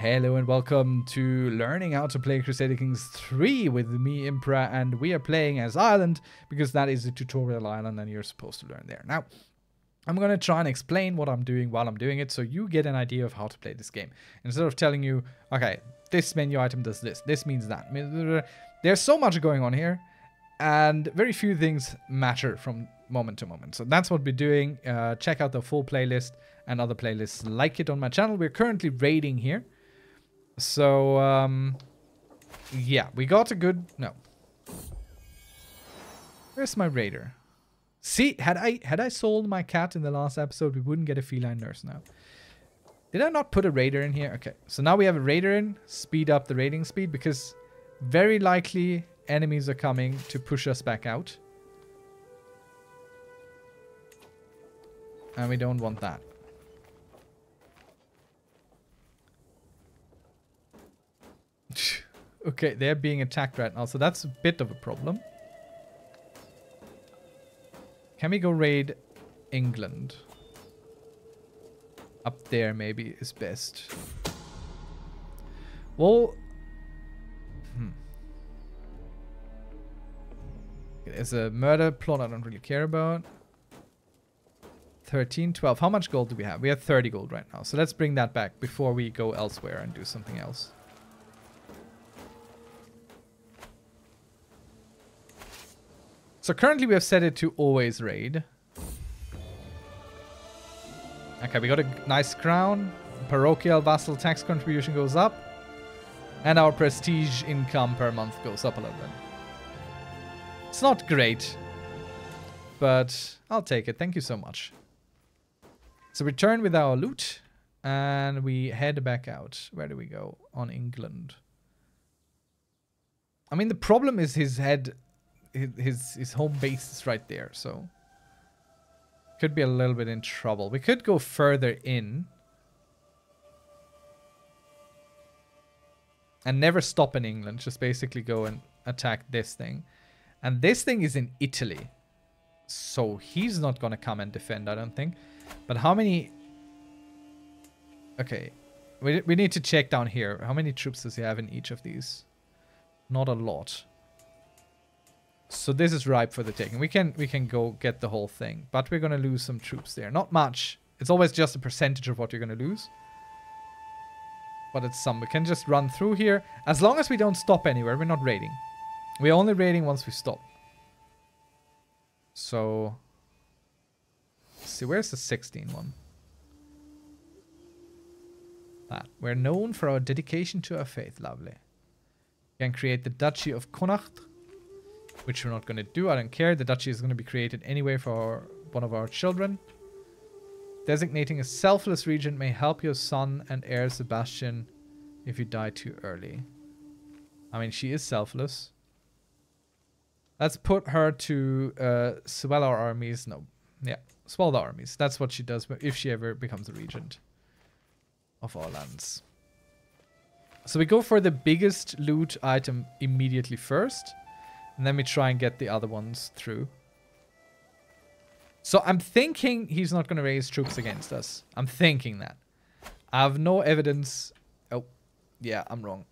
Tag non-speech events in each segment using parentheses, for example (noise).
Hello and welcome to learning how to play Crusader Kings 3 with me, Imperor, and we are playing as Ireland because that is a tutorial island and you're supposed to learn there. Now, I'm going to try and explain what I'm doing while I'm doing it so you get an idea of how to play this game. Instead of telling you, okay, this menu item does this, this means that. There's so much going on here and very few things matter from moment to moment. So that's what we're doing. Uh, check out the full playlist and other playlists like it on my channel. We're currently raiding here. So, um, yeah, we got a good, no. Where's my raider? See, had I had I sold my cat in the last episode, we wouldn't get a feline nurse now. Did I not put a raider in here? Okay, so now we have a raider in, speed up the raiding speed because very likely enemies are coming to push us back out. And we don't want that. (sighs) okay, they're being attacked right now, so that's a bit of a problem. Can we go raid England? Up there maybe is best. Well... Hmm. There's a murder plot I don't really care about. 13, 12. How much gold do we have? We have 30 gold right now. So let's bring that back before we go elsewhere and do something else. So currently we have set it to always raid. Okay, we got a nice crown. Parochial vassal tax contribution goes up. And our prestige income per month goes up a little bit. It's not great. But I'll take it. Thank you so much. So return with our loot. And we head back out. Where do we go? On England. I mean, the problem is his head his his home base is right there, so could be a little bit in trouble. We could go further in and never stop in England. Just basically go and attack this thing. And this thing is in Italy. So he's not going to come and defend, I don't think. But how many... Okay. We, we need to check down here. How many troops does he have in each of these? Not a lot. So this is ripe for the taking. We can we can go get the whole thing, but we're gonna lose some troops there. Not much. It's always just a percentage of what you're gonna lose. But it's some. We can just run through here. As long as we don't stop anywhere, we're not raiding. We're only raiding once we stop. So... see, where's the 16 one? That. We're known for our dedication to our faith. Lovely. We can create the Duchy of Connacht which we're not going to do. I don't care. The duchy is going to be created anyway for our, one of our children. Designating a selfless regent may help your son and heir Sebastian if you die too early. I mean, she is selfless. Let's put her to uh, swell our armies. No, yeah, swell the armies. That's what she does if she ever becomes a regent of our lands. So we go for the biggest loot item immediately first. And then we try and get the other ones through. So I'm thinking he's not going to raise troops against us. I'm thinking that. I have no evidence. Oh, yeah, I'm wrong.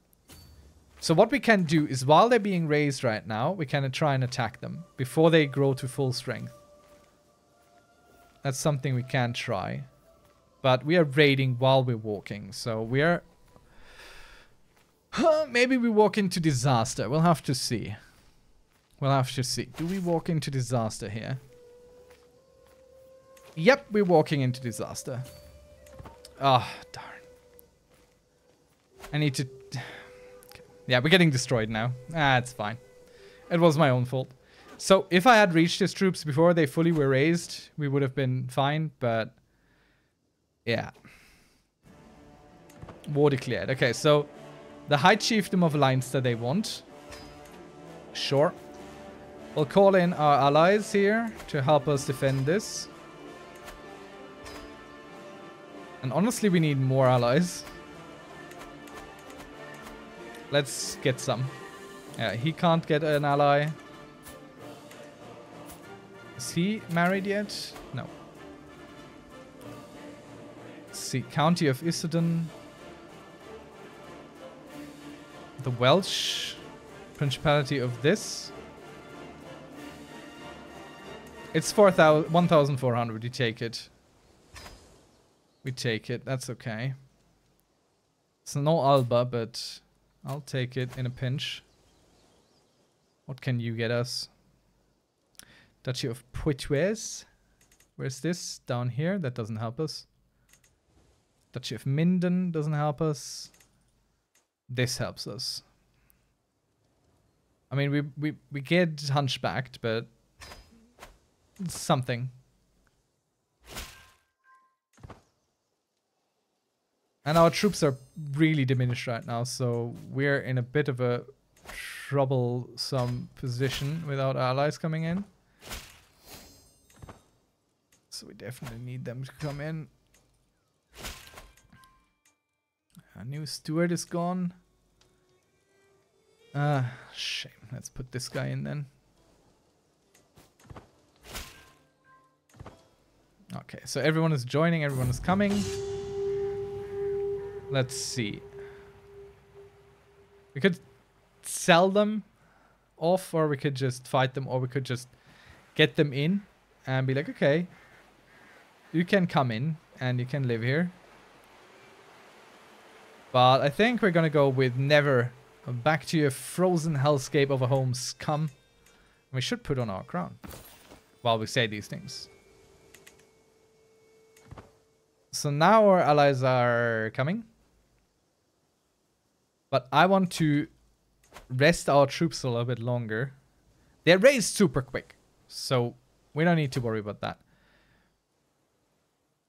So what we can do is while they're being raised right now, we can try and attack them before they grow to full strength. That's something we can try. But we are raiding while we're walking, so we are... (sighs) Maybe we walk into disaster. We'll have to see. We'll have to see. Do we walk into disaster here? Yep, we're walking into disaster. Oh, darn. I need to... (sighs) Yeah, we're getting destroyed now. Ah, it's fine. It was my own fault. So, if I had reached his troops before they fully were raised, we would have been fine, but... Yeah. War declared. Okay, so... The High Chiefdom of Leinster that they want. Sure. We'll call in our allies here to help us defend this. And honestly, we need more allies. Let's get some. Yeah, he can't get an ally. Is he married yet? No. Let's see, County of Issoudun. the Welsh Principality of this. It's 4,000, 1,400. You take it. We take it. That's okay. It's no Alba, but I'll take it in a pinch. What can you get us? Duchy of Poitiers. Where's this? Down here. That doesn't help us. Duchy of Minden doesn't help us. This helps us. I mean, we, we, we get hunchbacked, but something. And our troops are really diminished right now, so we're in a bit of a troublesome position without allies coming in. So we definitely need them to come in. Our new steward is gone. Ah, uh, shame. Let's put this guy in then. Okay, so everyone is joining, everyone is coming. Let's see. We could sell them off, or we could just fight them, or we could just get them in and be like, okay, you can come in and you can live here. But I think we're gonna go with never back to your frozen hellscape of a home scum. We should put on our crown while we say these things. So now our allies are coming. But I want to rest our troops a little bit longer. They're raised super quick. So we don't need to worry about that.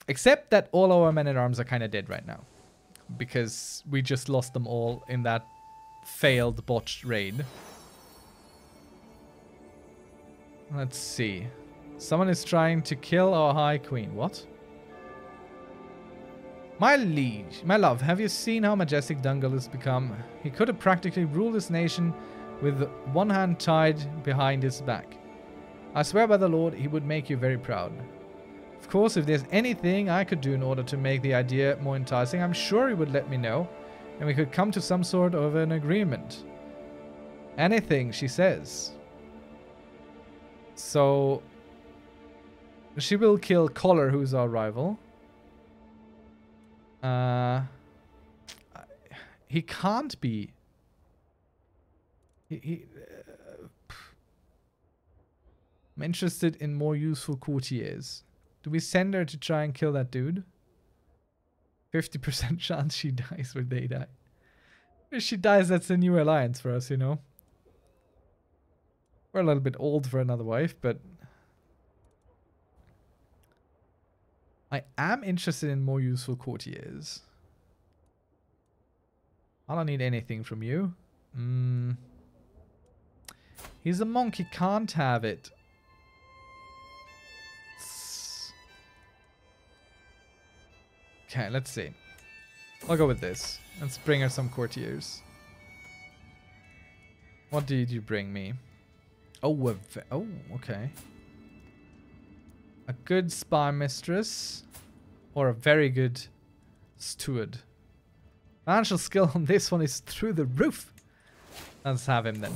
Except that all our men-at-arms are kind of dead right now. Because we just lost them all in that failed botched raid. Let's see. Someone is trying to kill our High Queen. What? My liege, my love, have you seen how majestic Dungal has become? He could have practically ruled this nation with one hand tied behind his back. I swear by the Lord, he would make you very proud. Of course, if there's anything I could do in order to make the idea more enticing, I'm sure he would let me know, and we could come to some sort of an agreement. Anything, she says. So, she will kill Collar, who's our rival. Uh, he can't be. He, he uh, I'm interested in more useful courtiers. Do we send her to try and kill that dude? 50% (laughs) chance she dies or they die. If she dies, that's a new alliance for us, you know? We're a little bit old for another wife, but I am interested in more useful courtiers. I don't need anything from you. Mm. He's a monk. He can't have it. Okay, let's see. I'll go with this. Let's bring her some courtiers. What did you bring me? Oh, oh, okay a good spy mistress or a very good steward. Financial skill on this one is through the roof. Let's have him then.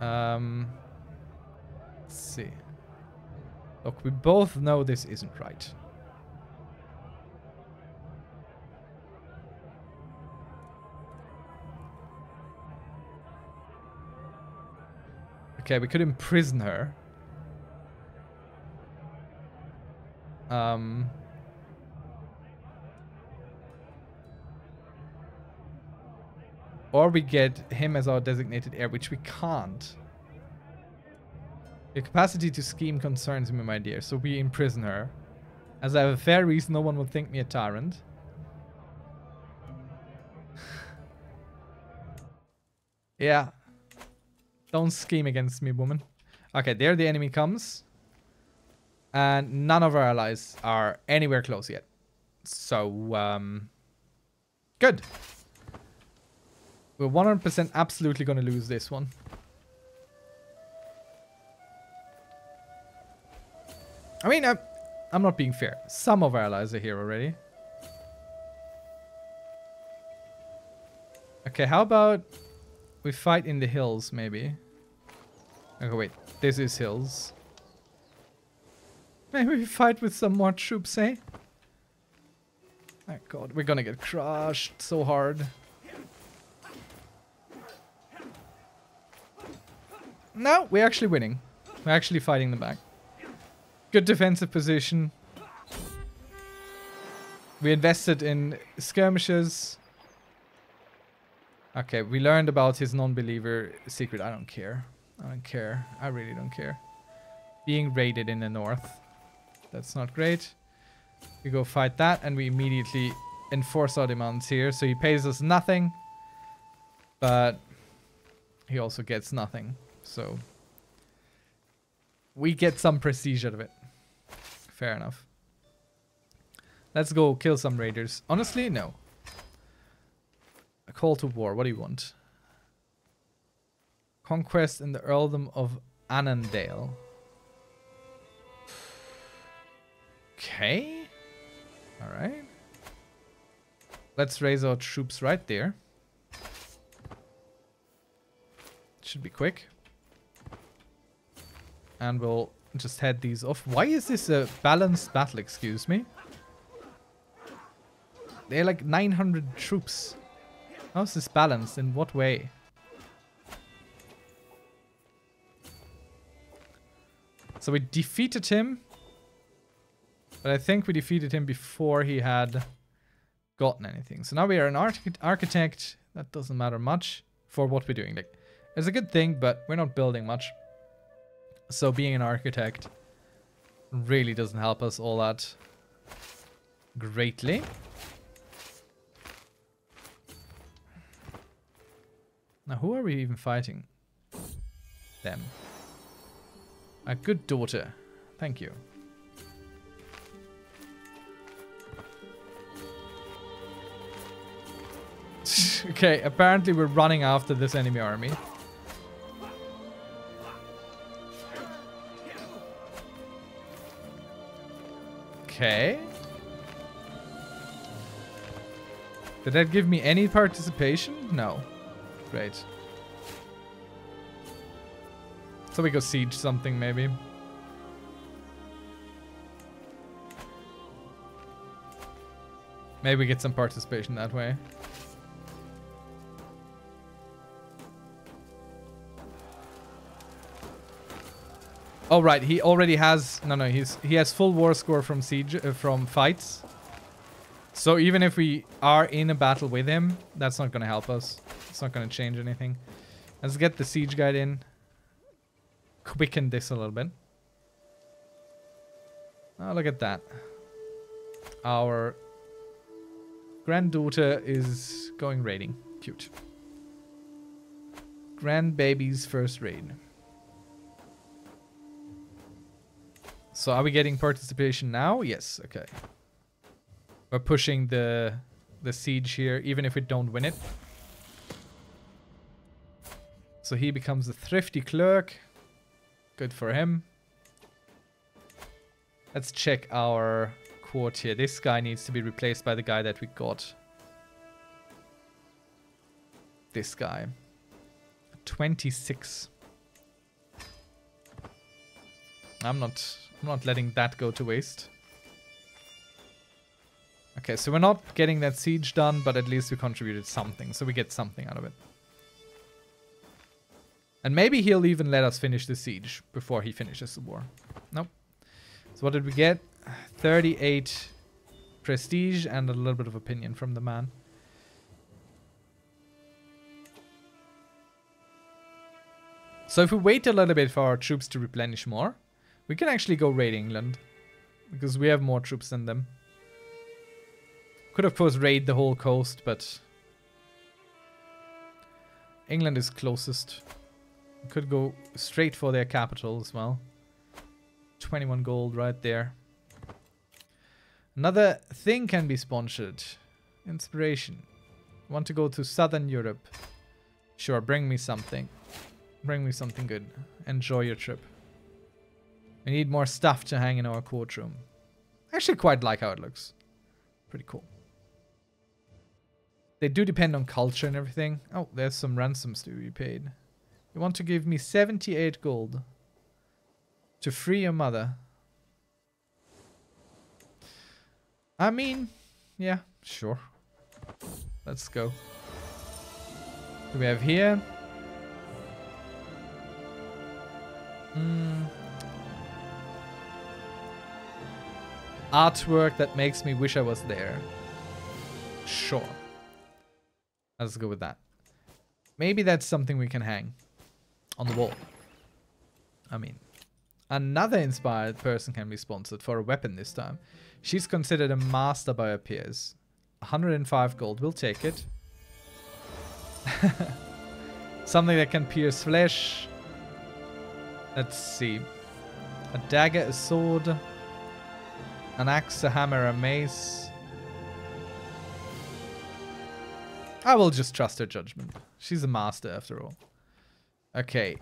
Um, let's see. Look, we both know this isn't right. Okay, we could imprison her. Um... Or we get him as our designated heir, which we can't. Your capacity to scheme concerns me, my dear, so we imprison her. As I have a fair reason, no one will think me a tyrant. (sighs) yeah, don't scheme against me, woman. Okay, there the enemy comes. And none of our allies are anywhere close yet. So, um... Good. We're 100% absolutely going to lose this one. I mean, I'm, I'm not being fair. Some of our allies are here already. Okay, how about we fight in the hills, maybe? Okay, wait. This is hills. Maybe we fight with some more troops, eh? Oh god, we're gonna get crushed so hard. No, we're actually winning. We're actually fighting them back. Good defensive position. We invested in skirmishes. Okay, we learned about his non-believer secret. I don't care. I don't care. I really don't care. Being raided in the north. That's not great. We go fight that and we immediately enforce our demands here. So he pays us nothing. But he also gets nothing. So we get some prestige out of it. Fair enough. Let's go kill some raiders. Honestly, no. A call to war. What do you want? Conquest in the Earldom of Annandale. Okay. Alright. Let's raise our troops right there. Should be quick. And we'll just head these off. Why is this a balanced battle, excuse me? They're like 900 troops. How's this balanced? In what way? So we defeated him. But I think we defeated him before he had gotten anything. So now we are an arch architect. That doesn't matter much for what we're doing. Like, it's a good thing, but we're not building much. So being an architect really doesn't help us all that greatly. Now, who are we even fighting? Them. A good daughter. Thank you. (laughs) okay, apparently we're running after this enemy army. Okay. Did that give me any participation? No. Great. So we go siege something maybe. Maybe get some participation that way. Oh right, he already has no no he's he has full war score from siege uh, from fights. So even if we are in a battle with him, that's not gonna help us. It's not gonna change anything. Let's get the siege guide in. Quicken this a little bit. Oh look at that. Our granddaughter is going raiding. Cute. Grandbaby's first raid. So are we getting participation now? Yes, okay. We're pushing the the siege here, even if we don't win it. So he becomes a thrifty clerk. Good for him. Let's check our court here. This guy needs to be replaced by the guy that we got. This guy. 26. I'm not I'm not letting that go to waste. Okay, so we're not getting that siege done, but at least we contributed something, so we get something out of it. And maybe he'll even let us finish the siege before he finishes the war. Nope. So what did we get? 38 prestige and a little bit of opinion from the man. So if we wait a little bit for our troops to replenish more, we can actually go raid England. Because we have more troops than them. Could of course raid the whole coast, but... England is closest. Could go straight for their capital as well. 21 gold right there. Another thing can be sponsored. Inspiration. Want to go to Southern Europe. Sure, bring me something. Bring me something good. Enjoy your trip. We need more stuff to hang in our courtroom. I actually quite like how it looks. Pretty cool. They do depend on culture and everything. Oh, there's some ransoms to be paid. You want to give me 78 gold to free your mother. I mean, yeah, sure. Let's go. we have here? Hmm. Artwork that makes me wish I was there. Sure. Let's go with that. Maybe that's something we can hang on the wall. I mean, another inspired person can be sponsored for a weapon this time. She's considered a master by her peers. 105 gold, we'll take it. (laughs) Something that can pierce flesh. Let's see. A dagger, a sword, an axe, a hammer, a mace. I will just trust her judgment. She's a master after all. Okay.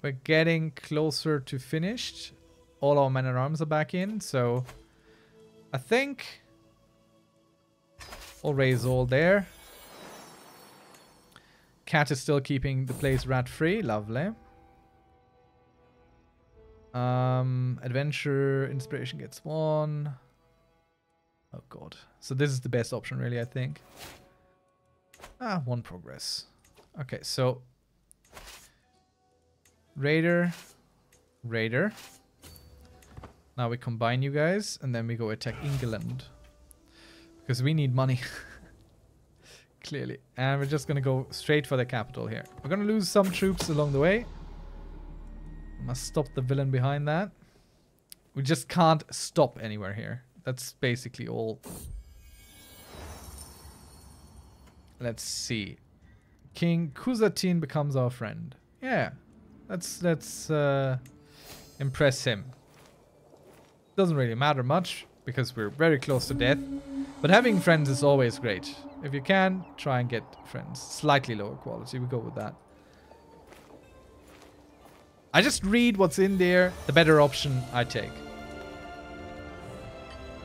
We're getting closer to finished. All our men at arms are back in, so I think we'll raise all there. Cat is still keeping the place rat free. Lovely. Um, adventure, inspiration gets one. Oh god. So this is the best option really, I think. Ah, one progress. Okay, so Raider, Raider. Now we combine you guys and then we go attack England. Because we need money. (laughs) Clearly. And we're just gonna go straight for the capital here. We're gonna lose some troops along the way. Must stop the villain behind that. We just can't stop anywhere here. That's basically all. Let's see. King Kuzatin becomes our friend. Yeah. Let's let's uh, impress him. Doesn't really matter much because we're very close to death. But having friends is always great. If you can, try and get friends. Slightly lower quality. We go with that. I just read what's in there. The better option I take.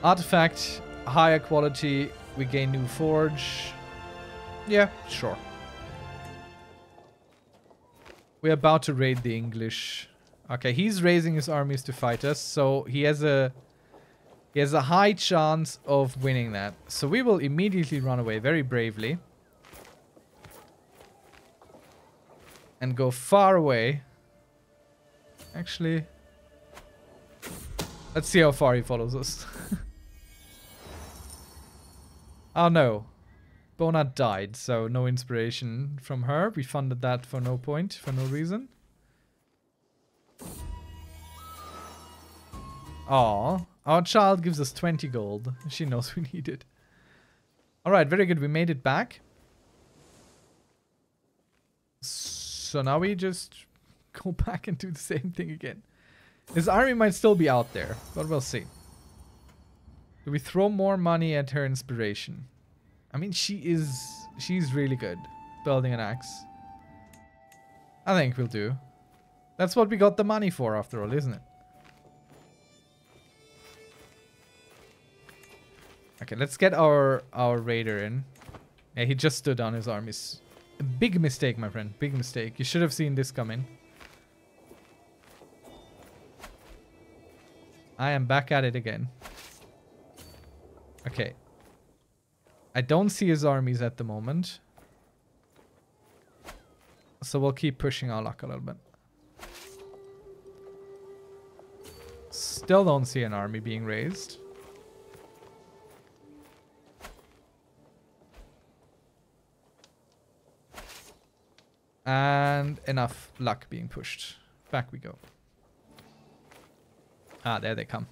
Artifact, higher quality. We gain new forge. Yeah, sure. We're about to raid the English. Okay, he's raising his armies to fight us, so he has a he has a high chance of winning that. So we will immediately run away very bravely. And go far away. Actually, let's see how far he follows us. (laughs) oh no. Bona died, so no inspiration from her. We funded that for no point, for no reason. Aw, our child gives us 20 gold. She knows we need it. Alright, very good. We made it back. So now we just go (laughs) back and do the same thing again. His army might still be out there, but we'll see. Do we throw more money at her inspiration? I mean, she is... She's really good. Building an axe. I think we'll do. That's what we got the money for, after all, isn't it? Okay, let's get our, our raider in. Yeah, he just stood on his armies. A big mistake, my friend. Big mistake. You should have seen this coming. I am back at it again. Okay. I don't see his armies at the moment. So we'll keep pushing our luck a little bit. Still don't see an army being raised. And enough luck being pushed. Back we go. Ah, there they come.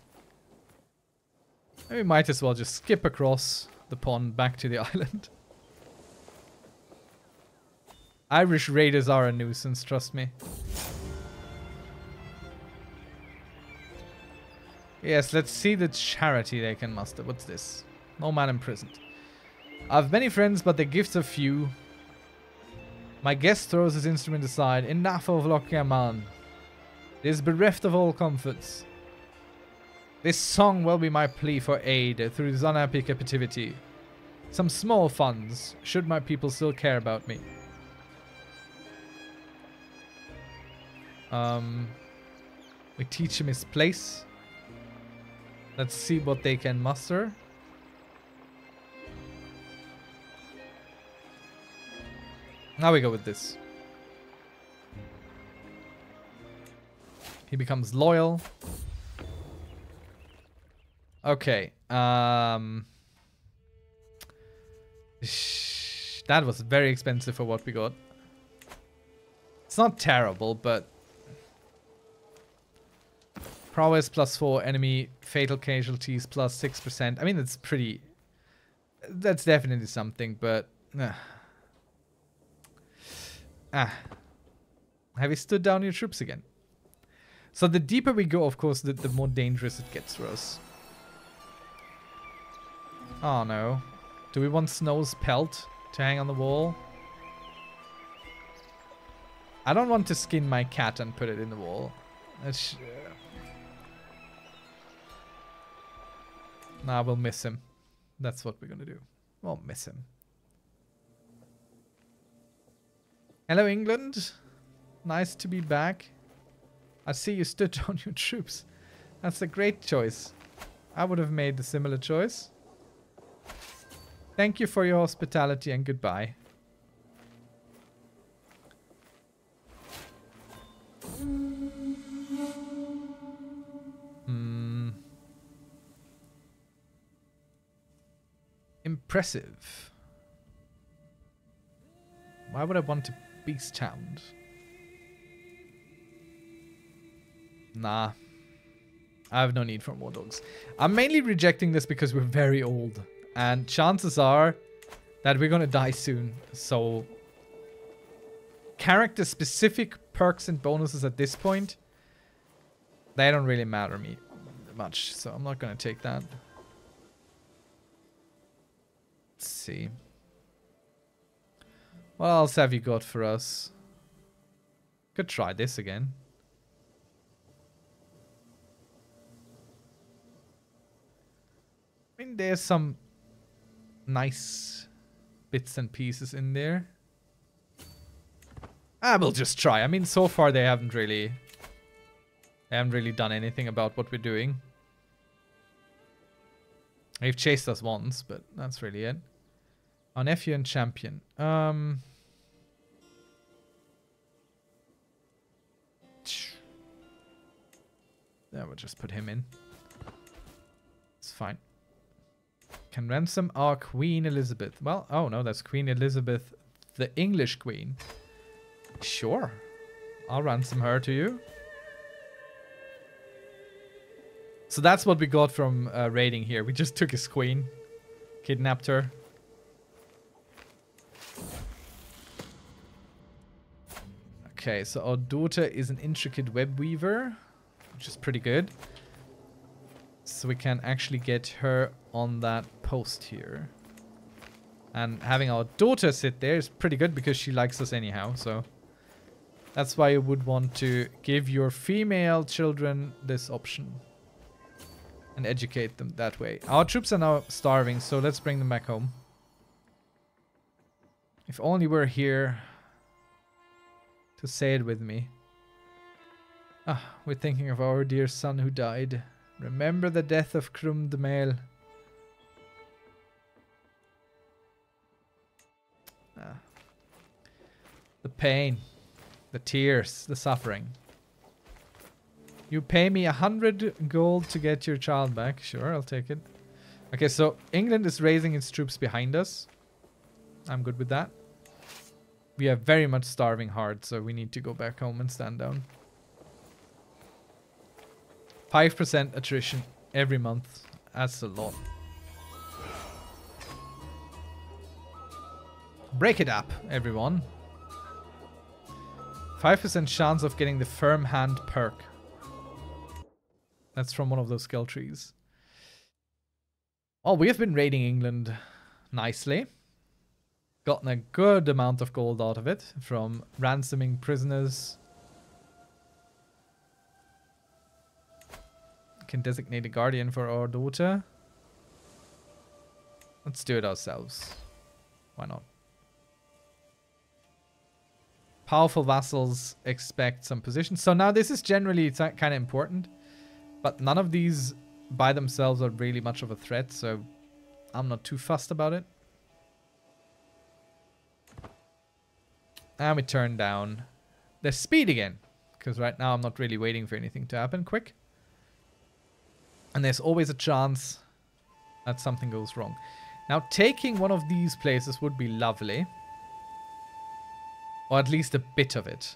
We might as well just skip across the pond back to the (laughs) island. Irish raiders are a nuisance, trust me. Yes, let's see the charity they can muster. What's this? No man imprisoned. I've many friends, but their gifts are few. My guest throws his instrument aside. Enough of Lokiaman. It is bereft of all comforts. This song will be my plea for aid through this captivity. Some small funds, should my people still care about me. Um, we teach him his place. Let's see what they can muster. Now we go with this. He becomes loyal. Okay. Um, (sighs) that was very expensive for what we got. It's not terrible, but Prowess plus 4, enemy fatal casualties plus 6%. I mean, that's pretty... That's definitely something, but... Uh. Ah. Have you stood down your troops again? So the deeper we go, of course, the, the more dangerous it gets for us. Oh no. Do we want Snow's pelt to hang on the wall? I don't want to skin my cat and put it in the wall. That's... Nah, we'll miss him. That's what we're gonna do. We'll miss him. Hello, England. Nice to be back. I see you stood (laughs) on your troops. That's a great choice. I would have made a similar choice. Thank you for your hospitality and goodbye. Hmm. Impressive. Why would I want to beast hound? Nah. I have no need for more dogs. I'm mainly rejecting this because we're very old. And chances are that we're gonna die soon. So character specific perks and bonuses at this point, they don't really matter me much. So I'm not gonna take that. Let's see. What else have you got for us? Could try this again. I mean, there's some nice bits and pieces in there. I will just try. I mean, so far they haven't really... They haven't really done anything about what we're doing. They've chased us once, but that's really it. Our nephew and champion. Um... Yeah, we'll just put him in. It's fine. Can ransom our Queen Elizabeth. Well, oh no, that's Queen Elizabeth, the English Queen. Sure. I'll ransom her to you. So that's what we got from uh, raiding here. We just took his queen. Kidnapped her. Okay, so our daughter is an intricate web weaver, which is pretty good. So we can actually get her on that post here. And having our daughter sit there is pretty good because she likes us anyhow, so... That's why you would want to give your female children this option. And educate them that way. Our troops are now starving, so let's bring them back home. If only we're here to say it with me. Ah, we're thinking of our dear son who died. Remember the death of Crum de The pain, the tears, the suffering. You pay me a hundred gold to get your child back. Sure, I'll take it. Okay, so England is raising its troops behind us. I'm good with that. We are very much starving hard, so we need to go back home and stand down. 5% attrition every month. That's a lot. Break it up, everyone. 5% chance of getting the firm hand perk. That's from one of those skill trees. Oh, we have been raiding England nicely. Gotten a good amount of gold out of it from ransoming prisoners can designate a guardian for our daughter. Let's do it ourselves. Why not? Powerful vassals expect some positions. So now this is generally kind of important. But none of these by themselves are really much of a threat. So I'm not too fussed about it. And we turn down the speed again. Because right now I'm not really waiting for anything to happen quick. And there's always a chance that something goes wrong. Now taking one of these places would be lovely. Or at least a bit of it.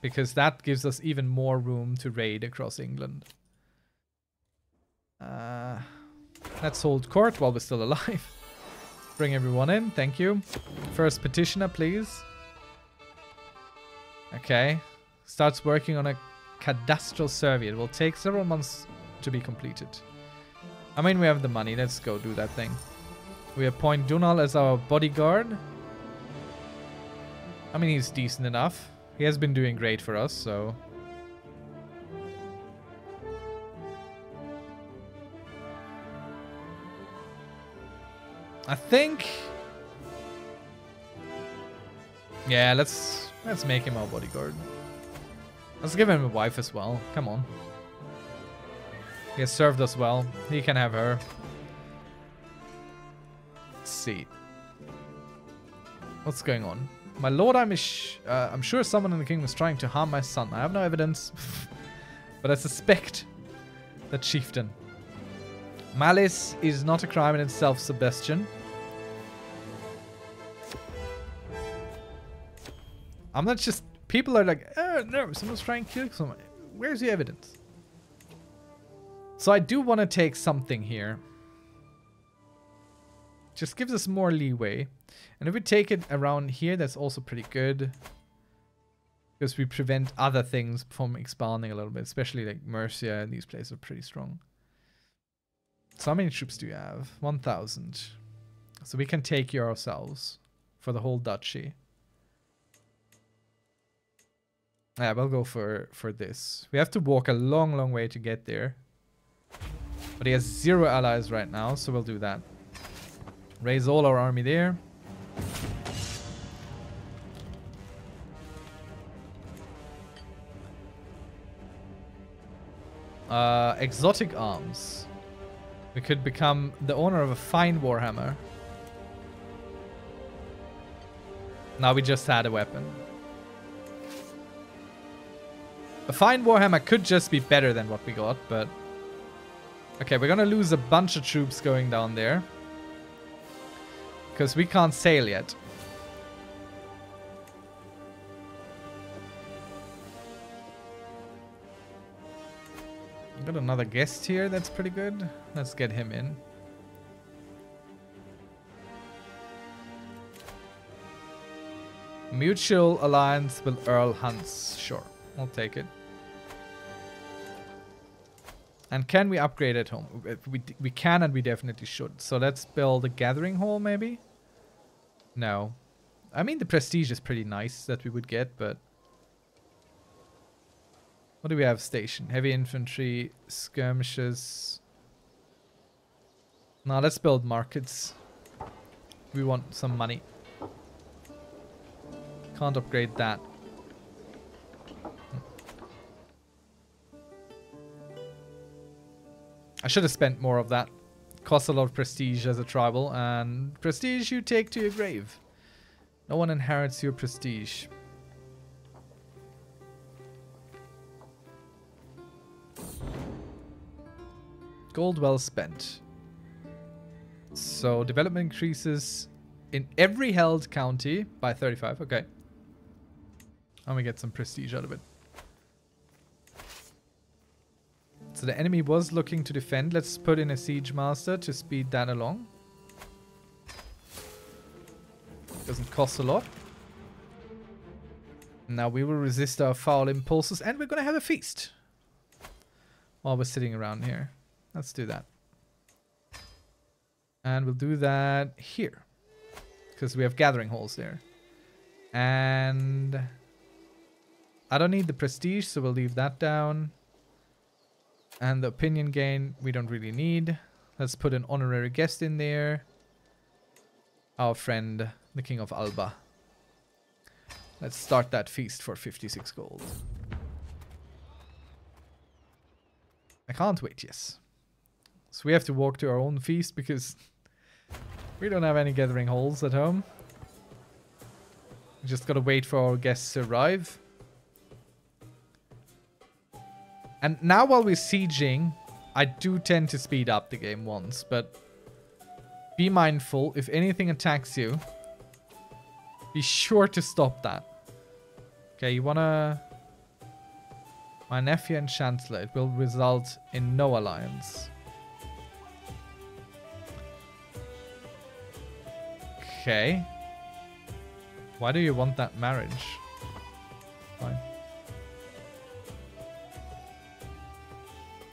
Because that gives us even more room to raid across England. Uh, let's hold court while we're still alive. (laughs) Bring everyone in. Thank you. First petitioner, please. Okay. Starts working on a cadastral survey. It will take several months to be completed. I mean, we have the money. Let's go do that thing. We appoint Dunal as our bodyguard. I mean, he's decent enough. He has been doing great for us, so... I think... Yeah, let's let's make him our bodyguard. Let's give him a wife as well. Come on. He has served us well. He can have her. Let's see. What's going on? My lord, I'm, uh, I'm sure someone in the kingdom is trying to harm my son. I have no evidence, (laughs) but I suspect the chieftain. Malice is not a crime in itself, Sebastian. I'm not just... People are like, oh no, someone's trying to kill someone. Where's the evidence? So I do want to take something here. Just gives us more leeway. And if we take it around here, that's also pretty good. Because we prevent other things from expanding a little bit. Especially like Mercia and these places are pretty strong. So how many troops do you have? 1,000. So we can take you ourselves for the whole duchy. Yeah, we'll go for, for this. We have to walk a long, long way to get there. But he has zero allies right now, so we'll do that. Raise all our army there. Uh, exotic arms. We could become the owner of a fine warhammer. Now we just had a weapon. A fine warhammer could just be better than what we got, but... Okay, we're gonna lose a bunch of troops going down there. Because we can't sail yet. Got another guest here that's pretty good. Let's get him in. Mutual alliance with Earl Hunts. Sure, I'll take it. And can we upgrade at home? Uh, we, we can and we definitely should. So let's build a gathering hall maybe? No. I mean the prestige is pretty nice that we would get, but... What do we have station? Heavy infantry, skirmishes. Now let's build markets. We want some money. Can't upgrade that. I should have spent more of that. Costs a lot of prestige as a tribal, and prestige you take to your grave. No one inherits your prestige. Gold well spent. So development increases in every held county by 35. Okay. And we get some prestige out of it. So the enemy was looking to defend. Let's put in a siege master to speed that along. Doesn't cost a lot. Now we will resist our foul impulses and we're going to have a feast. While we're sitting around here. Let's do that. And we'll do that here. Because we have gathering halls there. And... I don't need the prestige, so we'll leave that down. And the opinion gain, we don't really need. Let's put an honorary guest in there. our friend, the King of Alba. Let's start that feast for 56 gold. I can't wait, yes. So we have to walk to our own feast because we don't have any gathering halls at home. We just gotta wait for our guests to arrive. And now while we're sieging, I do tend to speed up the game once, but be mindful, if anything attacks you, be sure to stop that. Okay, you wanna... My nephew and Chancellor, it will result in no alliance. Okay. Why do you want that marriage?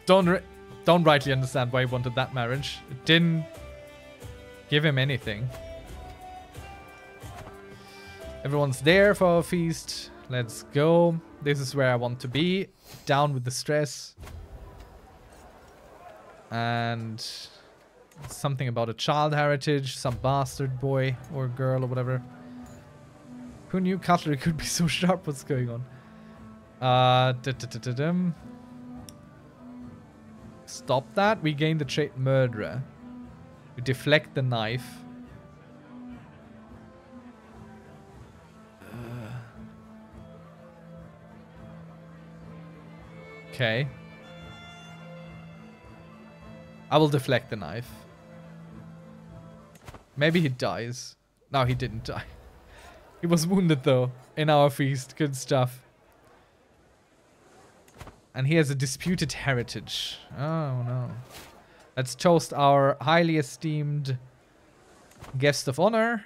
Don't don't rightly understand why he wanted that marriage. It didn't give him anything. Everyone's there for a feast. Let's go. This is where I want to be. Down with the stress. And something about a child heritage. Some bastard boy or girl or whatever. Who knew cutlery could be so (laughs) sharp? What's going on? Uh, da -da -da Stop that. We gain the trait murderer. We deflect the knife. Okay. I will deflect the knife. Maybe he dies. No, he didn't die. (laughs) He was wounded though in our feast. Good stuff. And he has a disputed heritage. Oh no. Let's toast our highly esteemed guest of honor.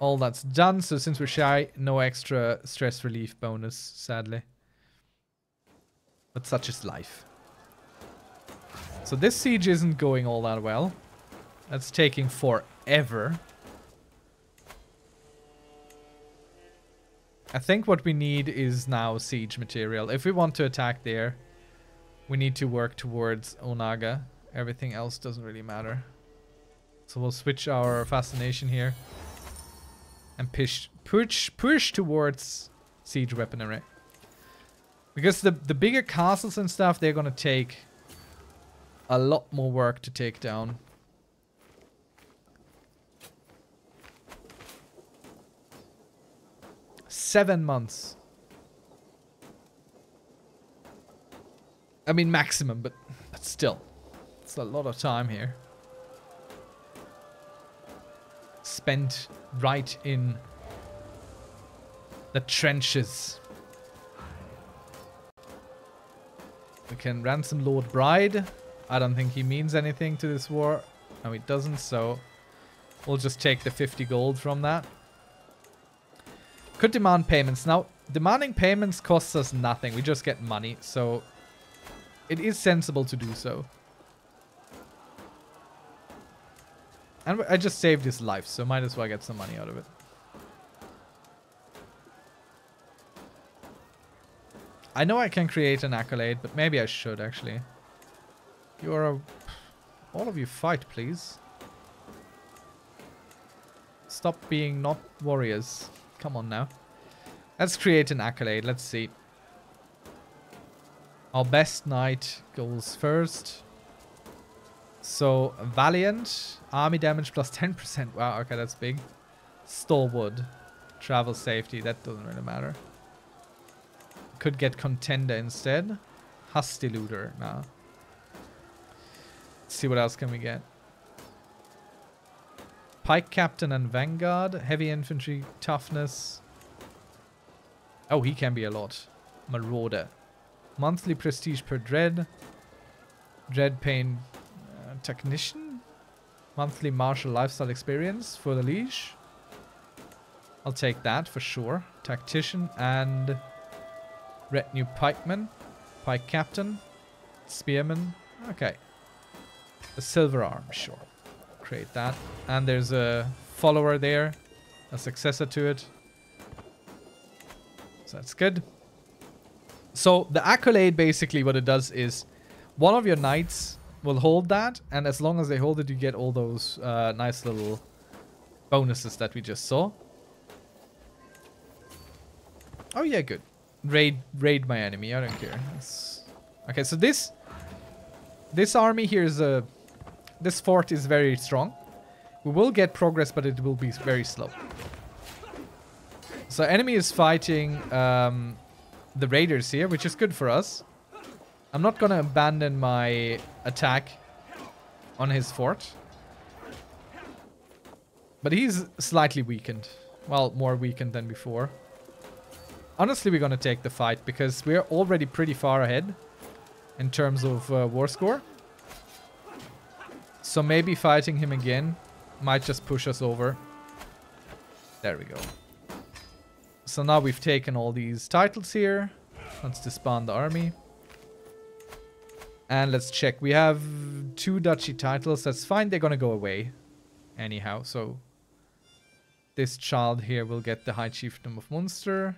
All that's done. So since we're shy, no extra stress relief bonus, sadly. But such is life. So this siege isn't going all that well. That's taking forever. I think what we need is now siege material. If we want to attack there, we need to work towards Onager. Everything else doesn't really matter. So we'll switch our fascination here. And push, push, push towards siege weaponry. Because the, the bigger castles and stuff, they're gonna take a lot more work to take down. Seven months. I mean maximum, but, but still. It's a lot of time here. Spent right in the trenches. We can ransom Lord Bride. I don't think he means anything to this war. No, he doesn't, so we'll just take the 50 gold from that. Could demand payments. Now, demanding payments costs us nothing. We just get money, so it is sensible to do so. And I just saved his life, so might as well get some money out of it. I know I can create an accolade, but maybe I should actually. You are a... All of you fight, please. Stop being not warriors. Come on now. Let's create an accolade. Let's see. Our best knight goes first. So, Valiant. Army damage plus 10%. Wow, okay, that's big. Stalwart. Travel safety. That doesn't really matter. Could get Contender instead. Husty Looter. Nah. Let's see what else can we get. Pike Captain and Vanguard. Heavy Infantry, Toughness. Oh, he can be a lot. Marauder. Monthly Prestige per Dread. Dread Pain uh, Technician. Monthly Martial Lifestyle Experience for the Liege. I'll take that for sure. Tactician and Retinue Pikeman. Pike Captain. Spearman. Okay. A Silver Arm, sure create that. And there's a follower there, a successor to it. So that's good. So the accolade basically what it does is one of your knights will hold that, and as long as they hold it, you get all those uh, nice little bonuses that we just saw. Oh yeah, good. Raid, raid my enemy. I don't care. That's... Okay, so this, this army here is a, this fort is very strong. We will get progress, but it will be very slow. So enemy is fighting um, the raiders here, which is good for us. I'm not gonna abandon my attack on his fort. But he's slightly weakened. Well, more weakened than before. Honestly, we're gonna take the fight because we're already pretty far ahead in terms of uh, war score. So maybe fighting him again might just push us over. There we go. So now we've taken all these titles here. Let's disband the army. And let's check. We have two duchy titles. That's fine. They're going to go away anyhow. So this child here will get the High Chiefdom of Munster.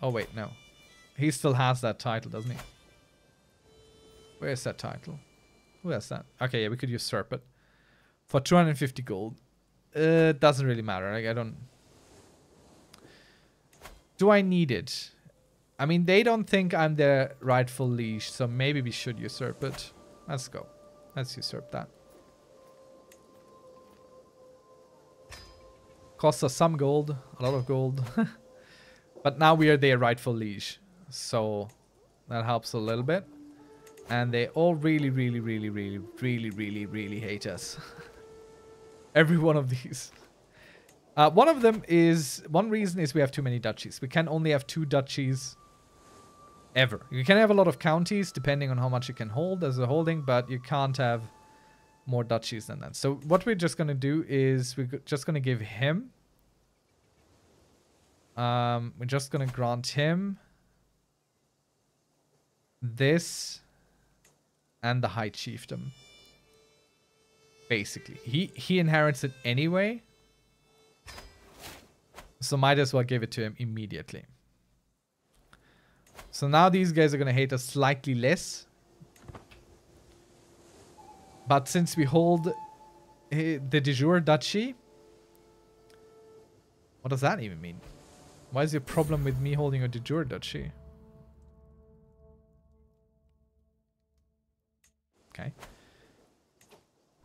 Oh, wait, no. He still has that title, doesn't he? Where's that title? Who has that? Okay, yeah, we could usurp it. For 250 gold. Uh, doesn't really matter. Like, I don't... Do I need it? I mean, they don't think I'm their rightful liege, so maybe we should usurp it. Let's go. Let's usurp that. Costs us some gold, a lot of gold. (laughs) but now we are their rightful liege, so that helps a little bit. And they all really, really, really, really, really, really, really hate us. (laughs) Every one of these. Uh, one of them is, one reason is we have too many duchies. We can only have two duchies ever. You can have a lot of counties depending on how much you can hold as a holding, but you can't have more duchies than that. So what we're just going to do is we're just going to give him, um, we're just going to grant him this and the high chiefdom. Basically, he, he inherits it anyway. So might as well give it to him immediately. So now these guys are going to hate us slightly less. But since we hold eh, the de jure duchy... What does that even mean? Why is your problem with me holding a de jure duchy? Okay.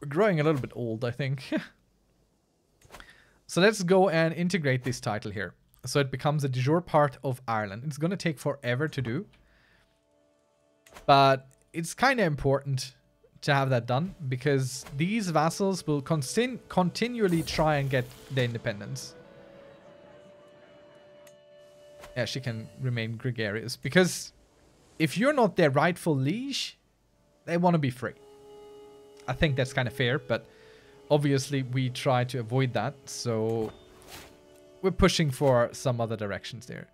We're growing a little bit old, I think. (laughs) So let's go and integrate this title here. So it becomes a de jure part of Ireland. It's going to take forever to do. But it's kind of important to have that done because these vassals will continu continually try and get their independence. Yeah, she can remain gregarious because if you're not their rightful liege, they want to be free. I think that's kind of fair, but obviously we try to avoid that, so we're pushing for some other directions there.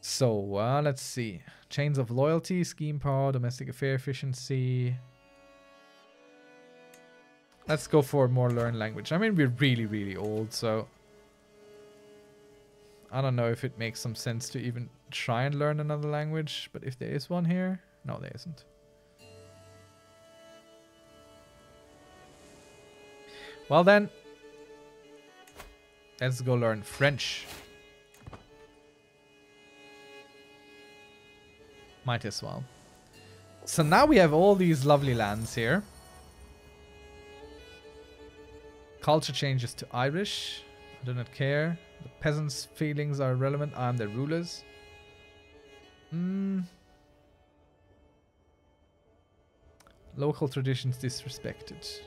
So, uh, let's see. Chains of loyalty, scheme power, domestic affair efficiency. Let's go for more learn language. I mean, we're really, really old, so... I don't know if it makes some sense to even try and learn another language, but if there is one here... No, there isn't. Well then, let's go learn French. Might as well. So now we have all these lovely lands here. Culture changes to Irish. I do not care. The peasants' feelings are irrelevant. I am their rulers. Hmm. Local traditions disrespected.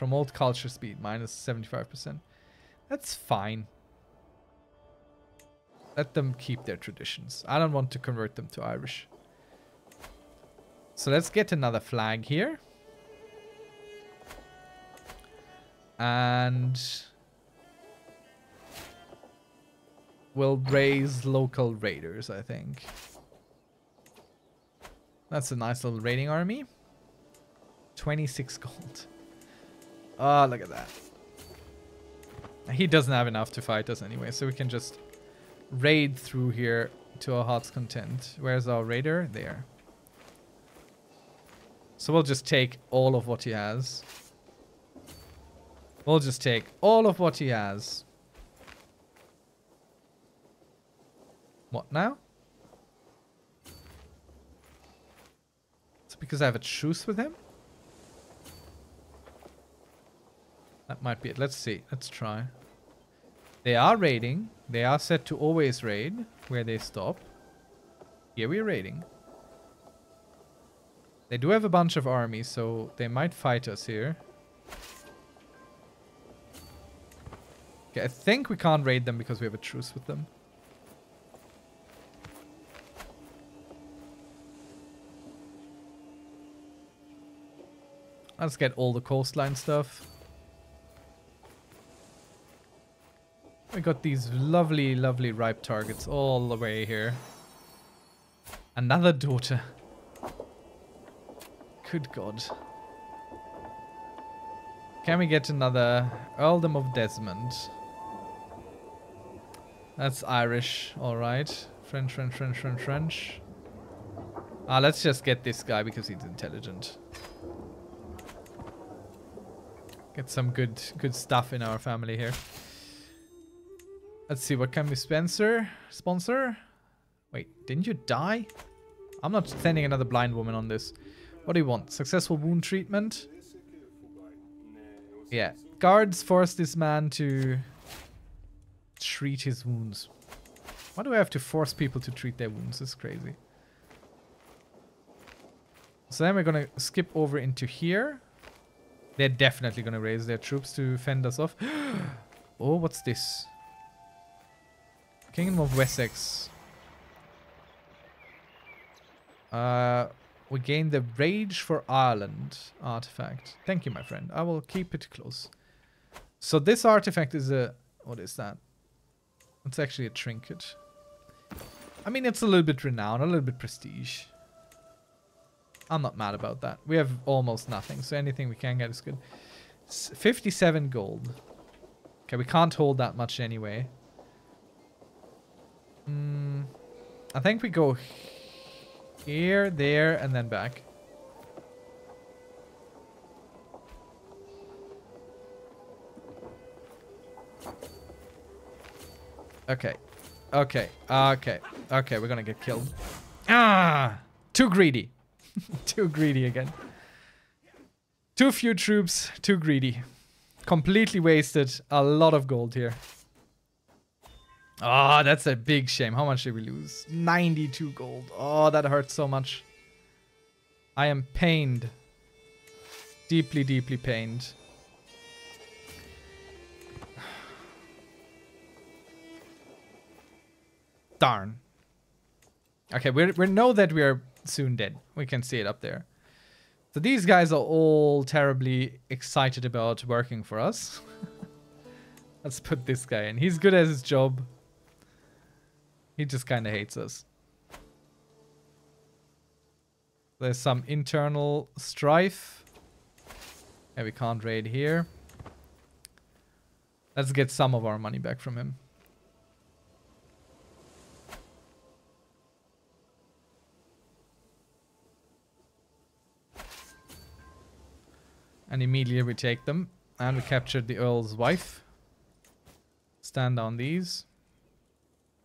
Promote culture speed, minus 75%. That's fine. Let them keep their traditions. I don't want to convert them to Irish. So let's get another flag here. And we'll raise local raiders, I think. That's a nice little raiding army. 26 gold. Oh, look at that. He doesn't have enough to fight us anyway, so we can just raid through here to our heart's content. Where's our raider? There. So we'll just take all of what he has. We'll just take all of what he has. What now? It's because I have a truce with him? That might be it. Let's see. Let's try. They are raiding. They are set to always raid where they stop. Here we're raiding. They do have a bunch of armies, so they might fight us here. Okay, I think we can't raid them because we have a truce with them. Let's get all the coastline stuff. We got these lovely, lovely ripe targets all the way here. Another daughter. Good God. Can we get another Earldom of Desmond? That's Irish, alright. French, French, French, French, French. Ah, let's just get this guy because he's intelligent. Get some good good stuff in our family here. Let's see, what can we sponsor? Sponsor? Wait, didn't you die? I'm not sending another blind woman on this. What do you want? Successful wound treatment? Yeah. Guards force this man to treat his wounds. Why do I have to force people to treat their wounds? It's crazy. So then we're gonna skip over into here. They're definitely gonna raise their troops to fend us off. (gasps) oh, what's this? Kingdom of Wessex. Uh, we gain the Rage for Ireland artifact. Thank you, my friend. I will keep it close. So this artifact is a... What is that? It's actually a trinket. I mean, it's a little bit renowned, a little bit prestige. I'm not mad about that. We have almost nothing, so anything we can get is good. 57 gold. Okay, we can't hold that much anyway. Mm, I think we go here, there, and then back. Okay. Okay. Okay. Okay, we're gonna get killed. Ah! Too greedy. (laughs) too greedy again. Too few troops, too greedy. Completely wasted a lot of gold here. Oh, that's a big shame. How much did we lose? 92 gold. Oh, that hurts so much. I am pained. Deeply, deeply pained. (sighs) Darn. Okay, we we know that we are soon dead. We can see it up there. So these guys are all terribly excited about working for us. (laughs) Let's put this guy in. He's good at his job. He just kind of hates us. There's some internal strife. And we can't raid here. Let's get some of our money back from him. And immediately we take them. And we captured the Earl's wife. Stand on these.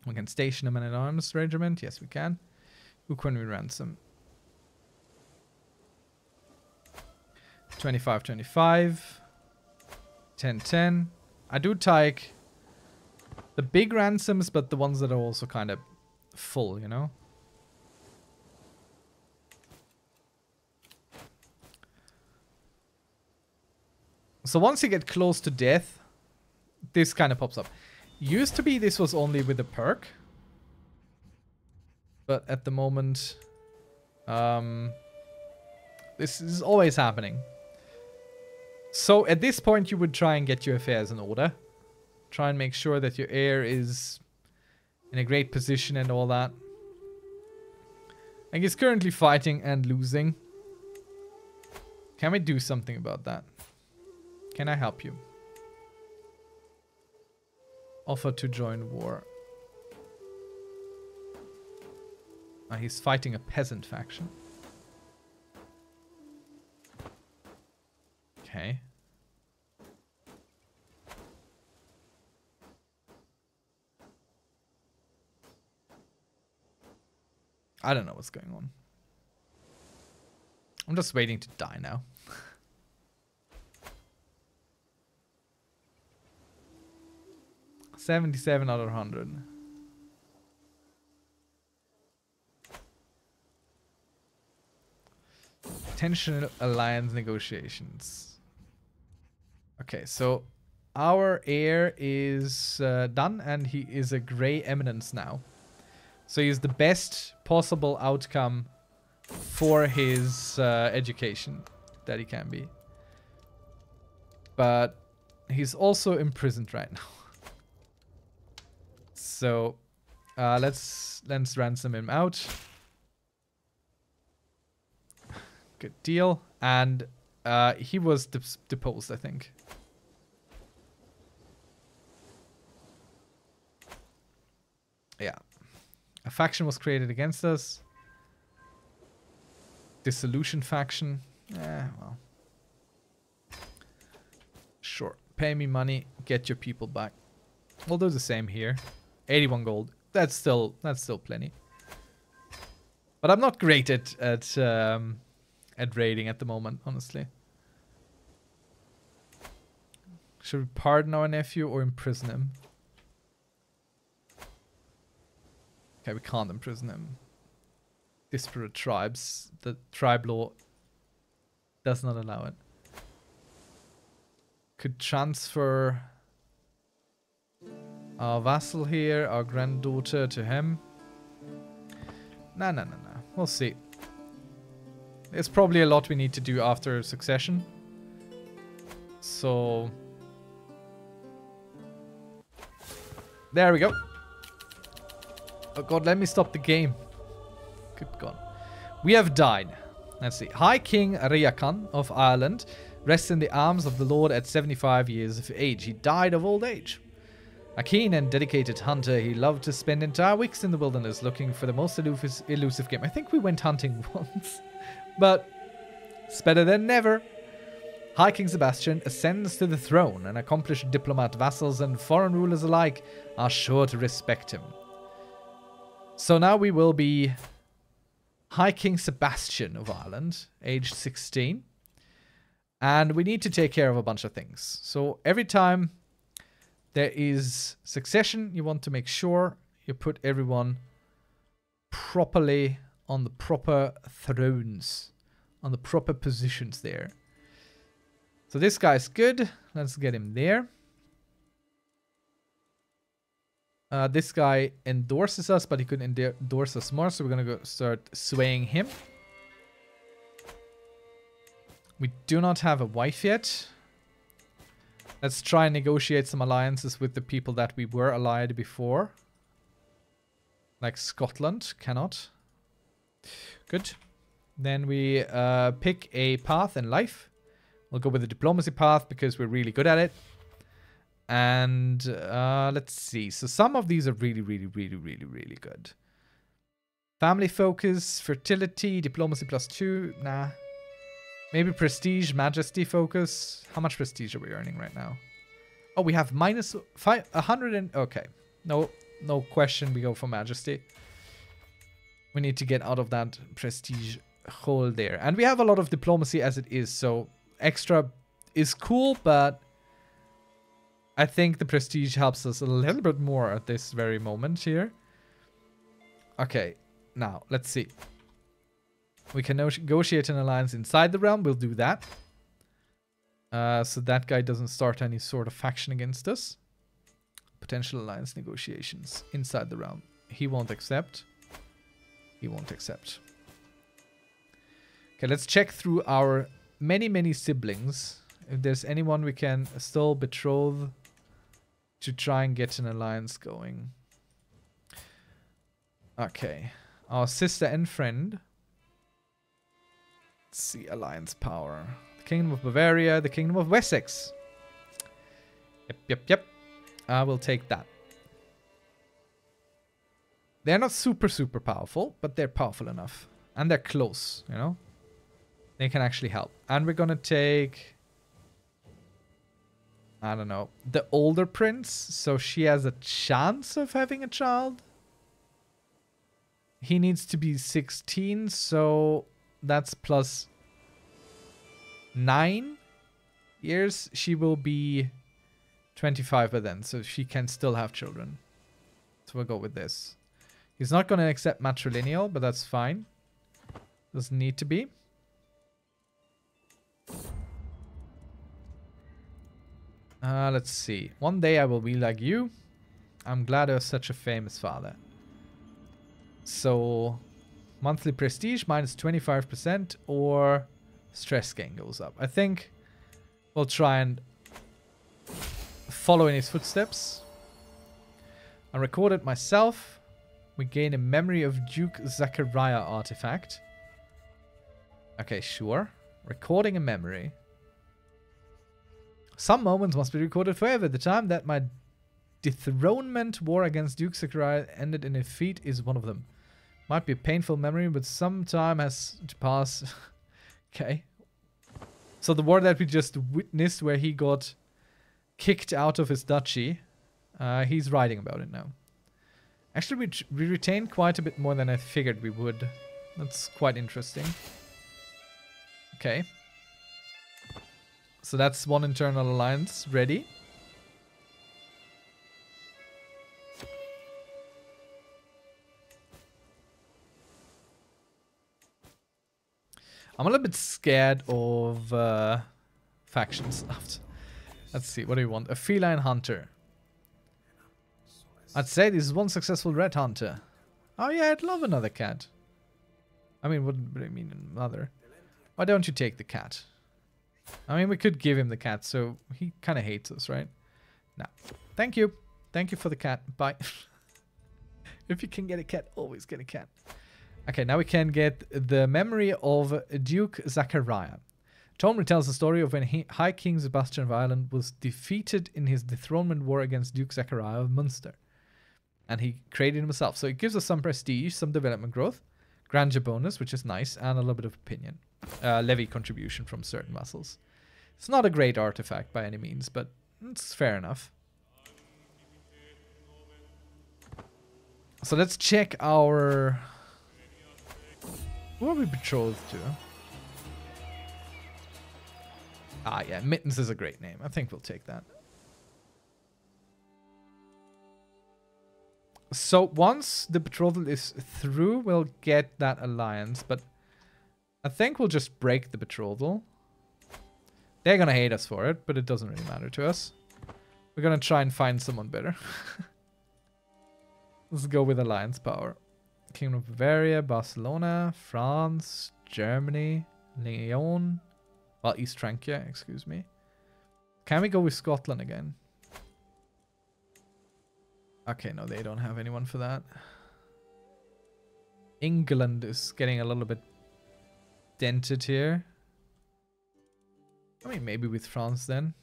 We can station a man-at-arms regiment. Yes, we can. Who can we ransom? 25, 25. 10, 10. I do take the big ransoms, but the ones that are also kind of full, you know? So once you get close to death, this kind of pops up. Used to be this was only with a perk. But at the moment, um, this is always happening. So at this point, you would try and get your affairs in order. Try and make sure that your heir is in a great position and all that. And he's currently fighting and losing. Can we do something about that? Can I help you? Offer to join war. Uh, he's fighting a peasant faction. Okay. I don't know what's going on. I'm just waiting to die now. 77 out of 100. Potential alliance negotiations. Okay, so our heir is uh, done and he is a grey eminence now. So he's the best possible outcome for his uh, education that he can be. But he's also imprisoned right now. So uh, let's let's ransom him out. Good deal. And uh, he was deposed, I think. Yeah. A faction was created against us. Dissolution faction. Eh, well. Sure. Pay me money, get your people back. We'll do the same here. 81 gold. That's still that's still plenty. But I'm not great at at um, at raiding at the moment, honestly. Should we pardon our nephew or imprison him? Okay, we can't imprison him. Disparate tribes. The tribe law does not allow it. Could transfer our vassal here, our granddaughter to him. No, no, no, no. We'll see. There's probably a lot we need to do after succession. So... There we go. Oh god, let me stop the game. Good god. We have died. Let's see. High King Riakan of Ireland rests in the arms of the Lord at 75 years of age. He died of old age. A keen and dedicated hunter, he loved to spend entire weeks in the wilderness looking for the most elusive game. I think we went hunting (laughs) once, but it's better than never. High King Sebastian ascends to the throne, and accomplished diplomat, vassals, and foreign rulers alike are sure to respect him. So now we will be High King Sebastian of Ireland, aged 16. And we need to take care of a bunch of things. So every time there is succession. You want to make sure you put everyone properly on the proper thrones, on the proper positions there. So this guy's good. Let's get him there. Uh, this guy endorses us, but he couldn't endorse us more, so we're going to go start swaying him. We do not have a wife yet. Let's try and negotiate some alliances with the people that we were allied before. Like Scotland. Cannot. Good. Then we uh, pick a path in life. We'll go with the diplomacy path because we're really good at it. And uh, let's see. So some of these are really, really, really, really, really good. Family focus, fertility, diplomacy plus two. Nah. Maybe prestige, majesty focus. How much prestige are we earning right now? Oh, we have minus five, a hundred and okay. No, no question. We go for majesty. We need to get out of that prestige hole there, and we have a lot of diplomacy as it is. So extra is cool, but I think the prestige helps us a little bit more at this very moment here. Okay, now let's see. We can negotiate an alliance inside the realm. We'll do that. Uh, so that guy doesn't start any sort of faction against us. Potential alliance negotiations inside the realm. He won't accept. He won't accept. Okay, let's check through our many, many siblings. If there's anyone we can still betroth to try and get an alliance going. Okay. Our sister and friend see, alliance power. The Kingdom of Bavaria, the Kingdom of Wessex. Yep, yep, yep. I will take that. They're not super, super powerful, but they're powerful enough. And they're close, you know? They can actually help. And we're gonna take... I don't know. The older prince, so she has a chance of having a child. He needs to be 16, so that's plus 9 years. She will be 25 by then, so she can still have children. So we'll go with this. He's not going to accept matrilineal, but that's fine. Doesn't need to be. Uh, let's see. One day I will be like you. I'm glad I was such a famous father. So, monthly prestige minus 25% or stress gain goes up. I think we'll try and follow in his footsteps. I recorded myself. We gain a memory of Duke Zachariah artifact. Okay, sure. Recording a memory. Some moments must be recorded forever. The time that my dethronement war against Duke Zachariah ended in a defeat is one of them. Might be a painful memory, but some time has to pass. (laughs) okay. So the war that we just witnessed where he got kicked out of his duchy, uh, he's writing about it now. Actually, we, we retained quite a bit more than I figured we would. That's quite interesting. Okay. So that's one internal alliance ready. I'm a little bit scared of uh, factions. (laughs) Let's see, what do we want? A feline hunter. I'd say this is one successful red hunter. Oh yeah, I'd love another cat. I mean, what do I mean another? Why don't you take the cat? I mean, we could give him the cat, so he kind of hates us, right? No. Thank you. Thank you for the cat. Bye. (laughs) if you can get a cat, always get a cat. Okay, now we can get the memory of Duke Zachariah. Tome retells the story of when he, High King Sebastian of Ireland was defeated in his dethronement war against Duke Zachariah of Munster. And he created himself. So it gives us some prestige, some development growth, grandeur bonus, which is nice, and a little bit of opinion. Uh, levy contribution from certain muscles. It's not a great artifact by any means, but it's fair enough. So let's check our who are we betrothed to? Ah, yeah, Mittens is a great name. I think we'll take that. So once the betrothal is through, we'll get that alliance, but I think we'll just break the betrothal. They're gonna hate us for it, but it doesn't really matter to us. We're gonna try and find someone better. (laughs) Let's go with alliance power. Kingdom of Bavaria, Barcelona, France, Germany, Lyon, well, East Francia, excuse me. Can we go with Scotland again? Okay, no, they don't have anyone for that. England is getting a little bit dented here. I mean, maybe with France then.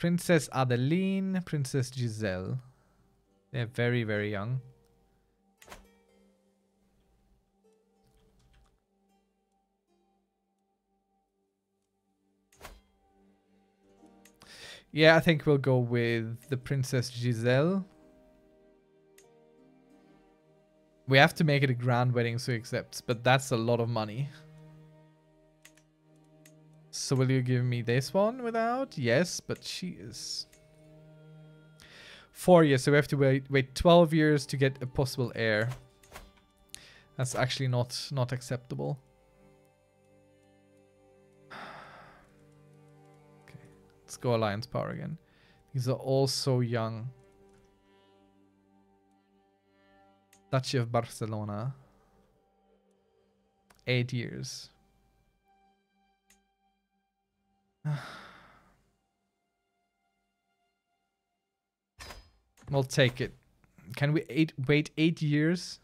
Princess Adeline, Princess Giselle. They're very, very young. Yeah, I think we'll go with the Princess Giselle. We have to make it a grand wedding so he accepts, but that's a lot of money. So will you give me this one without? Yes, but she is... Four years, so we have to wait, wait 12 years to get a possible heir. That's actually not, not acceptable. (sighs) okay, let's go Alliance Power again. These are all so young. Duchy of Barcelona. Eight years. (sighs) we'll take it. Can we eight, wait eight years?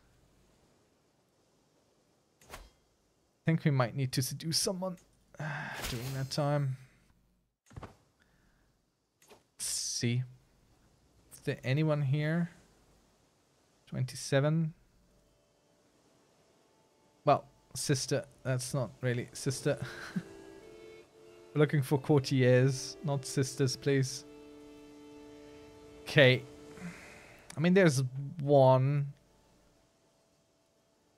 I think we might need to seduce someone (sighs) during that time. Let's see. Is there anyone here? 27. Well, sister. That's not really sister. (laughs) We're looking for courtiers, not sisters, please. Okay. I mean, there's one.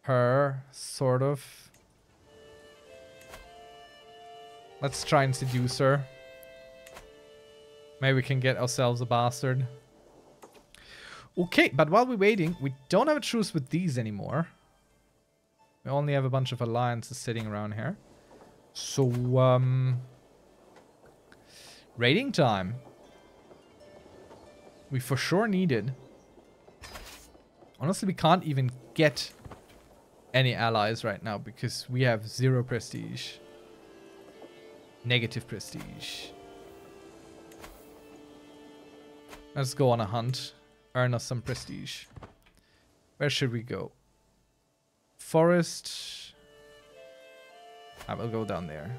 Her, sort of. Let's try and seduce her. Maybe we can get ourselves a bastard. Okay, but while we're waiting, we don't have a truce with these anymore. We only have a bunch of alliances sitting around here. So, um... Raiding time. We for sure needed. Honestly, we can't even get any allies right now because we have zero prestige. Negative prestige. Let's go on a hunt. Earn us some prestige. Where should we go? Forest. I will go down there.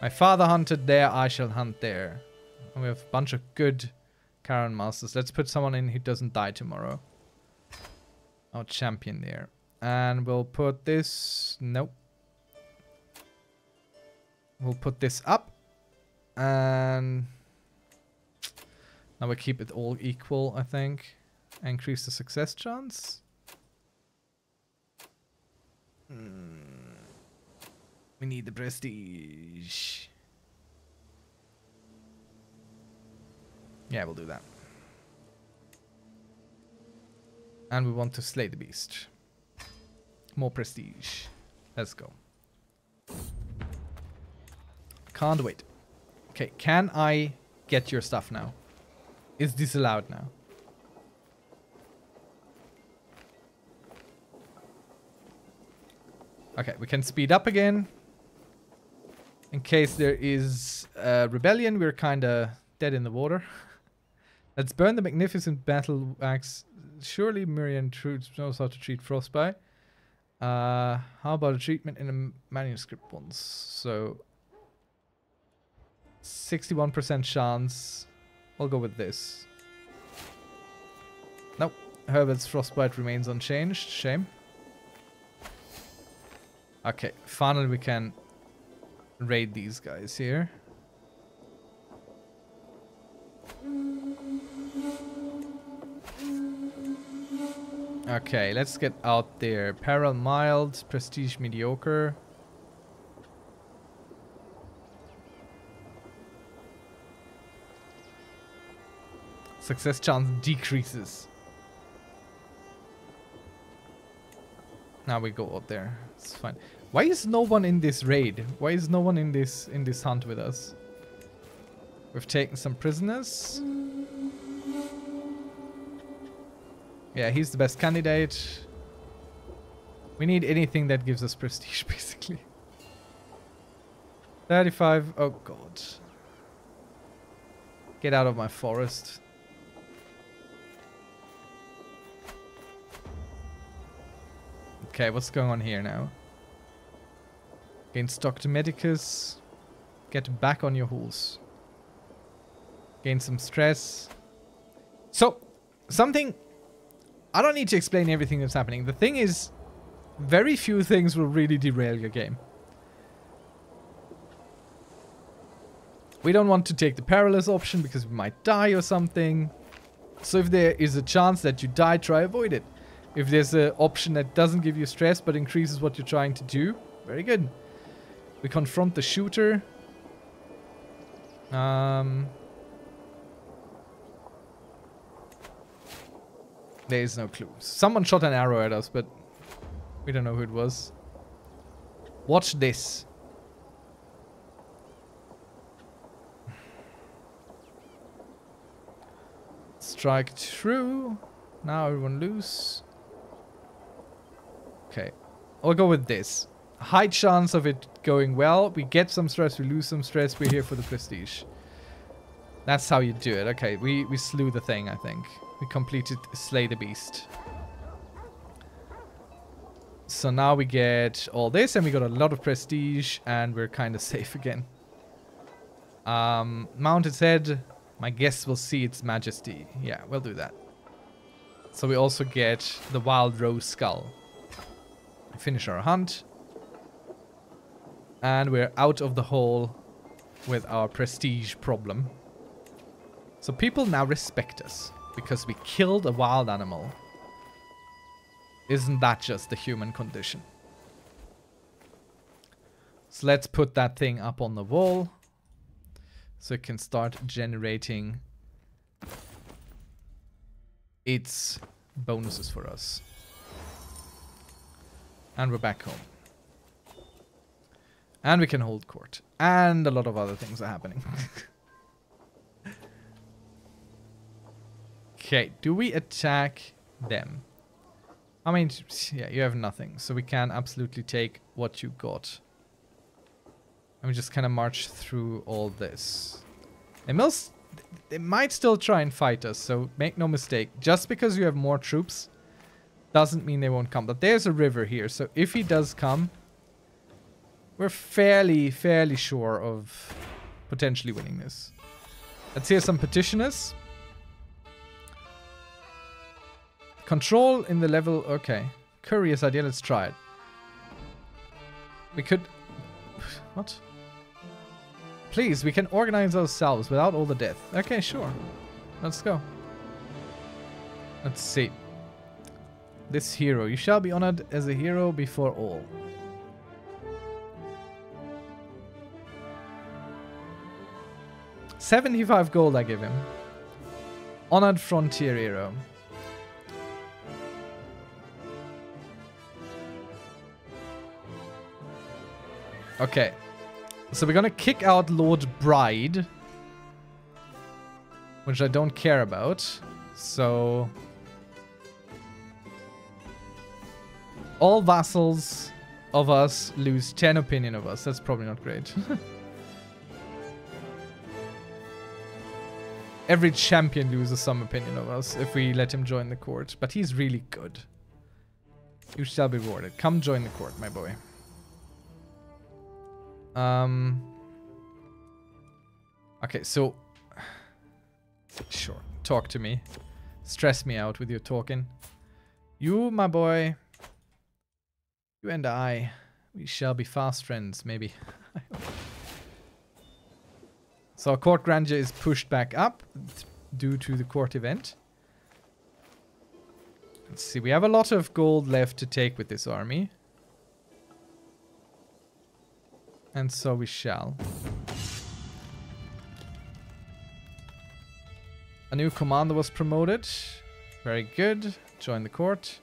My father hunted there, I shall hunt there. And we have a bunch of good Karen Masters. Let's put someone in who doesn't die tomorrow. Our champion there. And we'll put this... Nope. We'll put this up. And... Now we keep it all equal, I think. Increase the success chance. Hmm. We need the prestige. Yeah, we'll do that. And we want to slay the beast. More prestige. Let's go. Can't wait. Okay, can I get your stuff now? Is this allowed now? Okay, we can speed up again. In case there is a rebellion, we're kinda dead in the water. (laughs) Let's burn the magnificent battle axe. Surely Miriam Troops knows how to treat frostbite. Uh, how about a treatment in a manuscript once? So, 61% chance. I'll go with this. Nope. Herbert's frostbite remains unchanged. Shame. Okay, finally we can raid these guys here. Okay, let's get out there. Peril mild, prestige mediocre. Success chance decreases. Now we go out there. It's fine. Why is no one in this raid? Why is no one in this in this hunt with us? We've taken some prisoners. Yeah, he's the best candidate. We need anything that gives us prestige, (laughs) basically. 35. Oh, God. Get out of my forest. Okay, what's going on here now? Gain Dr. Medicus. Get back on your horse. Gain some stress. So, something... I don't need to explain everything that's happening. The thing is, very few things will really derail your game. We don't want to take the perilous option because we might die or something. So if there is a chance that you die, try avoid it. If there's an option that doesn't give you stress but increases what you're trying to do, very good. We confront the shooter. Um, there is no clue. Someone shot an arrow at us, but we don't know who it was. Watch this. Strike true. Now everyone loose. Okay. I'll go with this. High chance of it going well. We get some stress, we lose some stress. We're here for the prestige. That's how you do it. Okay, we, we slew the thing, I think. We completed Slay the Beast. So now we get all this and we got a lot of prestige and we're kind of (laughs) safe again. Um, Mounted Head. My guests will see its majesty. Yeah, we'll do that. So we also get the wild rose skull. Finish our hunt. And we're out of the hole with our prestige problem. So people now respect us because we killed a wild animal. Isn't that just the human condition? So let's put that thing up on the wall so it can start generating its bonuses for us. And we're back home. And we can hold court. And a lot of other things are happening. (laughs) okay, do we attack them? I mean, yeah, you have nothing. So we can absolutely take what you got. And we just kind of march through all this. They, most, they might still try and fight us, so make no mistake. Just because you have more troops doesn't mean they won't come. But there's a river here, so if he does come, we're fairly, fairly sure of potentially winning this. Let's hear some petitioners. Control in the level... Okay. Curious idea. Let's try it. We could... What? Please, we can organize ourselves without all the death. Okay, sure. Let's go. Let's see. This hero. You shall be honored as a hero before all. 75 gold I give him. Honored Frontier Hero. Okay. So we're gonna kick out Lord Bride. Which I don't care about. So... All vassals of us lose 10 opinion of us. That's probably not great. (laughs) Every champion loses some opinion of us if we let him join the court. But he's really good. You shall be rewarded. Come join the court, my boy. Um. Okay, so... (sighs) Sure, talk to me. Stress me out with your talking. You, my boy. You and I. We shall be fast friends, maybe. So our court grandeur is pushed back up due to the court event. Let's see, we have a lot of gold left to take with this army. And so we shall. A new commander was promoted. Very good. Join the court.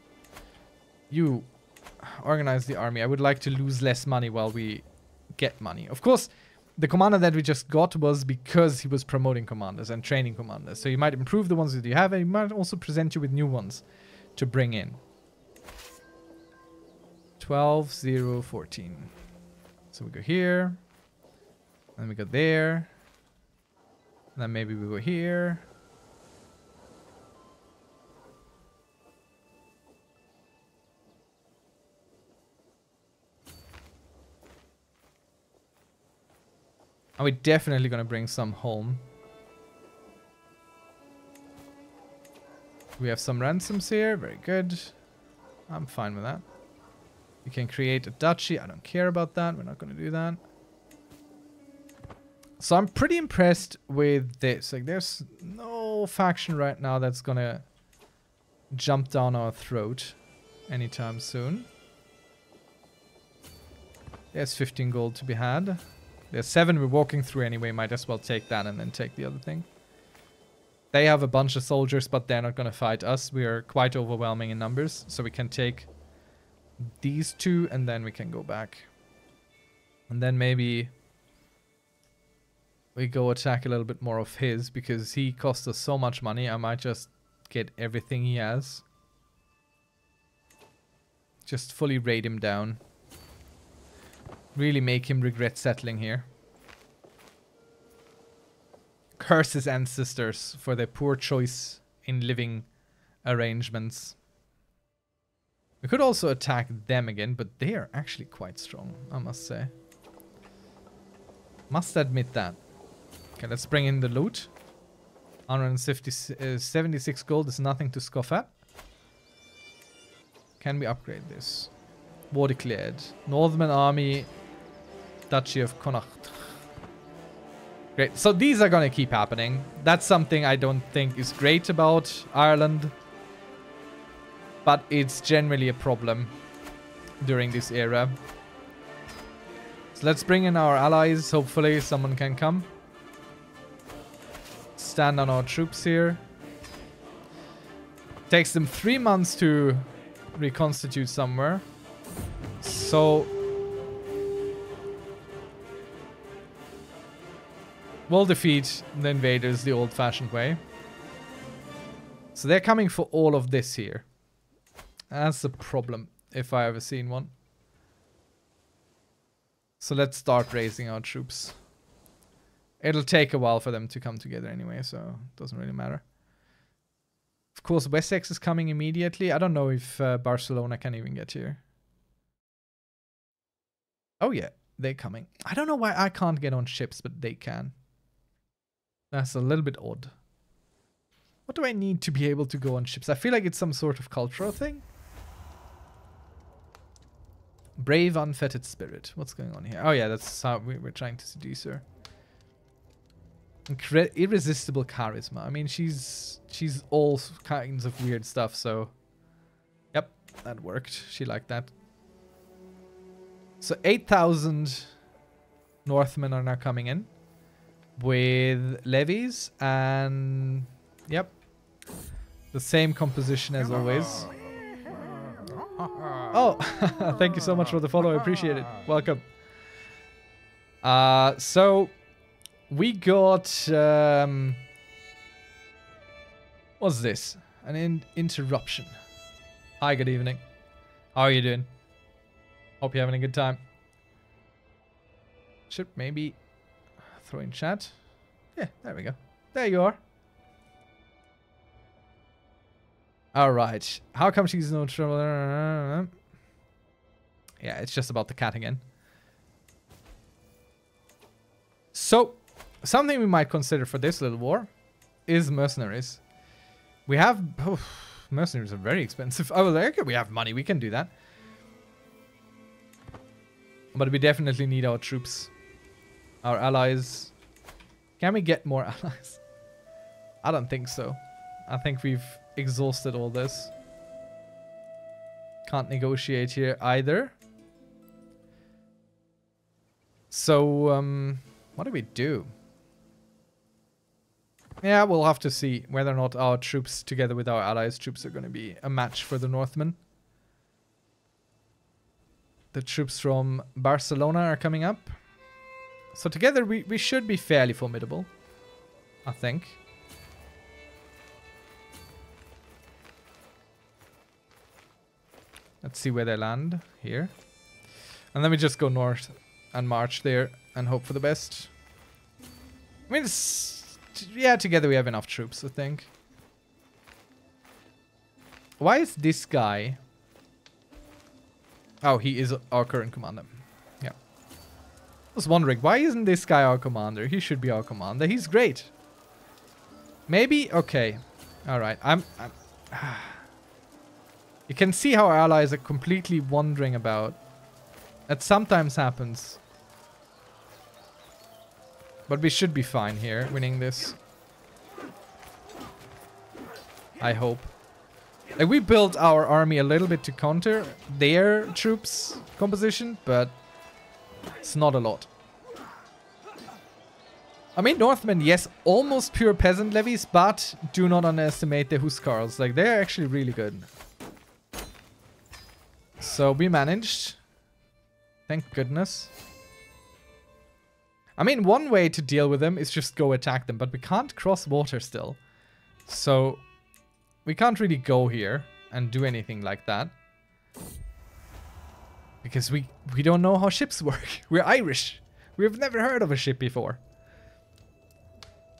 You organize the army. I would like to lose less money while we get money. Of course, the commander that we just got was because he was promoting commanders and training commanders. So you might improve the ones that you have and he might also present you with new ones to bring in. 12, 0, 14. So we go here. And we go there. And then maybe we go here. Are we definitely going to bring some home? We have some ransoms here. Very good. I'm fine with that. We can create a duchy. I don't care about that. We're not going to do that. So I'm pretty impressed with this. Like, there's no faction right now that's going to jump down our throat anytime soon. There's 15 gold to be had. There's seven we're walking through anyway. Might as well take that and then take the other thing. They have a bunch of soldiers, but they're not going to fight us. We are quite overwhelming in numbers. So we can take these two and then we can go back. And then maybe we go attack a little bit more of his because he cost us so much money. I might just get everything he has. Just fully raid him down. Really make him regret settling here. Curse his ancestors for their poor choice in living arrangements. We could also attack them again, but they are actually quite strong, I must say. Must admit that. Okay, let's bring in the loot. 176 uh, gold is nothing to scoff at. Can we upgrade this? War declared. Northern army, Duchy of Connacht. Great. So these are going to keep happening. That's something I don't think is great about Ireland. But it's generally a problem during this era. So let's bring in our allies. Hopefully someone can come. Stand on our troops here. Takes them three months to reconstitute somewhere. So We'll defeat the invaders the old-fashioned way. So they're coming for all of this here. That's the problem, if I ever seen one. So let's start raising our troops. It'll take a while for them to come together anyway, so it doesn't really matter. Of course, Wessex is coming immediately. I don't know if uh, Barcelona can even get here. Oh yeah, they're coming. I don't know why I can't get on ships, but they can. That's a little bit odd. What do I need to be able to go on ships? I feel like it's some sort of cultural thing. Brave, unfettered spirit. What's going on here? Oh yeah, that's how we, are trying to seduce her. Incre irresistible charisma. I mean, she's she's all kinds of weird stuff, so... Yep, that worked. She liked that. So 8,000 Northmen are now coming in with levies and yep. The same composition as always. (laughs) Oh (laughs) thank you so much for the follow i appreciate it. Welcome. Uh so we got um what's this? An in interruption. Hi good evening. How are you doing? Hope you're having a good time. Should maybe throw in chat. Yeah, there we go. There you are. Alright. How come she's no trouble? Yeah, it's just about the cat again. So, something we might consider for this little war is mercenaries. We have... Oh, mercenaries are very expensive. (laughs) Oh, well, okay, we have money. We can do that. But we definitely need our troops. Our allies. Can we get more (laughs) allies? I don't think so. I think we've exhausted all this. Can't negotiate here either. So, um, what do we do? Yeah, we'll have to see whether or not our troops, together with our allies' troops, are going to be a match for the Northmen. The troops from Barcelona are coming up. So together we, we should be fairly formidable. I think. Let's see where they land. Here. And then we just go north and march there and hope for the best. I mean, yeah, together we have enough troops, I think. Why is this guy... Oh, he is our current commander. I was wondering, why isn't this guy our commander? He should be our commander. He's great. Maybe? Okay. Alright. I'm... I'm (sighs) you can see how our allies are completely wondering about. That sometimes happens. But we should be fine here, winning this. I hope. Like, we built our army a little bit to counter their troops composition, but it's not a lot. I mean, Northmen, yes, almost pure peasant levies, but do not underestimate the Huscarls. Like, they're actually really good. So, we managed. Thank goodness. I mean, one way to deal with them is just go attack them, but we can't cross water still. So, we can't really go here and do anything like that. Because we, we don't know how ships (laughs) work. We're Irish. We've never heard of a ship before.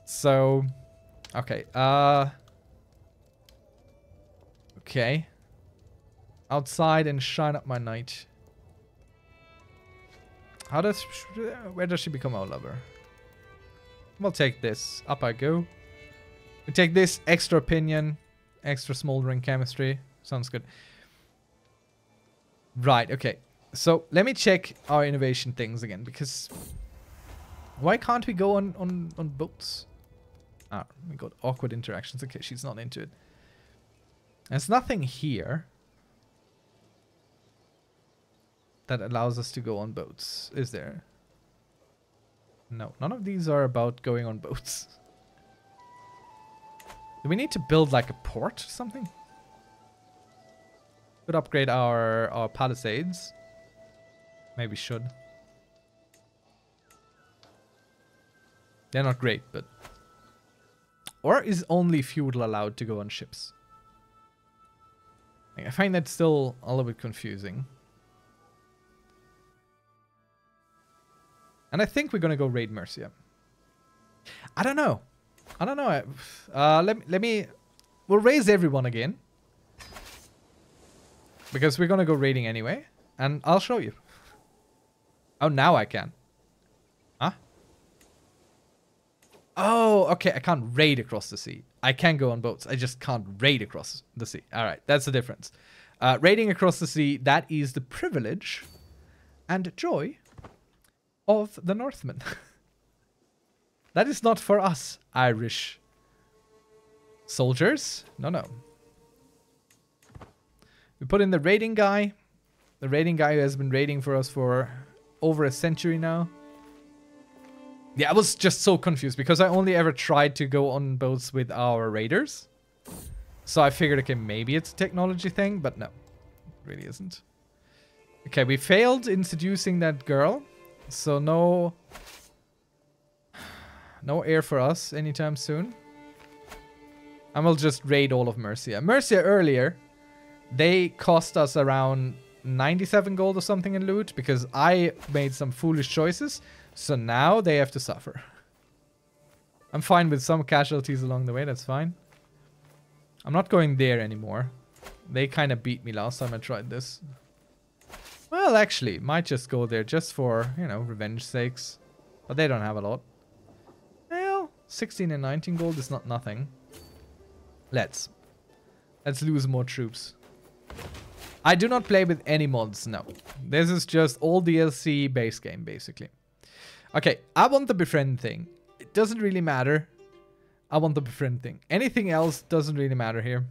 So, okay. Uh, okay. Outside and shine up my knight. How does... Where does she become our lover? We'll take this. Up I go. We take this extra opinion, extra smoldering chemistry. Sounds good. Right, okay. So let me check our innovation things again because why can't we go on, on, on boats? Ah, we got awkward interactions. Okay, she's not into it. There's nothing here that allows us to go on boats, is there? No, none of these are about going on boats. Do we need to build like a port or something? Could upgrade our, our palisades. Maybe should. They're not great, but... Or is only feudal allowed to go on ships? I find that still a little bit confusing. And I think we're gonna go raid Mercia. I don't know. I don't know. Uh, let, let me... We'll raise everyone again. Because we're gonna go raiding anyway. And I'll show you. Oh, now I can. Huh? Oh, okay. I can't raid across the sea. I can go on boats. I just can't raid across the sea. All right. That's the difference. Uh, raiding across the sea, that is the privilege and joy of the Northmen. (laughs) that is not for us, Irish soldiers. No, no. We put in the raiding guy. The raiding guy who has been raiding for us for over a century now. Yeah, I was just so confused because I only ever tried to go on boats with our raiders. So I figured, okay, maybe it's a technology thing, but no, it really isn't. Okay, we failed in seducing that girl. So no... No air for us anytime soon. And we'll just raid all of Mercia. Mercia earlier, they cost us around 97 gold or something in loot because I made some foolish choices. So now they have to suffer. I'm fine with some casualties along the way, that's fine. I'm not going there anymore. They kind of beat me last time I tried this. Well, actually, might just go there just for, you know, revenge sakes. But they don't have a lot. Well, 16 and 19 gold is not nothing. Let's. Let's lose more troops. I do not play with any mods, no. This is just all DLC base game, basically. Okay, I want the befriend thing. It doesn't really matter. I want the befriend thing. Anything else doesn't really matter here.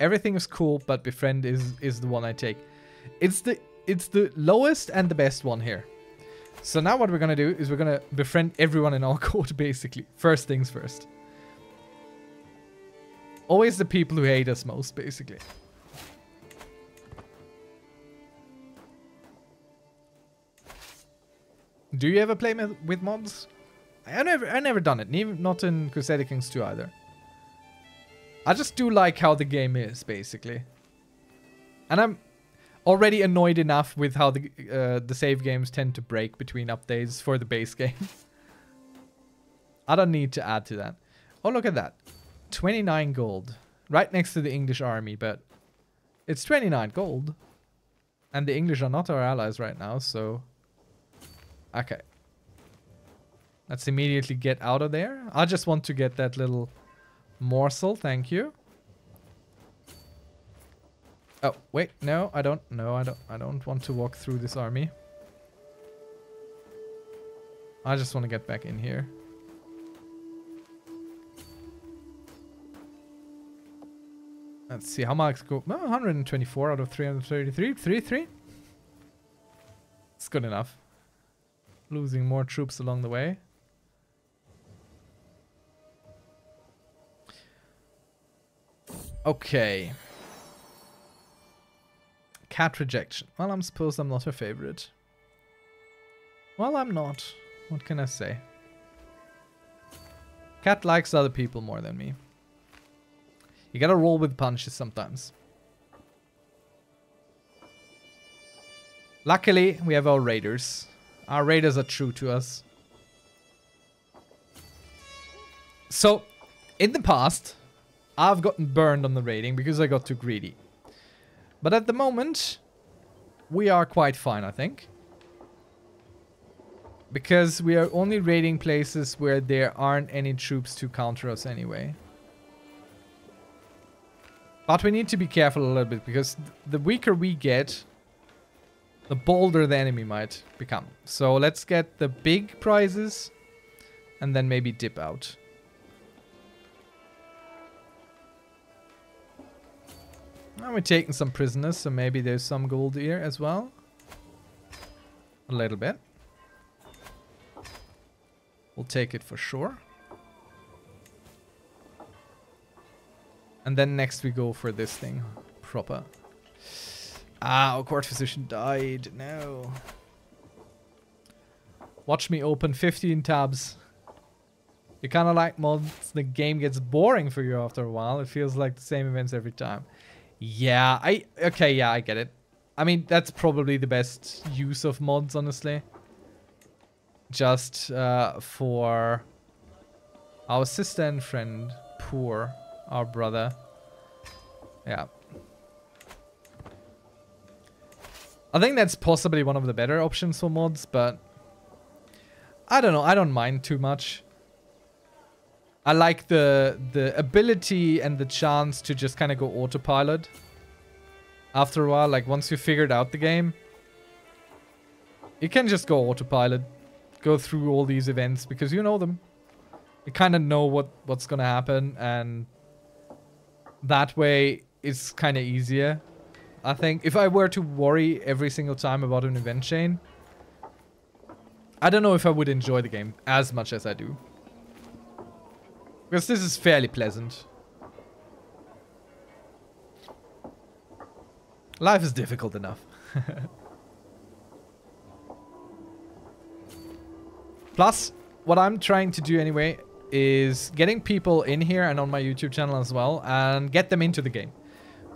Everything is cool, but befriend is, is the one I take. It's the it's the lowest and the best one here. So now what we're going to do is we're going to befriend everyone in our (laughs) court, basically. First things first. Always the people who hate us most, basically. Do you ever play with mods? I never, I never done it. Not in Crusader Kings 2 either. I just do like how the game is, basically. And I'm already annoyed enough with how the uh, the save games tend to break between updates for the base (laughs) game. I don't need to add to that. Oh, look at that. 29 gold. Right next to the English army, but it's 29 gold. And the English are not our allies right now, so... Okay. Let's immediately get out of there. I just want to get that little morsel, thank you. Oh, wait, no, I don't, no, I don't, I don't want to walk through this army. I just want to get back in here. Let's see, how much go? No, 124 out of 333, 3, 3. It's good enough. Losing more troops along the way. Okay. Cat rejection. Well, I'm supposed I'm not her favorite. Well, I'm not. What can I say? Cat likes other people more than me. You gotta roll with punches sometimes. Luckily, we have our raiders. Our raiders are true to us. So, in the past, I've gotten burned on the raiding because I got too greedy. But at the moment, we are quite fine, I think. Because we are only raiding places where there aren't any troops to counter us anyway. But we need to be careful a little bit because the weaker we get, the bolder the enemy might become. So let's get the big prizes and then maybe dip out. Now we're taking some prisoners, so maybe there's some gold here as well. A little bit. We'll take it for sure. And then next we go for this thing proper. Ah, our court physician died. No. Watch me open 15 tabs. You kind of like mods, the game gets boring for you after a while. It feels like the same events every time. Yeah, I... Okay, yeah, I get it. I mean, that's probably the best use of mods, honestly. Just uh, for our sister and friend, poor, our brother. Yeah. I think that's possibly one of the better options for mods, but I don't know. I don't mind too much. I like the the ability and the chance to just kind of go autopilot. After a while, like once you figured out the game, you can just go autopilot, go through all these events because you know them. You kind of know what what's gonna happen, and that way it's kind of easier. I think if I were to worry every single time about an event chain, I don't know if I would enjoy the game as much as I do. Because this is fairly pleasant. Life is difficult enough. (laughs) Plus, what I'm trying to do anyway is getting people in here and on my YouTube channel as well and get them into the game.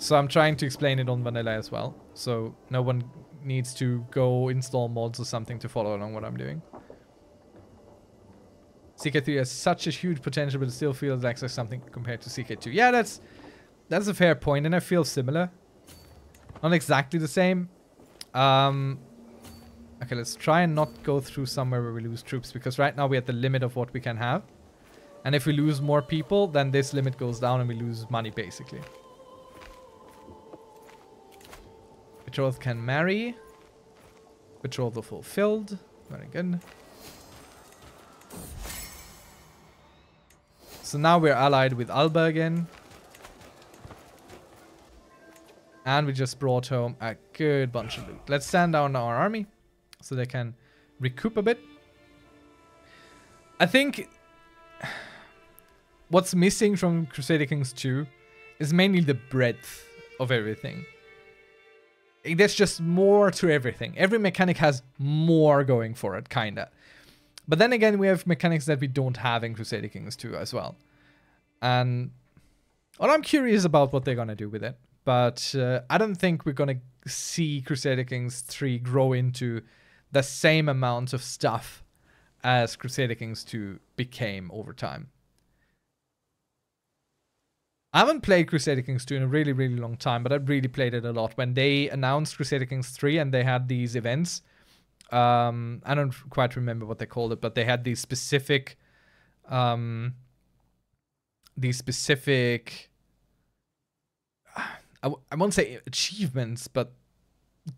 So I'm trying to explain it on vanilla as well. So no one needs to go install mods or something to follow along what I'm doing. CK3 has such a huge potential, but it still feels like something compared to CK2. Yeah, that's that's a fair point, and I feel similar. Not exactly the same. Um, okay, let's try and not go through somewhere where we lose troops, because right now we're at the limit of what we can have. And if we lose more people, then this limit goes down and we lose money, basically. Betrothed can marry. Betrothal fulfilled. Very good. So now we're allied with Alba again. And we just brought home a good bunch of loot. Let's stand down our army so they can recoup a bit. I think what's missing from Crusader Kings 2 is mainly the breadth of everything. There's just more to everything. Every mechanic has more going for it, kinda. But then again, we have mechanics that we don't have in Crusader Kings 2 as well. And well, I'm curious about what they're to do with it. But uh, I don't think we're to see Crusader Kings 3 grow into the same amount of stuff as Crusader Kings 2 became over time. I haven't played Crusader Kings 2 in a really, really long time, but I really played it a lot. When they announced Crusader Kings 3 and they had these events, um, I don't quite remember what they called it, but they had these specific, um, these specific, I w- I won't say achievements, but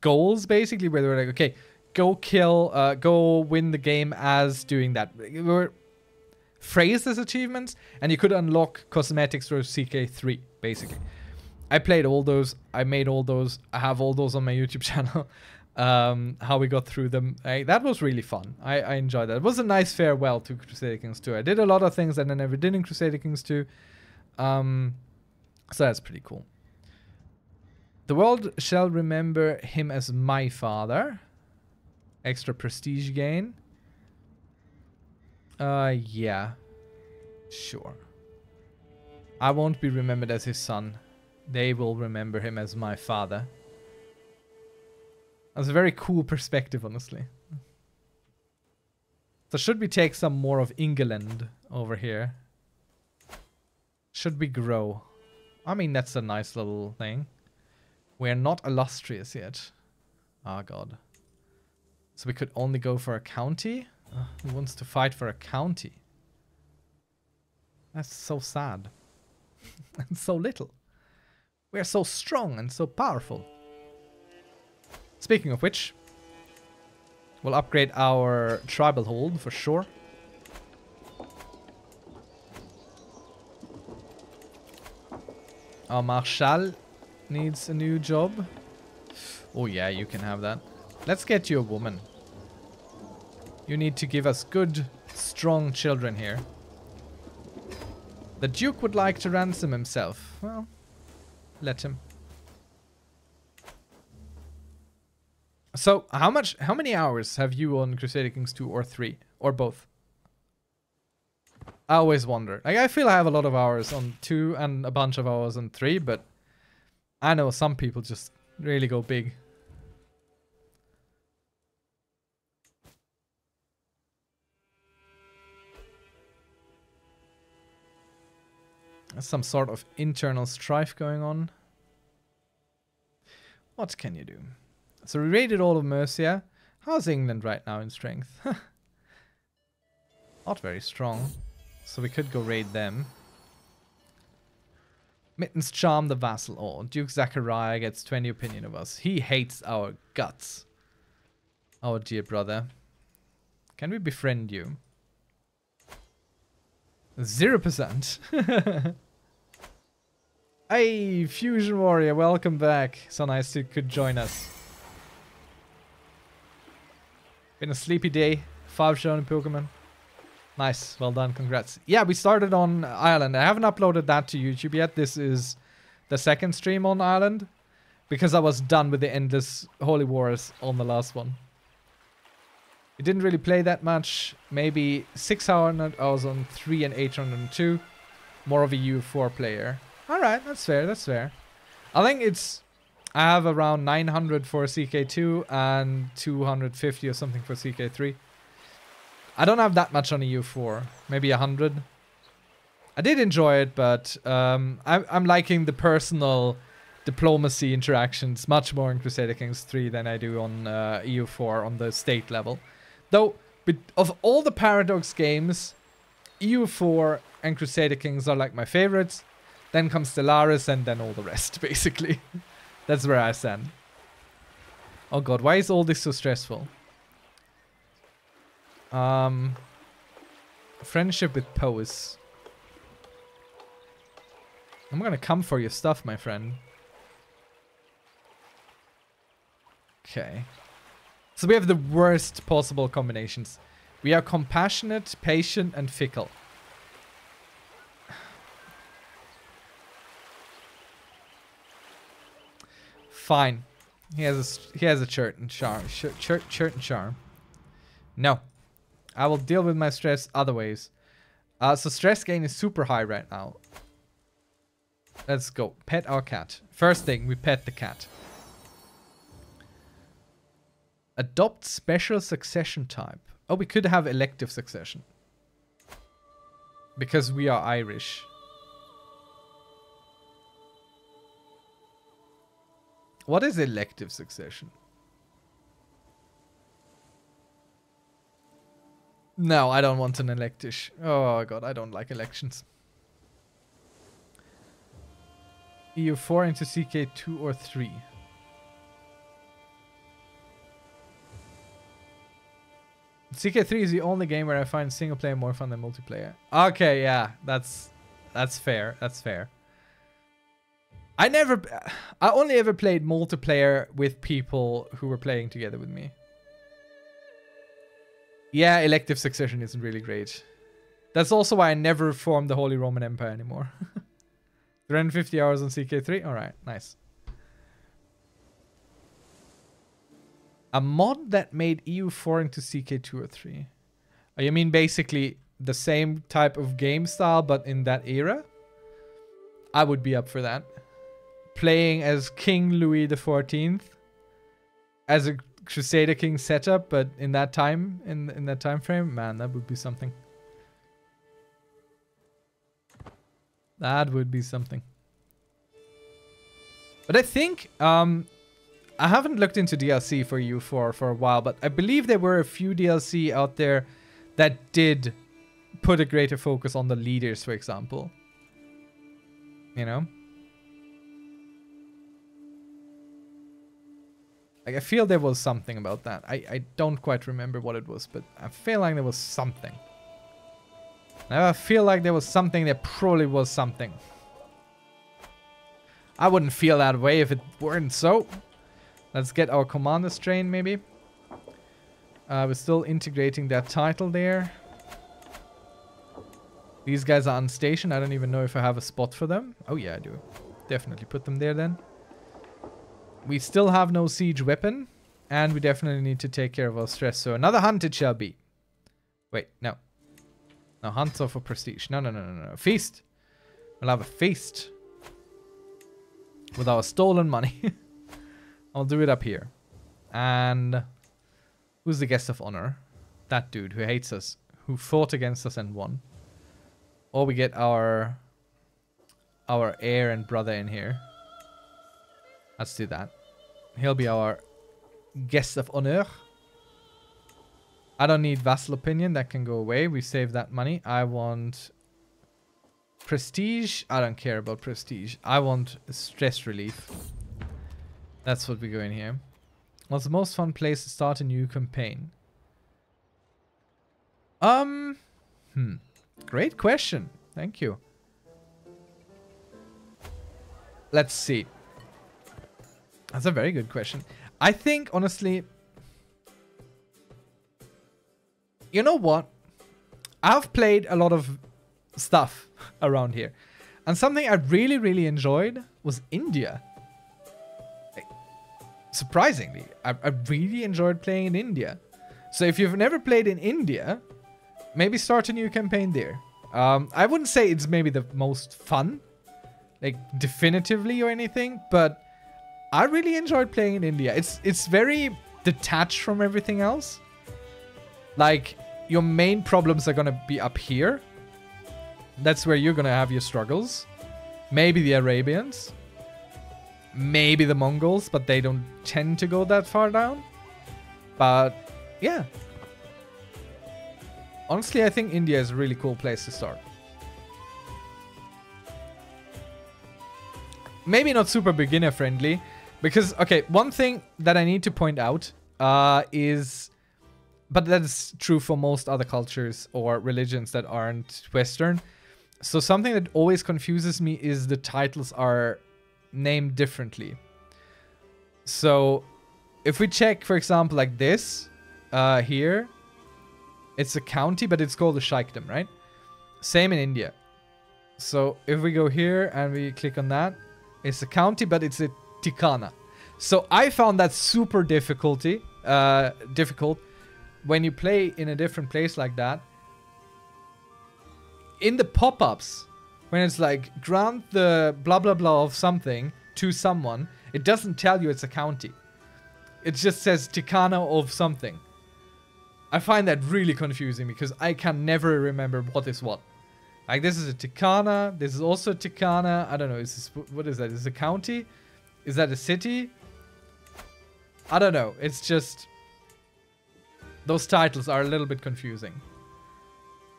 goals basically, where they were like, okay, go kill, uh, go win the game as doing that. Were phrased as achievements, and you could unlock cosmetics for CK3, basically. I played all those. I made all those. I have all those on my YouTube (laughs) channel um, how we got through them. I, that was really fun. I, I enjoyed that. It was a nice farewell to Crusader Kings 2. I did a lot of things that I never did in Crusader Kings 2. Um, so that's pretty cool. The world shall remember him as my father. Extra prestige gain. Uh, yeah. Sure. I won't be remembered as his son. They will remember him as my father. That's a very cool perspective, honestly. So should we take some more of England over here? Should we grow? I mean, that's a nice little thing. We're not illustrious yet. Oh, God. So we could only go for a county? Who wants to fight for a county? That's so sad. (laughs) and so little. We are so strong and so powerful. Speaking of which, we'll upgrade our tribal hold for sure. Our Marshal needs a new job. Oh yeah, you can have that. Let's get you a woman. You need to give us good, strong children here. The Duke would like to ransom himself. Well, let him. So, how much, how many hours have you on Crusader Kings 2 or 3? Or both? I always wonder. Like, I feel I have a lot of hours on 2 and a bunch of hours on 3, but I know some people just really go big. Some sort of internal strife going on. What can you do? So we raided all of Mercia. How's England right now in strength? (laughs) Not very strong. So we could go raid them. Mittens charm the vassal. Oh, Duke Zachariah gets 20 opinion of us. He hates our guts. Our dear brother. Can we befriend you? Zero percent. (laughs) hey, Fusion Warrior, welcome back. So nice you could join us. Been a sleepy day. Five shown Pokemon. Nice, well done, congrats. Yeah, we started on Ireland. I haven't uploaded that to YouTube yet. This is the second stream on Ireland. Because I was done with the endless Holy Wars on the last one. We didn't really play that much. Maybe 600 hours on 3 and 802. More of a EU4 player. Alright, that's fair, that's fair. I think it's... I have around 900 for CK2 and 250 or something for CK3. I don't have that much on EU4. Maybe 100. I did enjoy it, but um, I'm, I'm liking the personal diplomacy interactions much more in Crusader Kings 3 than I do on uh, EU4 on the state level. Though, of all the Paradox games, EU4 and Crusader Kings are like my favorites. Then comes Stellaris and then all the rest, (laughs) basically. That's where I stand. Oh god, why is all this so stressful? Um, friendship with Poes. I'm gonna come for your stuff, my friend. Okay. So we have the worst possible combinations. We are compassionate, patient, and fickle. Fine. He has a he has a shirt and charm. Shirt, shirt, shirt and charm. No. I will deal with my stress other ways. Uh, so stress gain is super high right now. Let's go. Pet our cat. First thing, we pet the cat. Adopt special succession type. Oh, we could have elective succession. Because we are Irish. What is elective succession? No, I don't want an electish. Oh god, I don't like elections. EU4 into CK2 or 3. CK3 is the only game where I find single player more fun than multiplayer. Okay, yeah, that's that's fair. That's fair. I never I only ever played multiplayer with people who were playing together with me. Yeah, elective succession isn't really great. That's also why I never formed the Holy Roman Empire anymore. (laughs) 350 hours on CK3? Alright, nice. A mod that made EU4 into CK2 or 3. Oh, you mean basically the same type of game style, but in that era? I would be up for that. Playing as King Louis XIV as a Crusader King setup, but in that time, in in that time frame, man, that would be something. That would be something. But I think um, I haven't looked into DLC for EU4 for a while, but I believe there were a few DLC out there that did put a greater focus on the leaders, for example. You know? Like, I feel there was something about that. I, I don't quite remember what it was, but I feel like there was something. Now I feel like there was something, there probably was something. I wouldn't feel that way if it weren't so. Let's get our commander strain, maybe. Uh, we're still integrating that title there. These guys are on station. I don't even know if I have a spot for them. Oh yeah, I do. Definitely put them there then. We still have no siege weapon. And we definitely need to take care of our stress. So another hunt it shall be. Wait, no. No, hunts are for prestige. No, no, no, no, no. Feast. We'll have a feast. With our stolen money. (laughs) I'll do it up here. And who's the guest of honor? That dude who hates us. Who fought against us and won. Or we get our our heir and brother in here. Let's do that. He'll be our guest of honor. I don't need vassal opinion. That can go away. We save that money. I want prestige. I don't care about prestige. I want stress relief. That's what we go in here. What's the most fun place to start a new campaign? Um, hmm. Great question. Thank you. Let's see. That's a very good question. I think, honestly... You know what? I've played a lot of stuff around here. And something I really, really enjoyed was India. Surprisingly, I, I really enjoyed playing in India. So if you've never played in India, maybe start a new campaign there. Um, I wouldn't say it's maybe the most fun, like definitively or anything, but I really enjoyed playing in India. It's it's very detached from everything else. Like your main problems are gonna be up here. That's where you're gonna have your struggles. Maybe the Arabians. Maybe the Mongols, but they don't tend to go that far down. But yeah, Honestly, I think India is a really cool place to start. Maybe not super beginner friendly. Because, okay, one thing that I need to point out uh, is... But that is true for most other cultures or religions that aren't Western. So something that always confuses me is the titles are named differently. So if we check, for example, like this uh, here, it's a county, but it's called a sheikhdom, right? Same in India. So if we go here and we click on that, it's a county, but it's a tikana. So I found that super difficulty, uh, difficult when you play in a different place like that. In the pop-ups, when it's like grant the blah blah blah of something to someone, it doesn't tell you it's a county. It just says Tikana of something. I find that really confusing because I can never remember what is what. Like this is a Tikana, this is also Tikana. I don't know, is this, what is that? Is it a county? Is that a city? I don't know. It's just those titles are a little bit confusing.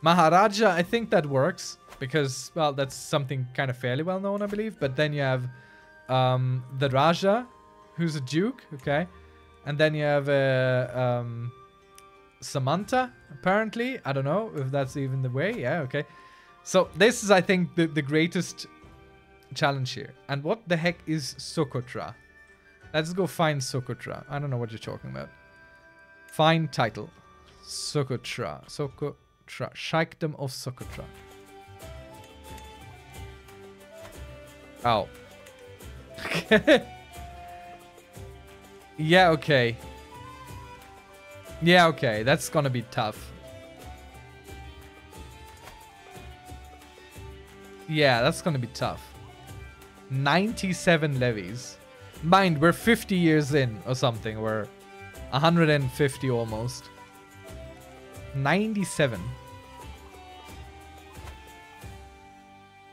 Maharaja, I think that works because, well, that's something kind of fairly well known, I believe. But then you have um, the Raja, who's a duke, okay? And then you have. Uh, um, Samanta, apparently. I don't know if that's even the way. Yeah, okay. So this is, I think, the, the greatest challenge here. And what the heck is Socotra? Let's go find Socotra. I don't know what you're talking about. Find title. Socotra. Socotra. Sheikhdom of Socotra. Ow. Oh. (laughs) yeah, okay. Yeah, okay. That's gonna be tough. Yeah, that's gonna be tough. 97 levies. Mind, we're 50 years in or something. We're 150 almost. 97.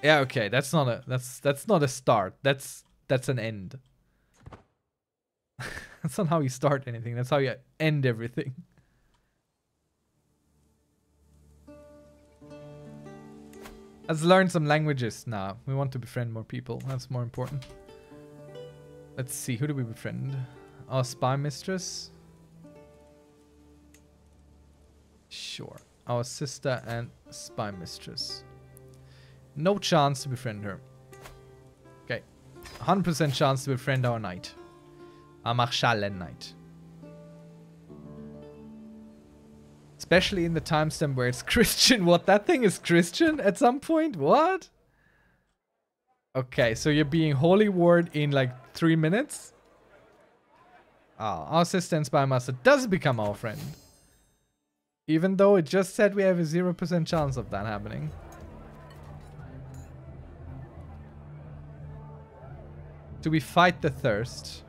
Yeah, okay. That's not a that's that's not a start. That's that's an end. (laughs) That's not how you start anything. That's how you end everything. Let's learn some languages. Nah, we want to befriend more people. That's more important. Let's see. Who do we befriend? Our spy mistress. Sure. Our sister and spy mistress. No chance to befriend her. Okay. 100% chance to befriend our knight. Our Marschallen knight. Especially in the timestamp where it's (laughs) Christian. What? That thing is Christian at some point? What? Okay, so you're being holy ward in like three minutes? Oh, our and spy master does become our friend. Even though it just said we have a 0% chance of that happening. Do we fight the thirst?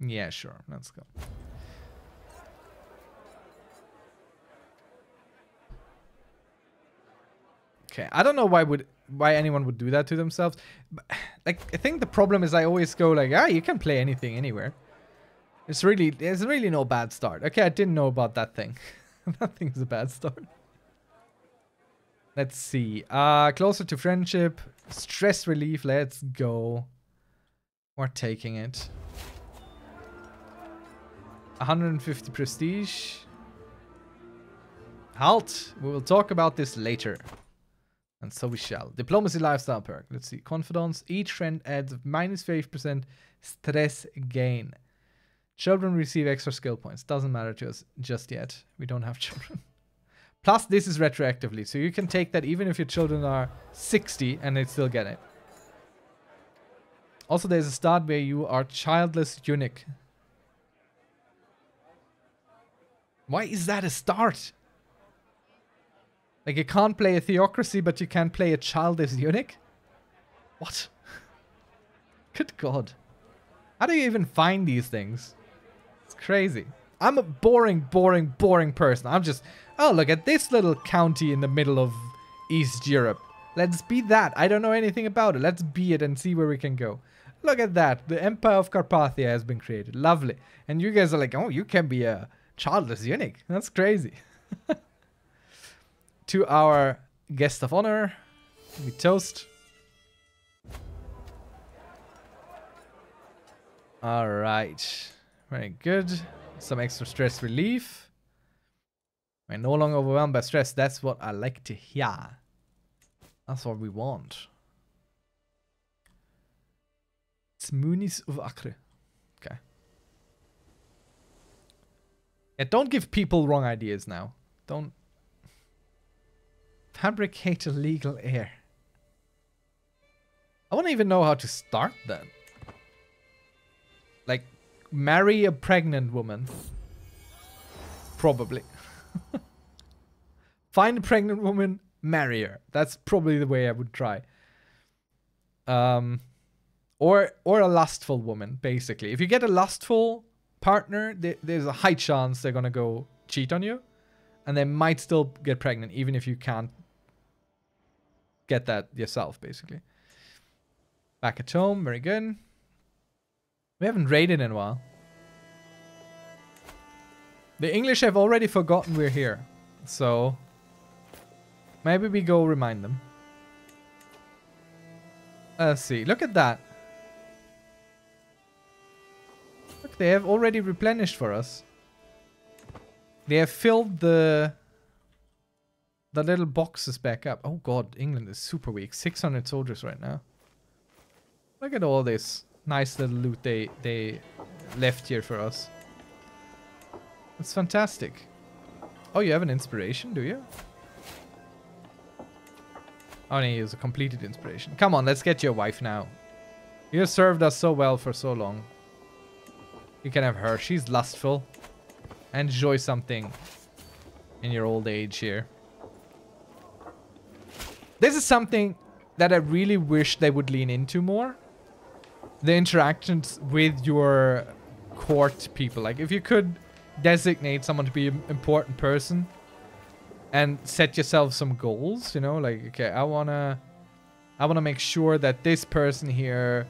Yeah, sure. Let's go. Okay, I don't know why would why anyone would do that to themselves. But, (sighs) like, I think the problem is I always go like, ah, you can play anything anywhere. It's really, it's really no bad start. Okay, I didn't know about that thing. (laughs) that thing's a bad start. Let's see. Uh, closer to friendship. Stress relief. Let's go. We're taking it. 150 prestige. Halt. We will talk about this later. And so we shall. Diplomacy lifestyle perk. Let's see. Confidence. Each friend adds minus 5% stress gain. Children receive extra skill points. Doesn't matter to us just yet. We don't have (laughs) children. Plus, this is retroactively. So you can take that even if your children are 60 and they still get it. Also, there's a start where you are childless eunuch. Why is that a start? Like you can't play a theocracy, but you can play a childless eunuch? What? (laughs) Good god. How do you even find these things? It's crazy. I'm a boring, boring, boring person. I'm just, oh, look at this little county in the middle of East Europe. Let's be that. I don't know anything about it. Let's be it and see where we can go. Look at that. The Empire of Carpathia has been created. Lovely. And you guys are like, oh, you can be a childless eunuch. That's crazy. (laughs) to our guest of honor. We toast. All right. Very good. Some extra stress relief. We're no longer overwhelmed by stress. That's what I like to hear. That's what we want. It's Munis of Acre. Okay. Yeah, don't give people wrong ideas now. Don't Fabricate a legal heir. I wouldn't even know how to start that. Like, marry a pregnant woman. Probably. (laughs) Find a pregnant woman, marry her. That's probably the way I would try. Um, or or a lustful woman, basically. If you get a lustful partner, there's a high chance they're gonna go cheat on you, and they might still get pregnant, even if you can't get that yourself, basically. Back at home, very good. We haven't raided in a while. The English have already forgotten we're here. So, maybe we go remind them. Let's see. Look at that. Look, they have already replenished for us. They have filled the the little box is back up. Oh god, England is super weak. 600 soldiers right now. Look at all this nice little loot they, they left here for us. It's fantastic. Oh, you have an inspiration, do you? Oh, he has a completed inspiration. Come on, let's get your wife now. You served us so well for so long. You can have her. She's lustful. Enjoy something in your old age here. This is something that I really wish they would lean into more. The interactions with your court people. Like, if you could designate someone to be an important person and set yourself some goals, you know, like, okay, I want to... I want to make sure that this person here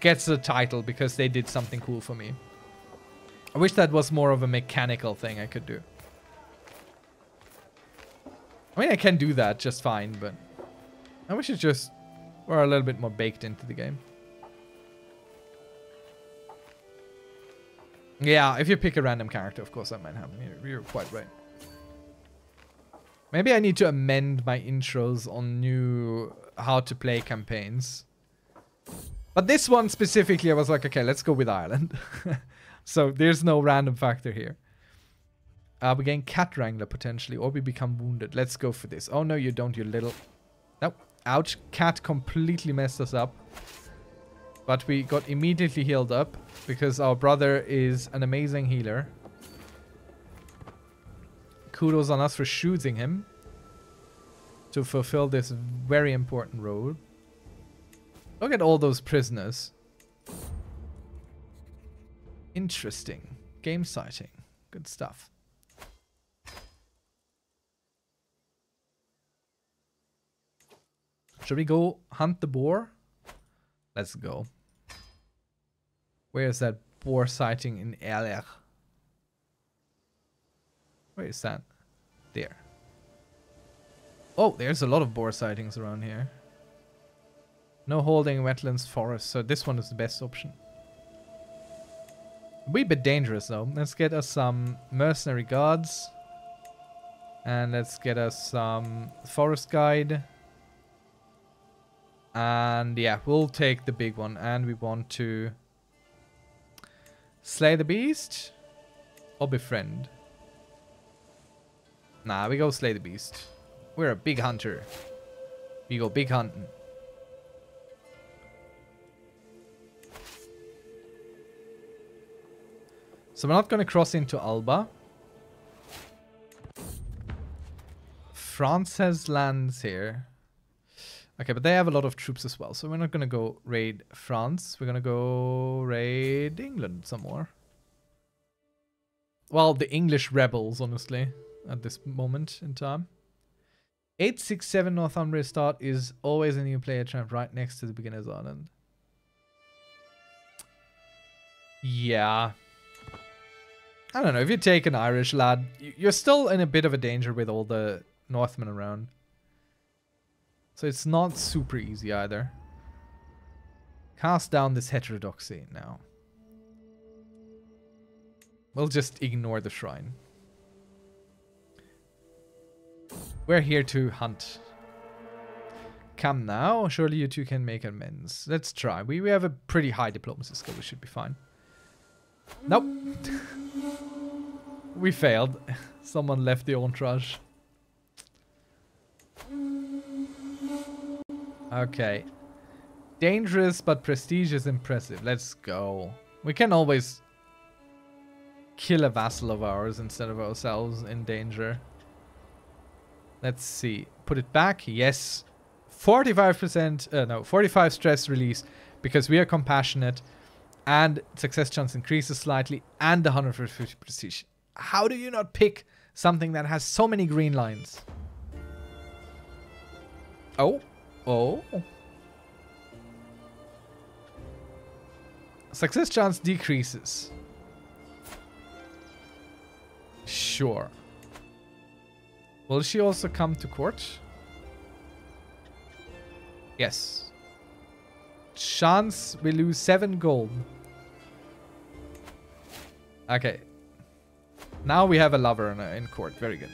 gets the title because they did something cool for me. I wish that was more of a mechanical thing I could do. I mean, I can do that just fine, but I wish it just were a little bit more baked into the game. Yeah, if you pick a random character, of course that might happen. You're, you're quite right. Maybe I need to amend my intros on new how to play campaigns. But this one specifically, I was like, okay, let's go with Ireland. (laughs) so there's no random factor here. Uh, we gain Cat Wrangler potentially, or we become wounded. Let's go for this. Oh, no, you don't, you little... Nope. Ouch. Cat completely messed us up. But we got immediately healed up because our brother is an amazing healer. Kudos on us for shooting him to fulfill this very important role. Look at all those prisoners. Interesting. Game sighting. Good stuff. Should we go hunt the boar? Let's go. Where is that boar sighting in Erlech? Where is that? There. Oh, there's a lot of boar sightings around here. No holding wetlands forest, so this one is the best option. A Wee bit dangerous though. Let's get us some mercenary guards. And let's get us some forest guide. And yeah, we'll take the big one. And we want to slay the beast or befriend. Nah, we go slay the beast. We're a big hunter. We go big hunting. So we're not going to cross into Alba. France has lands here. Okay, but they have a lot of troops as well. So we're not to go raid France. We're to go raid England some more. Well, the English rebels, honestly, at this moment in time. 867 Northumbria start is always a new player champ right next to the beginner's island. Yeah. I don't know, if you take an Irish lad, you're still in a bit of a danger with all the Northmen around. So it's not super easy either. Cast down this heterodoxy now. We'll just ignore the shrine. We're here to hunt. Come now. Surely you two can make amends. Let's try. We, we have a pretty high diplomacy skill. We should be fine. Nope. (laughs) we failed. (laughs) Someone left the entourage. Okay. Dangerous, but prestige is impressive. Let's go. We can always kill a vassal of ours instead of ourselves in danger. Let's see. Put it back. Yes. 45%, uh, no, 45 stress release because we are compassionate and success chance increases slightly and 150 prestige. How do you not pick something that has so many green lines? Oh. Oh. Success chance decreases. Sure. Will she also come to court? Yes. Chance we lose 7 gold. Okay. Now we have a lover in, in court. Very good.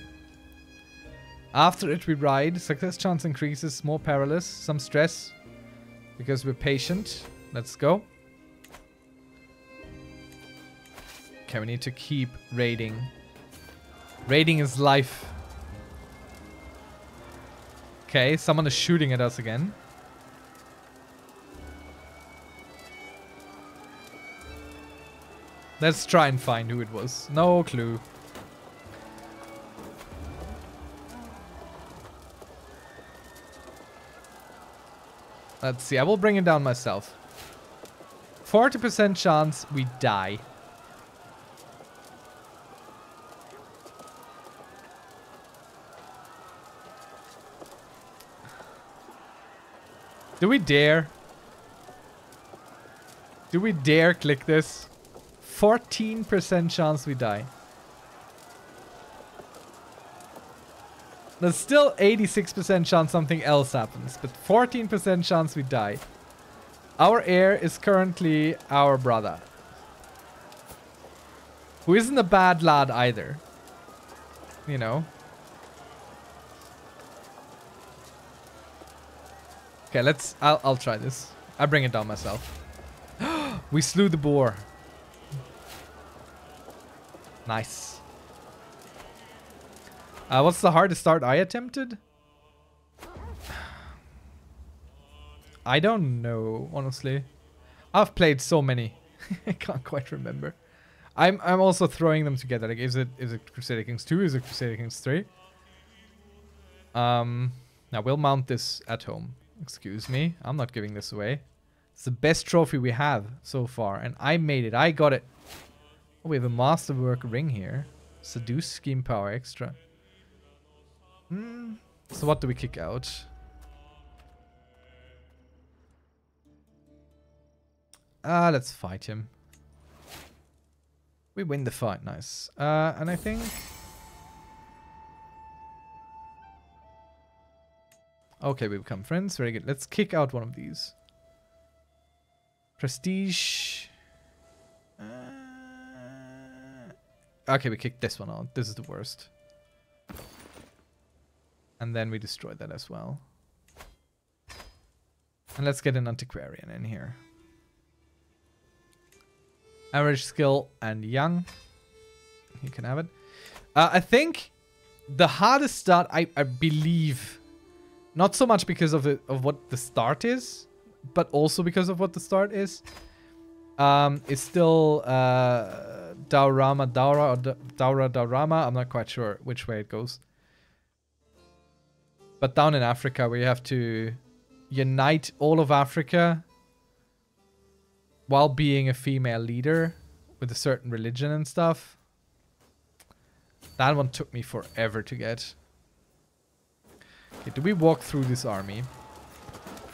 After it we ride. Success chance increases. More perilous. Some stress. Because we're patient. Let's go. Okay, we need to keep raiding. Raiding is life. Okay, someone is shooting at us again. Let's try and find who it was. No clue. Let's see. I will bring it down myself. 40% chance we die. Do we dare? Do we dare click this? 14% chance we die. There's still 86% chance something else happens, but 14% chance we die. Our heir is currently our brother. Who isn't a bad lad either. You know. Okay, let's... I'll, I'll try this. I bring it down myself. (gasps) we slew the boar. Nice. Uh, what's the hardest start I attempted? I don't know, honestly. I've played so many. (laughs) I can't quite remember. I'm I'm also throwing them together. Like, is it is it Crusader Kings 2? Is it Crusader Kings 3? Um, now we'll mount this at home. Excuse me, I'm not giving this away. It's the best trophy we have so far, and I made it. I got it. Oh, we have a masterwork ring here. Seduce scheme power extra. Hmm. So what do we kick out? Ah, uh, let's fight him. We win the fight, nice. Uh, and I think... Okay, we become friends, very good. Let's kick out one of these. Prestige... Uh, okay, we kicked this one out. This is the worst. And then we destroy that as well. And let's get an antiquarian in here. Average skill and young. You can have it. Uh, I think the hardest start, I, I believe, not so much because of it, of what the start is, but also because of what the start is, um, is still uh, Daurama Daura or Daura Daurama. I'm not quite sure which way it goes. But down in Africa, you have to unite all of Africa while being a female leader with a certain religion and stuff. That one took me forever to get. Okay, do we walk through this army?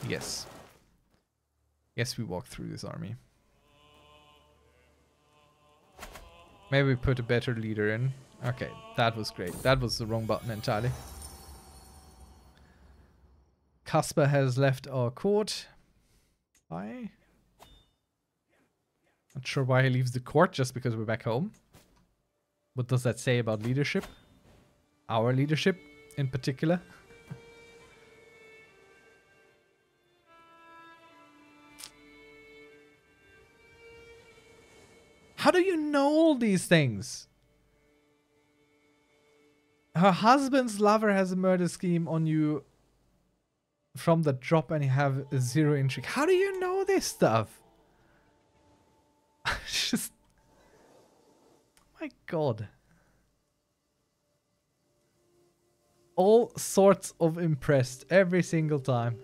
Yes. Yes, we walk through this army. Maybe we put a better leader in. Okay, that was great. That was the wrong button entirely. Casper has left our court. Bye. Not sure why he leaves the court, just because we're back home. What does that say about leadership? Our leadership, in particular? (laughs) How do you know all these things? Her husband's lover has a murder scheme on you from the drop and you have zero intrigue. How do you know this stuff? (laughs) just... My god. All sorts of impressed every single time.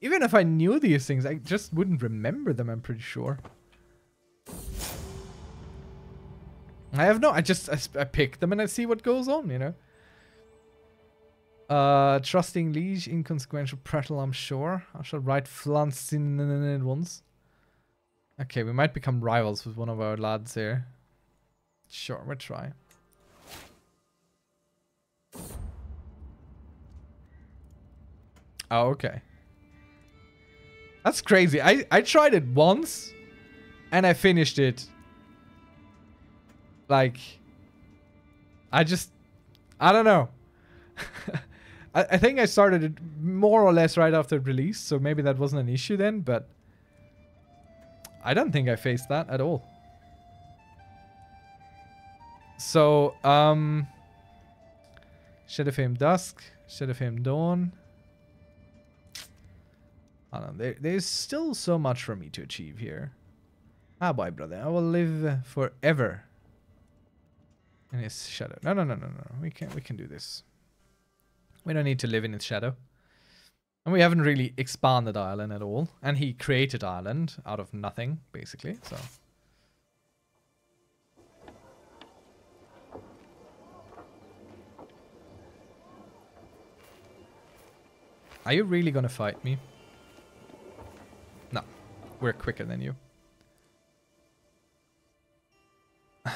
Even if I knew these things, I just wouldn't remember them, I'm pretty sure. I have no, I just, I, I pick them and I see what goes on, you know? Uh, trusting liege, inconsequential prattle, I'm sure. I shall write flancing in once. Okay, we might become rivals with one of our lads here. Sure, we'll try. Oh, okay. That's crazy. I, I tried it once and I finished it. Like, I just, I don't know. (laughs) I, I think I started it more or less right after release, so maybe that wasn't an issue then, but I don't think I faced that at all. So, um, Shadowfame Dusk, Shadowfame Dawn. I don't know, there, there's still so much for me to achieve here. Ah, boy, brother, I will live forever in his shadow. No, no, no, no, no. We can, we can do this. We don't need to live in its shadow. And we haven't really expanded Ireland at all. And he created Ireland out of nothing, basically, so... Are you really gonna fight me? No. We're quicker than you. (sighs)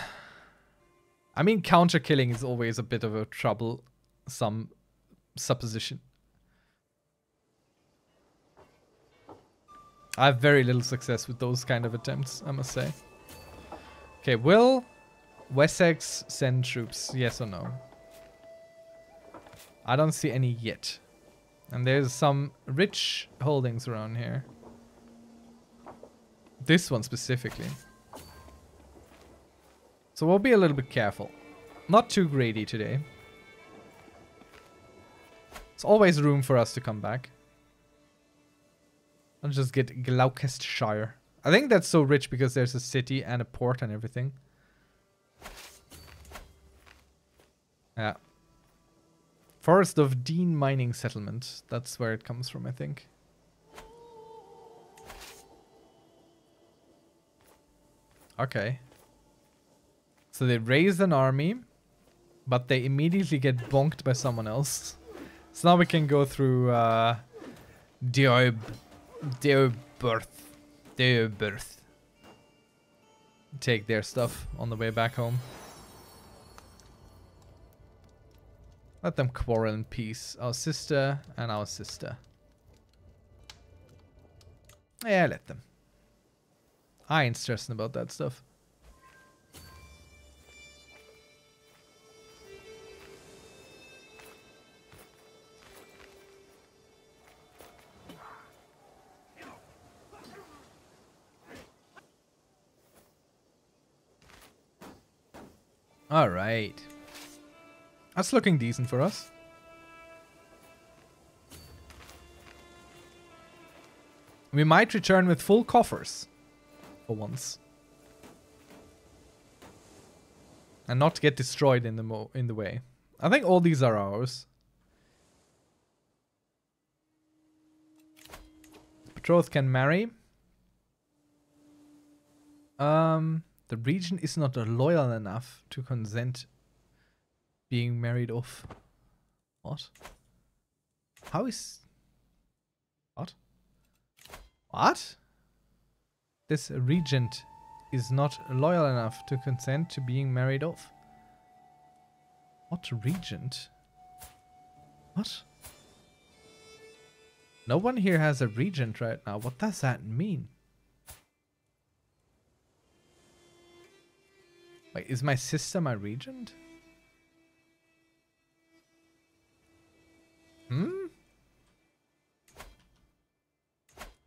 I mean, counter killing is always a bit of a troublesome supposition. I have very little success with those kind of attempts, I must say. Okay, will Wessex send troops? Yes or no? I don't see any yet. And there's some rich holdings around here. This one specifically. So we'll be a little bit careful. Not too greedy today. There's always room for us to come back. I'll just get Gloucestershire. I think that's so rich because there's a city and a port and everything. Yeah. Forest of Dean Mining Settlement. That's where it comes from, I think. Okay. So they raise an army, but they immediately get bonked by someone else. So now we can go through uh, Diob, Diobirth, Diobirth. Take their stuff on the way back home. Let them quarrel in peace. Our sister and our sister. Yeah, let them. I ain't stressing about that stuff. Alright. That's looking decent for us. We might return with full coffers. For once. And not get destroyed in the mo in the way. I think all these are ours. Betrothed can marry. Um... The region is not loyal enough to consent being married off. What? How is... What? What? This regent is not loyal enough to consent to being married off. What regent? What? No one here has a regent right now. What does that mean? Wait, is my sister my regent? Hmm?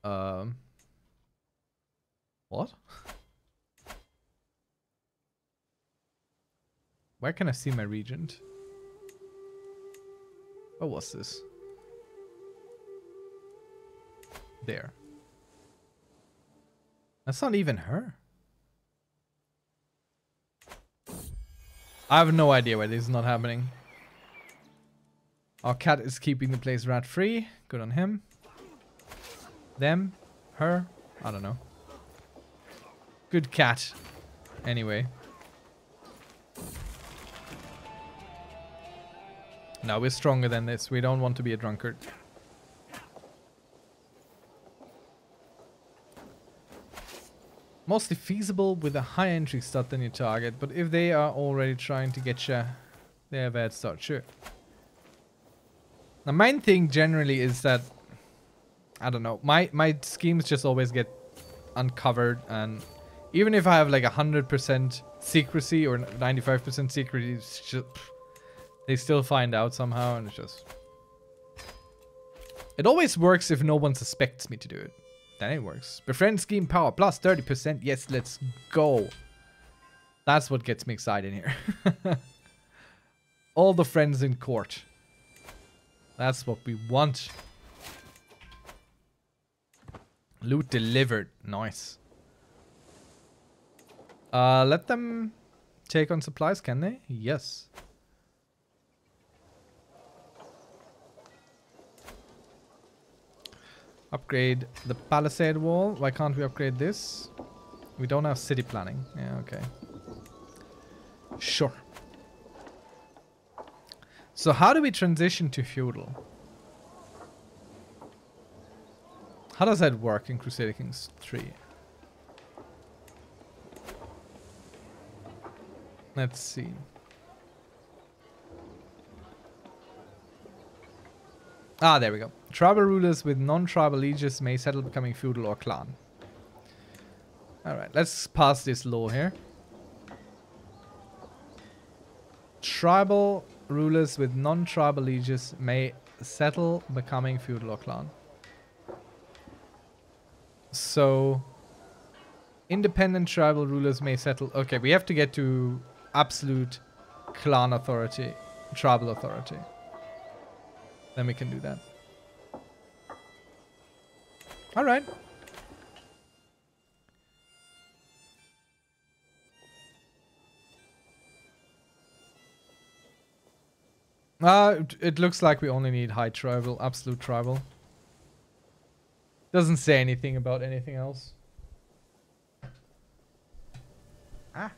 Um. What? Where can I see my regent? What was this? There. That's not even her. I have no idea why this is not happening. Our cat is keeping the place rat free. Good on him. Them. Her. I don't know. Good cat. Anyway. No, we're stronger than this. We don't want to be a drunkard. Mostly feasible with a high entry stat than your target, but if they are already trying to get you, they have a head start, sure. The main thing generally is that, I don't know, my, my schemes just always get uncovered and even if I have like a 100% secrecy or 95% secrecy, just, they still find out somehow and it's just... It always works if no one suspects me to do it. It works. Befriend scheme power plus 30%. Yes, let's go. That's what gets me excited here. (laughs) All the friends in court. That's what we want. Loot delivered. Nice. Uh, let them take on supplies, can they? Yes. Upgrade the palisade wall. Why can't we upgrade this? We don't have city planning. Yeah, okay. Sure. So how do we transition to feudal? How does that work in Crusader Kings 3? Let's see. Ah, there we go. Tribal rulers with non-tribal lieges may settle becoming feudal or clan. Alright, let's pass this law here. Tribal rulers with non-tribal lieges may settle becoming feudal or clan. So, independent tribal rulers may settle. Okay, we have to get to absolute clan authority, tribal authority. Then we can do that. All right. Uh, it, looks like we only need high tribal, absolute tribal. Doesn't say anything about anything else. Ah.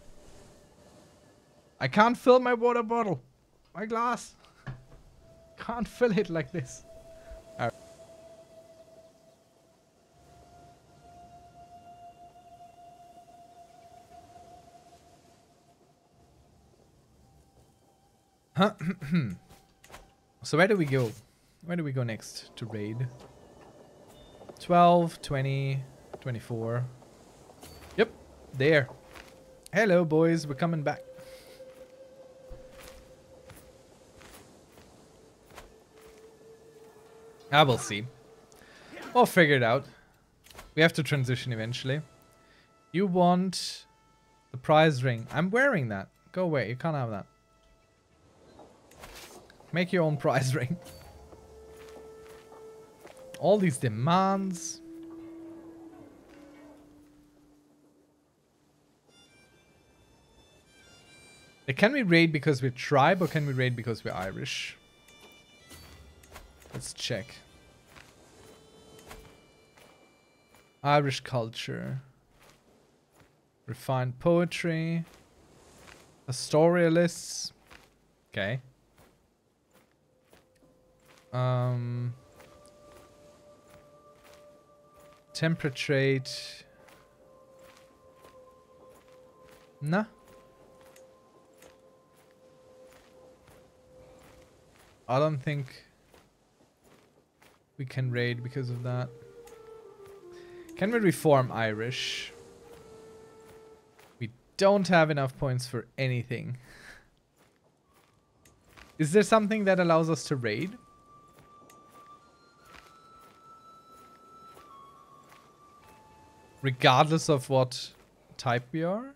I can't fill my water bottle. My glass. Can't fill it like this. Right. (coughs) so where do we go? Where do we go next to raid? 12, 20, 24. Yep, there. Hello, boys. We're coming back. Ah, I will see. We'll figure it out. We have to transition eventually. You want the prize ring. I'm wearing that. Go away. You can't have that. Make your own (laughs) prize ring. All these demands. Can we raid because we're tribe or can we raid because we're Irish? Let's check. Irish culture. Refined poetry. Pastoralists. Okay. Um... Temperate trait. Nah. I don't think we can raid because of that. Can we reform Irish? We don't have enough points for anything. Is there something that allows us to raid? Regardless of what type we are?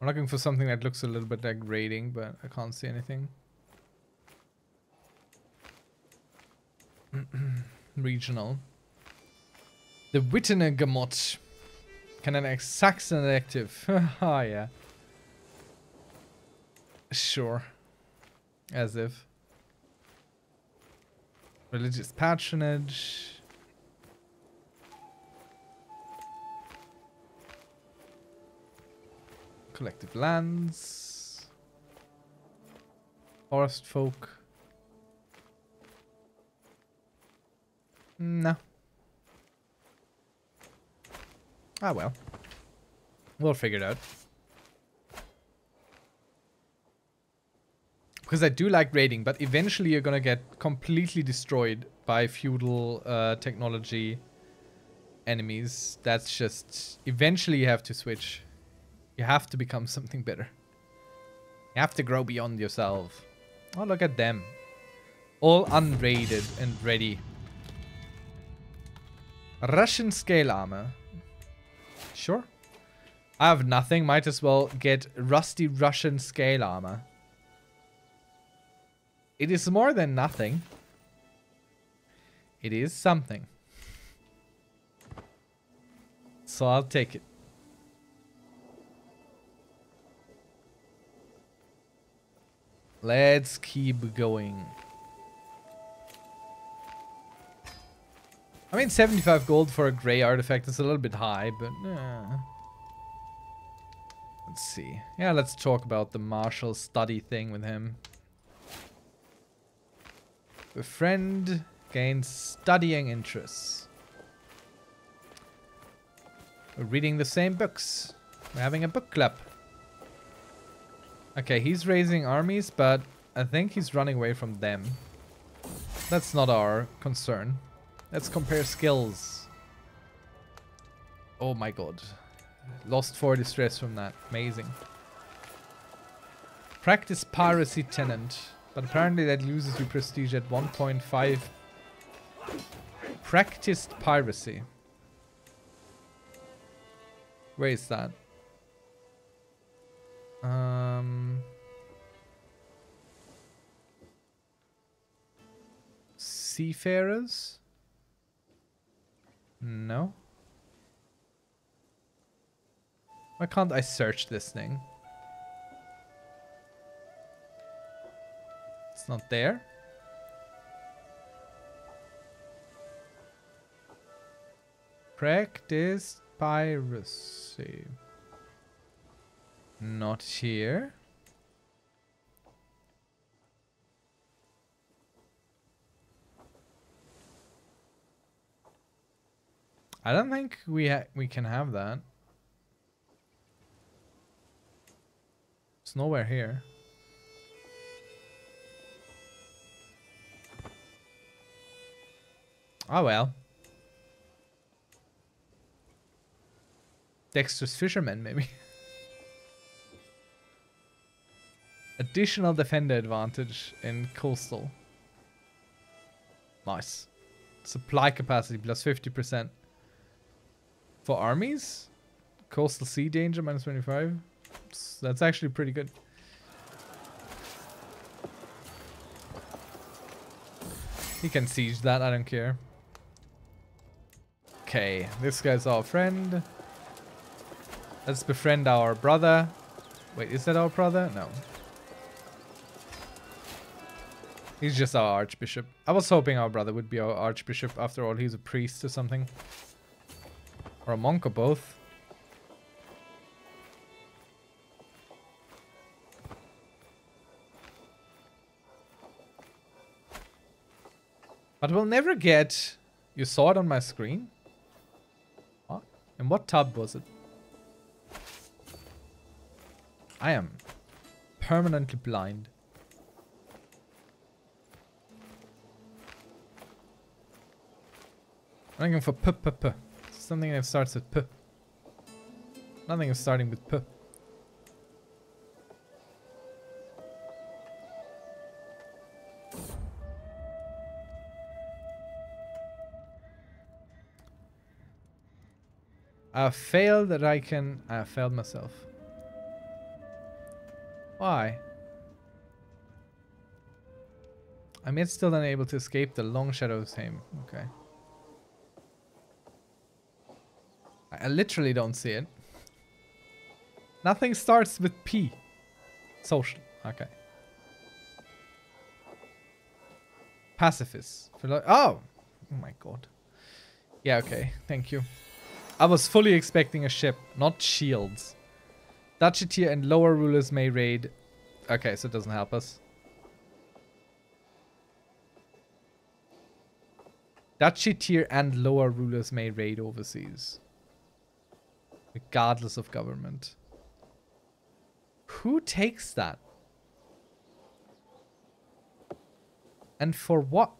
I'm looking for something that looks a little bit like raiding, but I can't see anything. (clears throat) Regional. The Witenagemot. Can an Saxon elective. (laughs) Ah, yeah. Sure. As if. Religious patronage. Collective lands. Forest folk. No. Ah, well. We'll figure it out. Because I do like raiding, but eventually you're gonna get completely destroyed by feudal uh, technology enemies. That's just... Eventually you have to switch. You have to become (laughs) something better. You have to grow beyond yourself. Oh, look at them. All unraided and ready. Russian scale armor. Sure. I have nothing. Might as well get rusty Russian scale armor. It is more than nothing. It is something. So I'll take it. Let's keep going. I mean, 75 gold for a gray artifact is a little bit high, but... Let's see. Yeah, let's talk about the martial study thing with him. A friend gains studying interests. We're reading the same books. We're having a book club. Okay, he's raising armies, but I think he's running away from them. That's not our concern. Let's compare skills. Oh my god. Lost 4 distress from that. Amazing. Practice piracy tenant. But apparently that loses you prestige at 1.5. Practiced piracy. Where is that? Um... Seafarers? No. Why can't I search this thing? It's not there. Practice piracy. Not here. I don't think we we can have that. It's nowhere here. Oh well. Dexterous Fisherman, maybe. (laughs) Additional defender advantage in coastal. Nice. Supply capacity plus 50%. For armies? Coastal sea danger minus 25. That's actually pretty good. He can siege that, I don't care. Okay, this guy's our friend. Let's befriend our brother. Wait, is that our brother? No. He's just our archbishop. I was hoping our brother would be our archbishop. After all, he's a priest or something. Or a monk or both. But we'll never get... You saw it on my screen? What? In what tub was it? I am permanently blind. I'm looking for p p p. Something that starts with P. Nothing is starting with P. I failed that I can... I failed myself. Why? I'm yet still unable to escape the long shadows him. Okay. I literally don't see it. Nothing starts with P. Social. Okay. Pacifist. Oh! Oh my god. Yeah, okay. Thank you. I was fully expecting a ship, not shields. Duchy tier and lower rulers may raid. Okay, so it doesn't help us. Duchy tier and lower rulers may raid overseas regardless of government. Who takes that? And for what?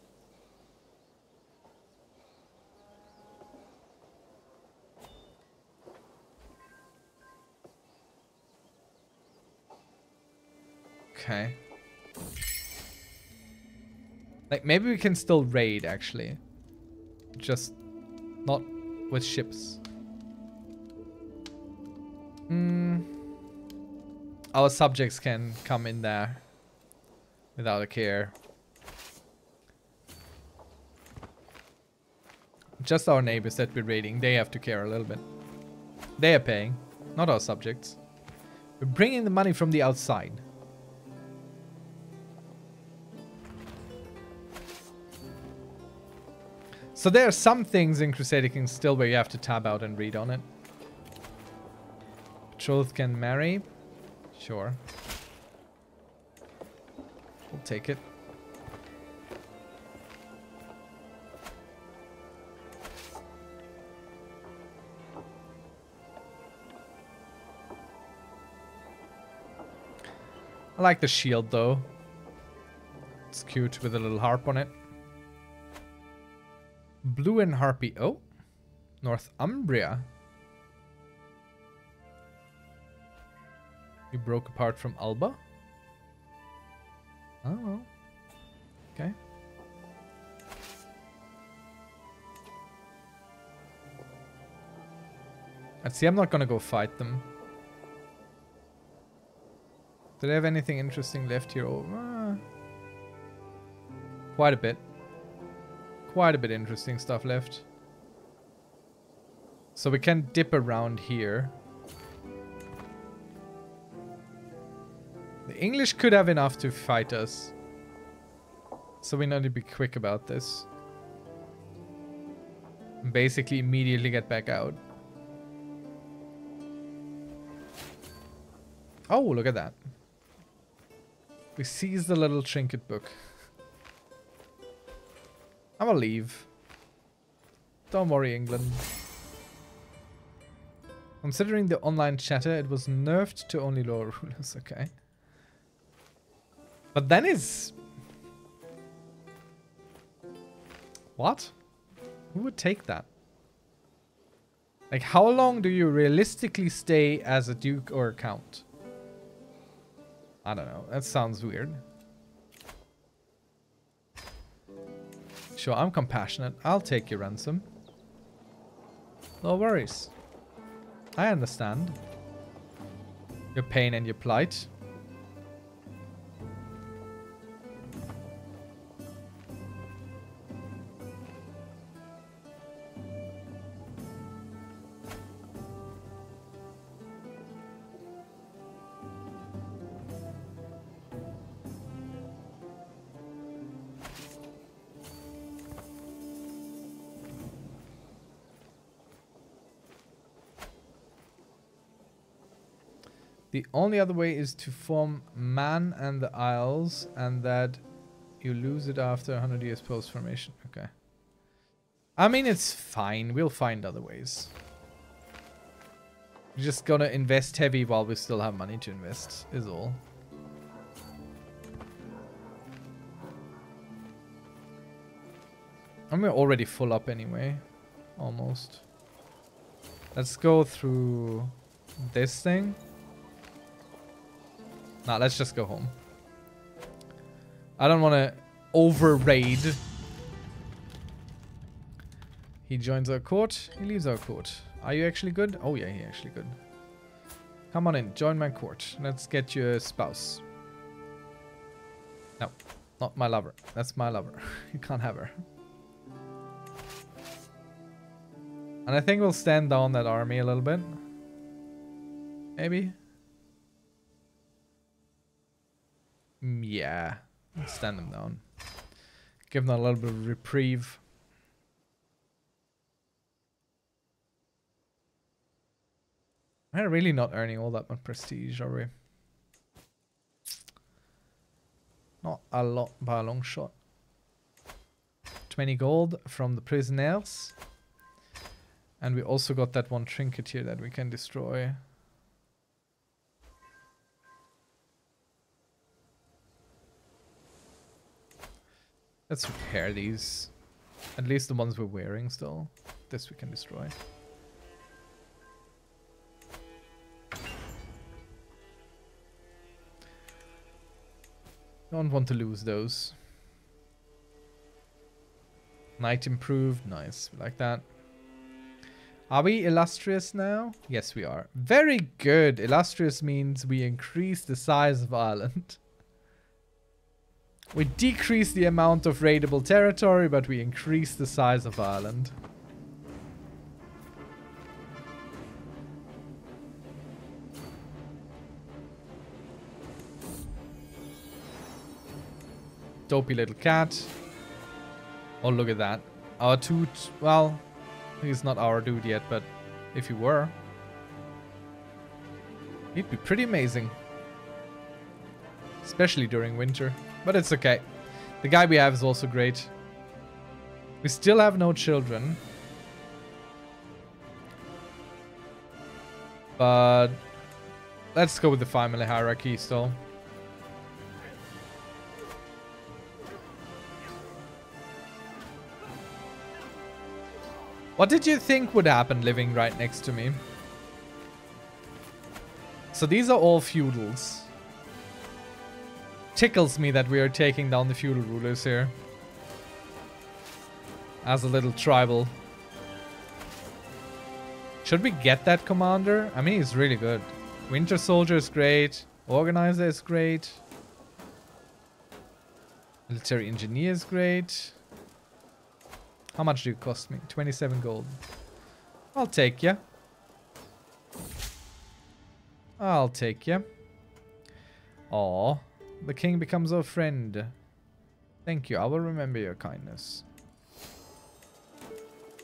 Okay. Like, maybe we can still raid, actually. Just not with ships. Hmm. Our subjects can come in there without a care. Just our neighbors that we're raiding, they have to care a little bit. They are paying, not our subjects. We're bringing the money from the outside. So there are some things in Crusader Kings still where you have to tab out and read on it. Betrothed can marry? Sure. We'll take it. I like the shield though. It's cute with a little harp on it. Blue and Harpy. Oh. Northumbria. You broke apart from Alba? Oh. well. Okay. Let's see, I'm not gonna go fight them. Do they have anything interesting left here? Oh, uh, quite a bit. Quite a bit interesting stuff left. So we can dip around here. English could have enough to fight us. So we need to be quick about this. Basically immediately get back out. Oh, look at that. We seize the little trinket book. I'm gonna leave. Don't worry, England. Considering the online chatter, it was nerfed to only lower rulers. (laughs) Okay. But then is... What? Who would take that? Like, how long do you realistically stay as a duke or a count? I don't know. That sounds weird. Sure, I'm compassionate. I'll take your ransom. No worries. I understand. Your pain and your plight. The only other way is to form Man and the Isles and that you lose it after 100 years post formation. Okay. I mean, it's fine. We'll find other ways. We're just gonna invest heavy while we still have money to invest, is all. And we're already full up anyway. Almost. Let's go through this thing. Nah, let's just go home. I don't want to over-raid. He joins our court. He leaves our court. Are you actually good? Oh yeah, he actually good. Come on in. Join my court. Let's get you a spouse. No, not my lover. That's my lover. (laughs) you can't have her. And I think we'll stand down that army a little bit. Maybe. Mm, yeah. Stand them down. Give them a little bit of reprieve. We're really not earning all that much prestige, are we? Not a lot by a long shot. 20 gold from the prisoners. And we also got that one trinket here that we can destroy. Let's repair these. At least the ones we're wearing still. This we can destroy. Don't want to lose those. Knight improved. Nice. Like that. Are we illustrious now? Yes, we are. Very good. Illustrious means we increase the size of Ireland. (laughs) We decrease the amount of raidable territory, but we increase the size of Ireland. Dopey little cat. Oh, look at that. Our toot, well, he's not our dude yet, but if he were, he'd be pretty amazing. Especially during winter. But it's okay. The guy we have is also great. We still have no children. But let's go with the family hierarchy still. What did you think would happen living right next to me? So these are all feudals. Tickles me that we are taking down the feudal rulers here. As a little tribal. Should we get that commander? I mean, he's really good. Winter Soldier is great. Organizer is great. Military Engineer is great. How much do you cost me? 27 gold. I'll take you. I'll take you. Aw, the king becomes our friend. Thank you, I will remember your kindness.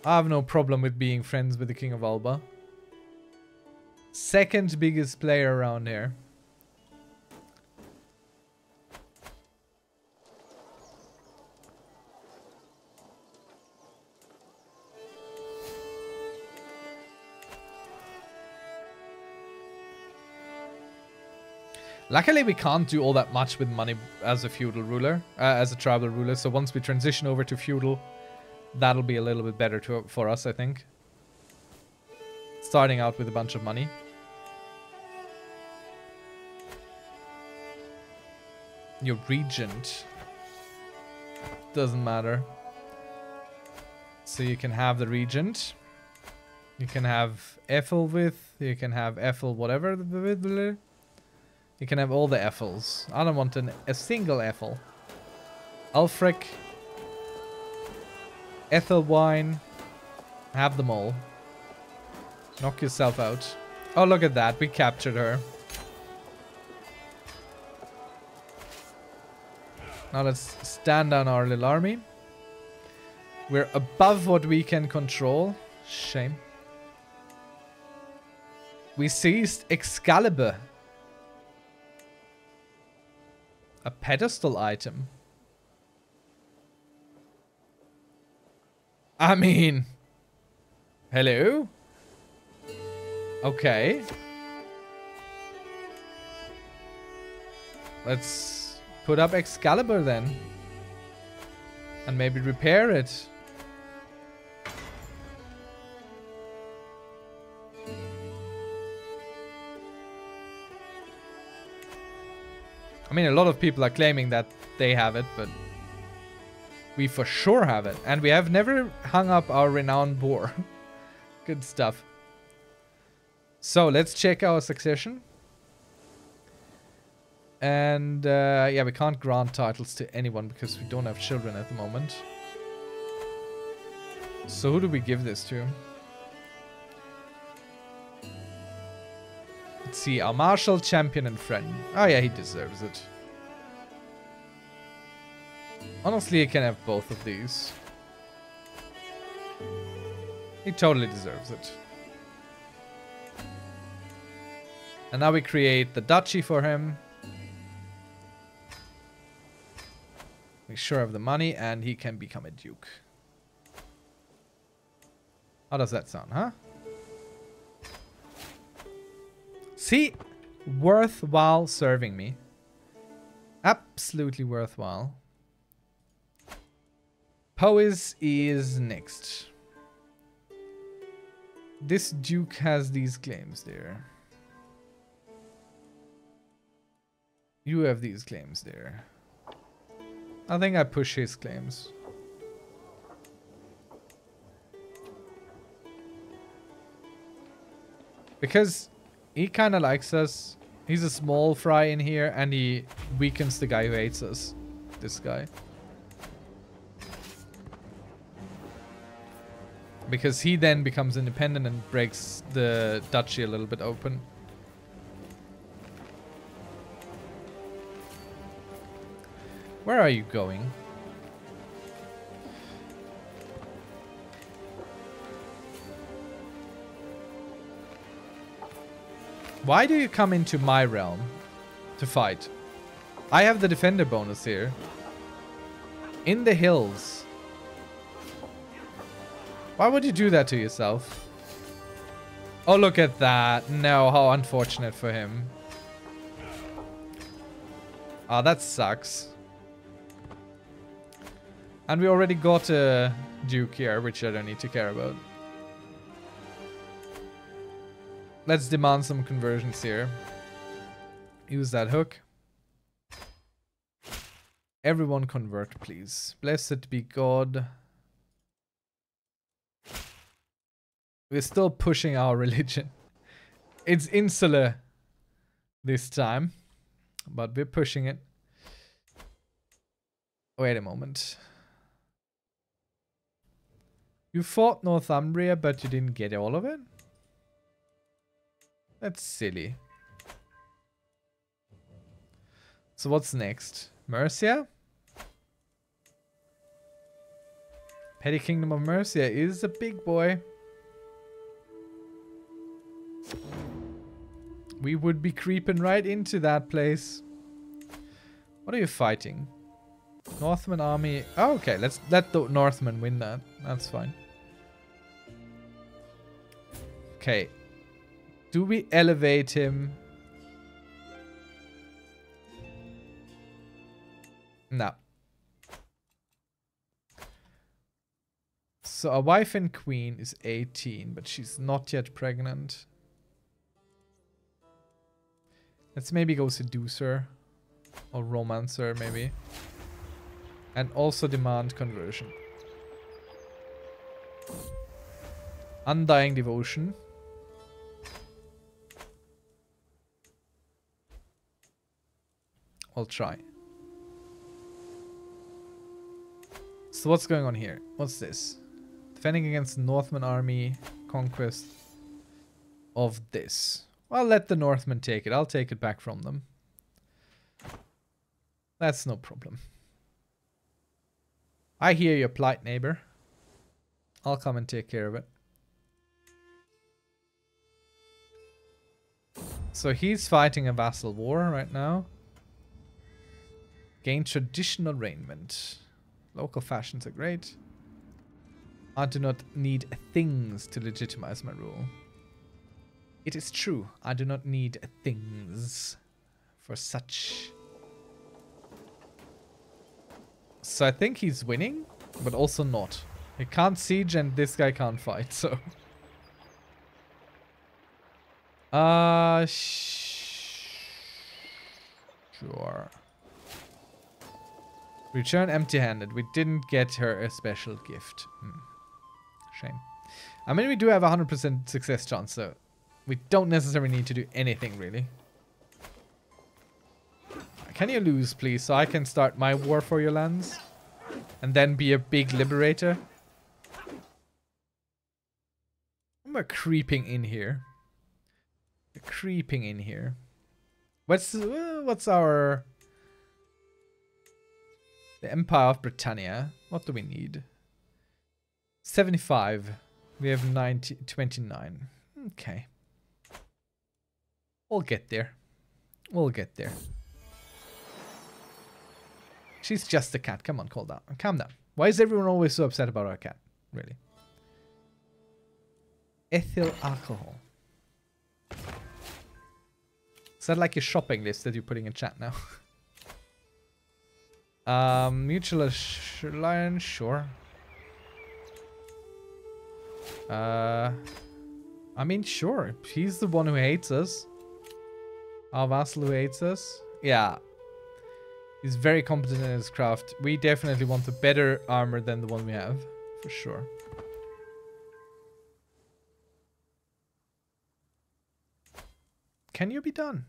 I have no problem with being friends with the king of Alba. Second biggest player around here. Luckily, we can't do all that much with money as a feudal ruler, uh, as a tribal ruler. So once we transition over to feudal, that'll be a little bit better to, for us, I think. Starting out with a bunch of money. Your regent. Doesn't matter. So you can have the regent. You can have Ethel with. You can have Ethel whatever. You can have all the Ethels. I don't want an, a single Ethel. Ulfric. Ethelwine. Have them all. Knock yourself out. Oh, look at that. We captured her. Now let's stand down our little army. We're above what we can control. Shame. We seized Excalibur. A pedestal item. I mean... Hello? Okay. Let's put up Excalibur then. And maybe repair it. I mean, a lot of people are claiming that they have it, but we for sure have it. And we have never hung up our renowned boar. (laughs) Good stuff. So let's check our succession. And uh, yeah, we can't grant titles to anyone because we don't have children at the moment. So who do we give this to? Let's see, our marshal, champion, and friend. Oh yeah, he deserves it. Honestly, he can have both of these. He totally deserves it. And now we create the duchy for him. Make sure of the money and he can become a duke. How does that sound, huh? See? Worthwhile serving me. Absolutely worthwhile. Powys is next. This duke has these claims there. You have these claims there. I think I push his claims. Because he kind of likes us. He's a small fry in here and he weakens the guy who hates us. This guy. Because he then becomes independent and breaks the duchy a little bit open. Where are you going? Why do you come into my realm to fight? I have the defender bonus here. In the hills. Why would you do that to yourself? Oh, look at that. No, how unfortunate for him. Ah, oh, that sucks. And we already got a Duke here, which I don't need to care about. Let's demand some conversions here. Use that hook. Everyone convert, please. Blessed be God. We're still pushing our (laughs) religion. It's insular this time, but we're pushing it. Wait a moment. You fought Northumbria, but you didn't get all of it? That's silly. So what's next? Mercia? Petty Kingdom of Mercia is a big boy. We would be creeping right into that place. What are you fighting? Northman army. Oh, okay. Let's let the Northmen win that. That's fine. Okay. Do we elevate him? No. So a wife and queen is 18, but she's not yet pregnant. Let's maybe go seducer or romancer maybe. And also demand conversion. Undying devotion. I'll try. So what's going on here? What's this? Defending against the Northman army. Conquest of this. Well, let the Northmen take it. I'll take it back from them. That's no problem. I hear your plight, neighbor. I'll come and take care of it. So he's fighting a vassal war right now. Gain traditional raiment. Local fashions are great. I do not need things to legitimize my rule. It is true, I do not need things for such. So I think he's winning, but also not. He can't siege and this guy can't fight, so... (laughs) Uh, sure. Return empty-handed. We didn't get her a special gift. Hmm. Shame. I mean, we do have a 100% success chance, so we don't necessarily need to do anything, really. Can you lose, please, so I can start my war for your lands? And then be a big liberator? We're creeping in here. We're creeping in here. What's uh, what's our the Empire of Britannia? What do we need? 75. We have 90, 29. Okay. We'll get there. We'll get there. She's just a cat. Come on, calm down. Calm down. Why is everyone always so upset about our cat? Really. Ethyl alcohol. Is that like a shopping list that you're putting in chat now? (laughs) um, mutual alliance, sure. Uh, I mean, sure. He's the one who hates us. Our vassal who hates us. Yeah. He's very competent in his craft. We definitely want a better armor than the one we have. For sure. Can you be done?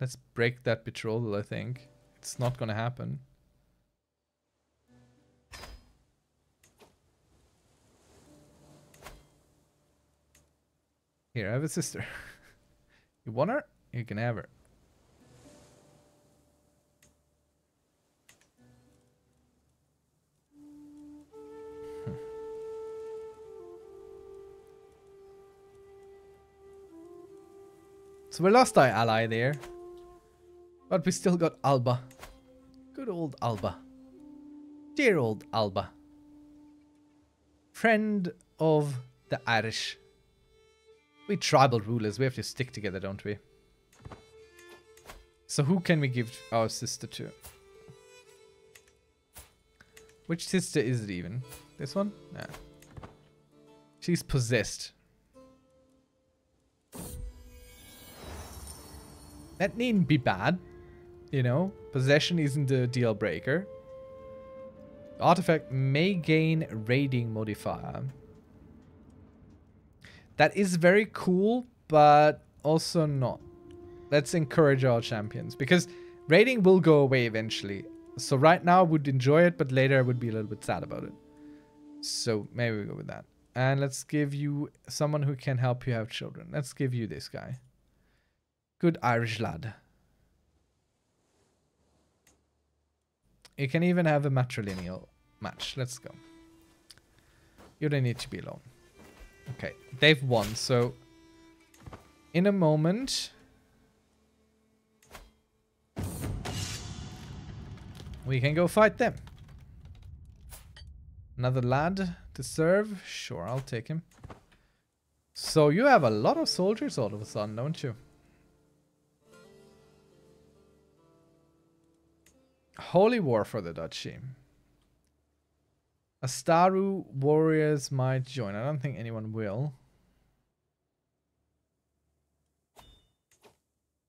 Let's break that betrothal, I think. It's not gonna happen. Here, I have a sister. (laughs) you want her? You can have her. (laughs) So we lost our ally there. But we still got Alba. Good old Alba. Dear old Alba. Friend of the Irish. We tribal rulers, we have to stick together, don't we? So who can we give our sister to? Which sister is it even? This one? Nah. She's possessed. That needn't be bad. You know, possession isn't a deal breaker. Artifact may gain raiding modifier. That is very cool, but also not. Let's encourage our champions because raiding will go away eventually. So right now I would enjoy it, but later I would be a little bit sad about it. So maybe we go with that. And let's give you someone who can help you have children. Let's give you this guy. Good Irish lad. You can even have a matrilineal match. Let's go. You don't need to be alone. Okay, they've won, so in a moment we can go fight them. Another lad to serve? Sure, I'll take him. So you have a lot of soldiers all of a sudden, don't you? Holy War for the Duchy. Asatru warriors might join. I don't think anyone will.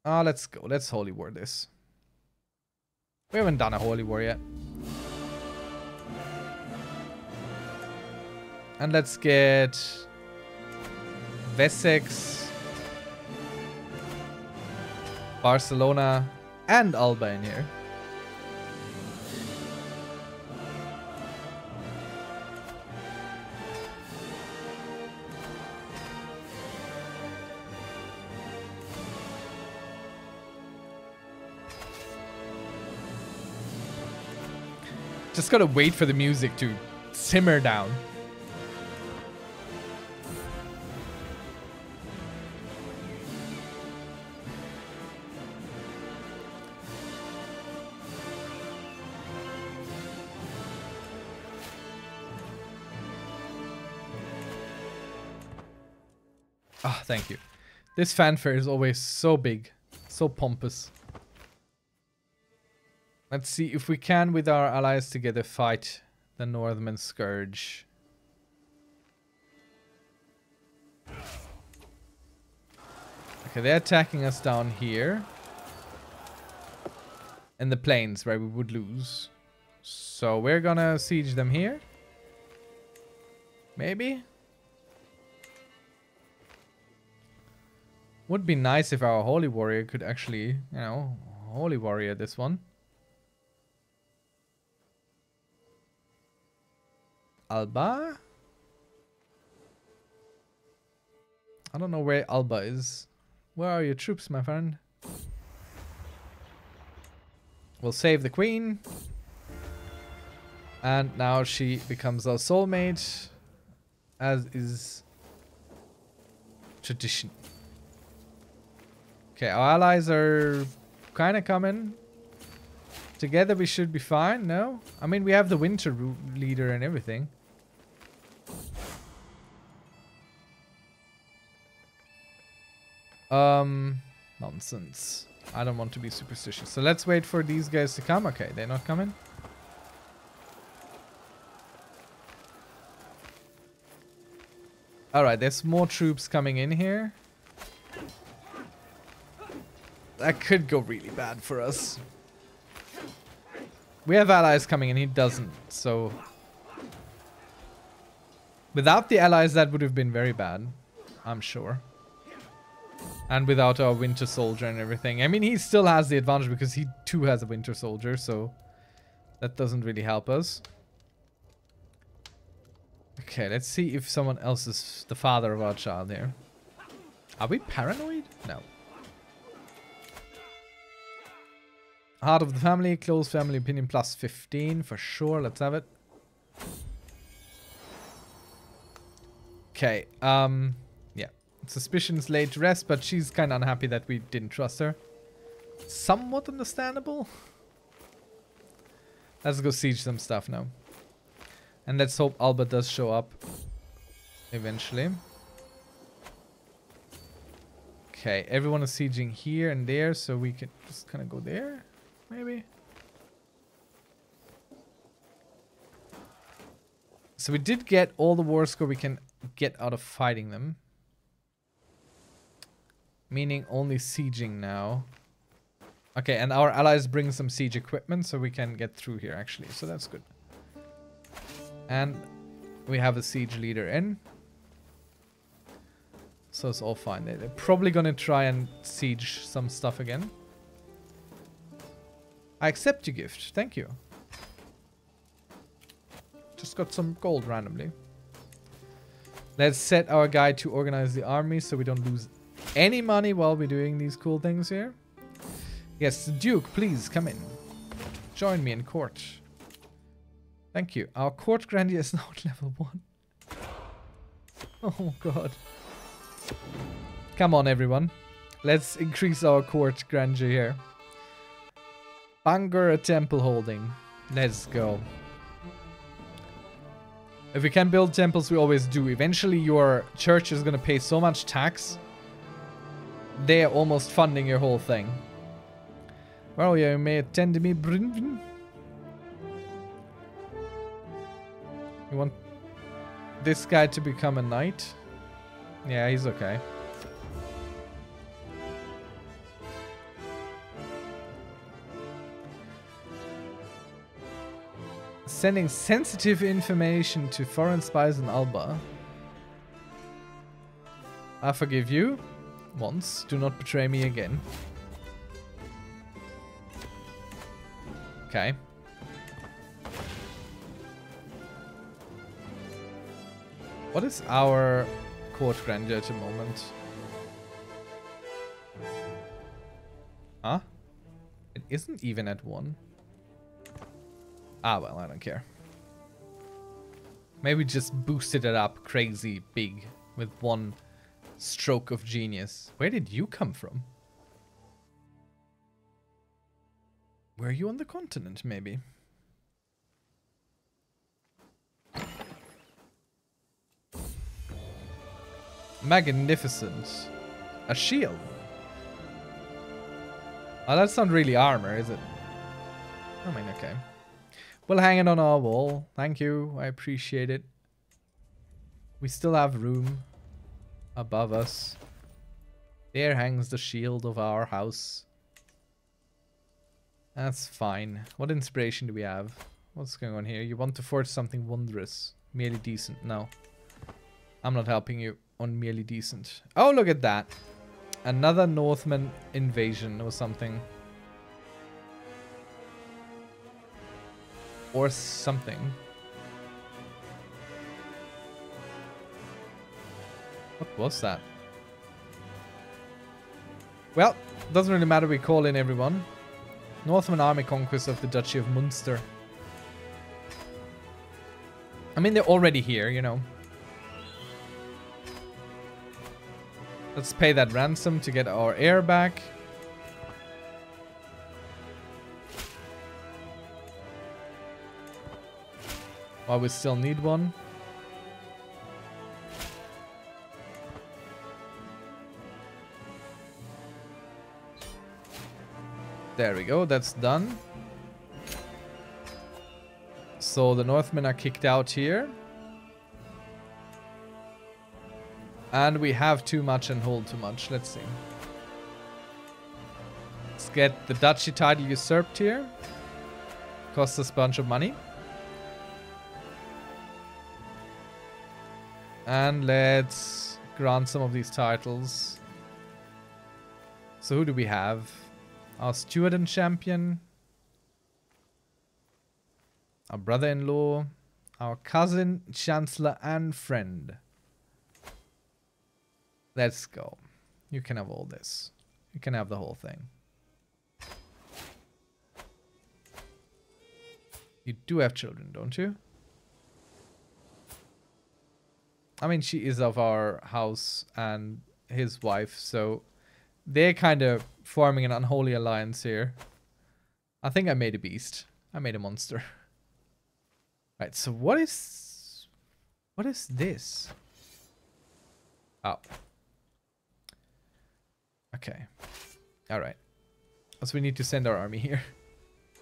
Ah, let's go. Let's Holy War this. We haven't done a Holy War yet. And let's get Wessex, Barcelona, and Alba in here. Just gotta wait for the music to simmer down. Ah, oh, thank you. This fanfare is always so big, so pompous. Let's see if we can, with our allies together, fight the Northman Scourge. Okay, they're attacking us down here. In the plains, where we would lose. So we're gonna siege them here. Maybe? Would be nice if our holy warrior could actually, you know, holy warrior this one. Alba? I don't know where Alba is. Where are your troops, my friend? We'll save the queen. And now she becomes our soulmate. As is tradition. Okay, our allies are kind of coming. Together we should be fine, no? I mean, we have the winter leader and everything. Um, nonsense. I don't want to be superstitious. So let's wait for these guys to come. Okay, they're not coming. Alright, there's more troops coming in here. That could go really bad for us. We have allies coming and he doesn't, so... Without the allies, that would have been very bad. I'm sure. And without our winter soldier and everything. I mean, he still has the advantage because he too has a winter soldier, so... That doesn't really help us. Okay, let's see if someone else is the father of our child here. Are we paranoid? No. Heart of the family, close family opinion plus 15 for sure. Let's have it. Okay, um. Suspicions laid to rest, but she's kind of unhappy that we didn't trust her. Somewhat understandable. Let's go siege some stuff now. And let's hope Alba does show up eventually. Okay, everyone is sieging here and there, so we can just kind of go there, maybe. So we did get all the war score we can get out of fighting them. Meaning only sieging now. Okay, and our allies bring some siege equipment so we can get through here actually, so that's good. And we have a siege leader in. So it's all fine. They're probably gonna try and siege some stuff again. I accept your gift. Thank you. Just got some gold randomly. Let's set our guy to organize the army so we don't lose any money while we're doing these cool things here. Yes, Duke, please come in. Join me in court. Thank you. Our court grandeur is (laughs) now at level 1. Oh god. Come on, everyone. Let's increase our court grandeur here. Bangor a temple holding. Let's go. If we can build temples, we always do. Eventually, your church is going to pay so much tax. They er are almost funding your whole thing. Well, you may attend to me, Brindin. You want this guy to become a knight? Yeah, he's okay. Sending sensitive information to foreign spies in Alba. I forgive you. Once. Do not betray me again. Okay. What is our court grandeur at the moment? Huh? It isn't even at one. Ah, well, I don't care. Maybe just boosted it up crazy big with one stroke of genius. Where did you come from? Were you on the continent, maybe? Magnificent. A shield. Oh, that's not really armor, is it? I mean, okay. We'll hang it on our wall. Thank you. I appreciate it. We still have room above us. There hangs the shield of our house. That's fine. What inspiration do we have? What's going on here? You want to forge something wondrous. Merely decent. No. I'm not helping you on merely decent. Oh, look at that. Another Northman invasion or something. Or something. What was that? Well, doesn't really matter, we call in everyone. Northman army conquest of the Duchy of Munster. I mean, they're already here, you know. Let's pay that ransom to get our heir back. While we still need one. There we go, that's done. So the Northmen are kicked out here. And we have too much and hold too much. Let's see. Let's get the duchy title usurped here. Costs us a bunch of money. And let's grant some of these titles. So who do we have? Our steward and champion. Our brother-in-law. Our cousin, chancellor, and friend. Let's go. You can have all this. You can have the whole thing. You do have children, don't you? I mean, she is of our house and his wife, so they're kind of forming an unholy alliance here. I think I made a beast. I made a monster. (laughs) right, so what is... What is this? Oh. Okay. Alright. So we need to send our army here.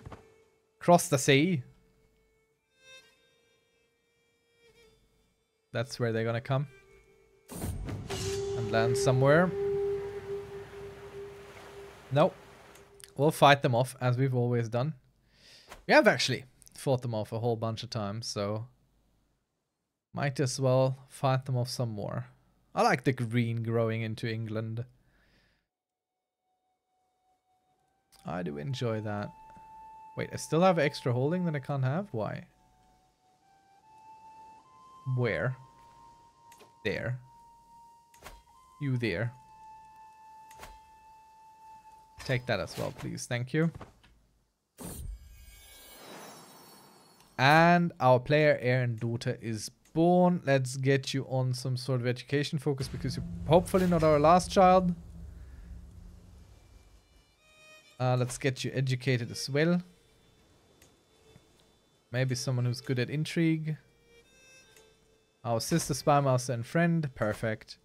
(laughs) Cross the sea. That's where they're gonna come. And land somewhere. Nope. We'll fight them off as we've always done. We have actually fought them off a whole bunch of times, so might as well fight them off some more. I like the green growing into England. I do enjoy that. Wait, I still have extra holding that I can't have? Why? Where? There. You there. Take that as well, please. Thank you. And our player, Aaron Daughter, is born. Let's get you on some sort of education focus because you're hopefully not our last child. Uh, let's get you educated as well. Maybe someone who's good at intrigue. Our sister, spy master, and friend. Perfect.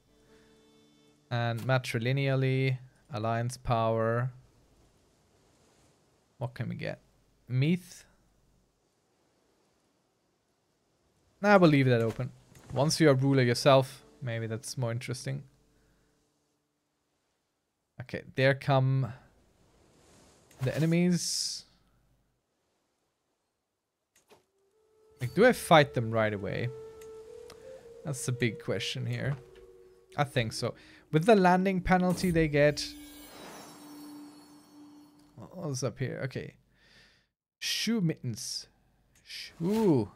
And matrilineally. Alliance power. What can we get? Meath. Nah, we'll leave that open. Once you're a ruler yourself, maybe that's more interesting. Okay, there come the enemies. Like, do I fight them right away? That's the big question here. I think so. With the landing penalty they get... What's up here? Okay. Shoe mittens. Shoo.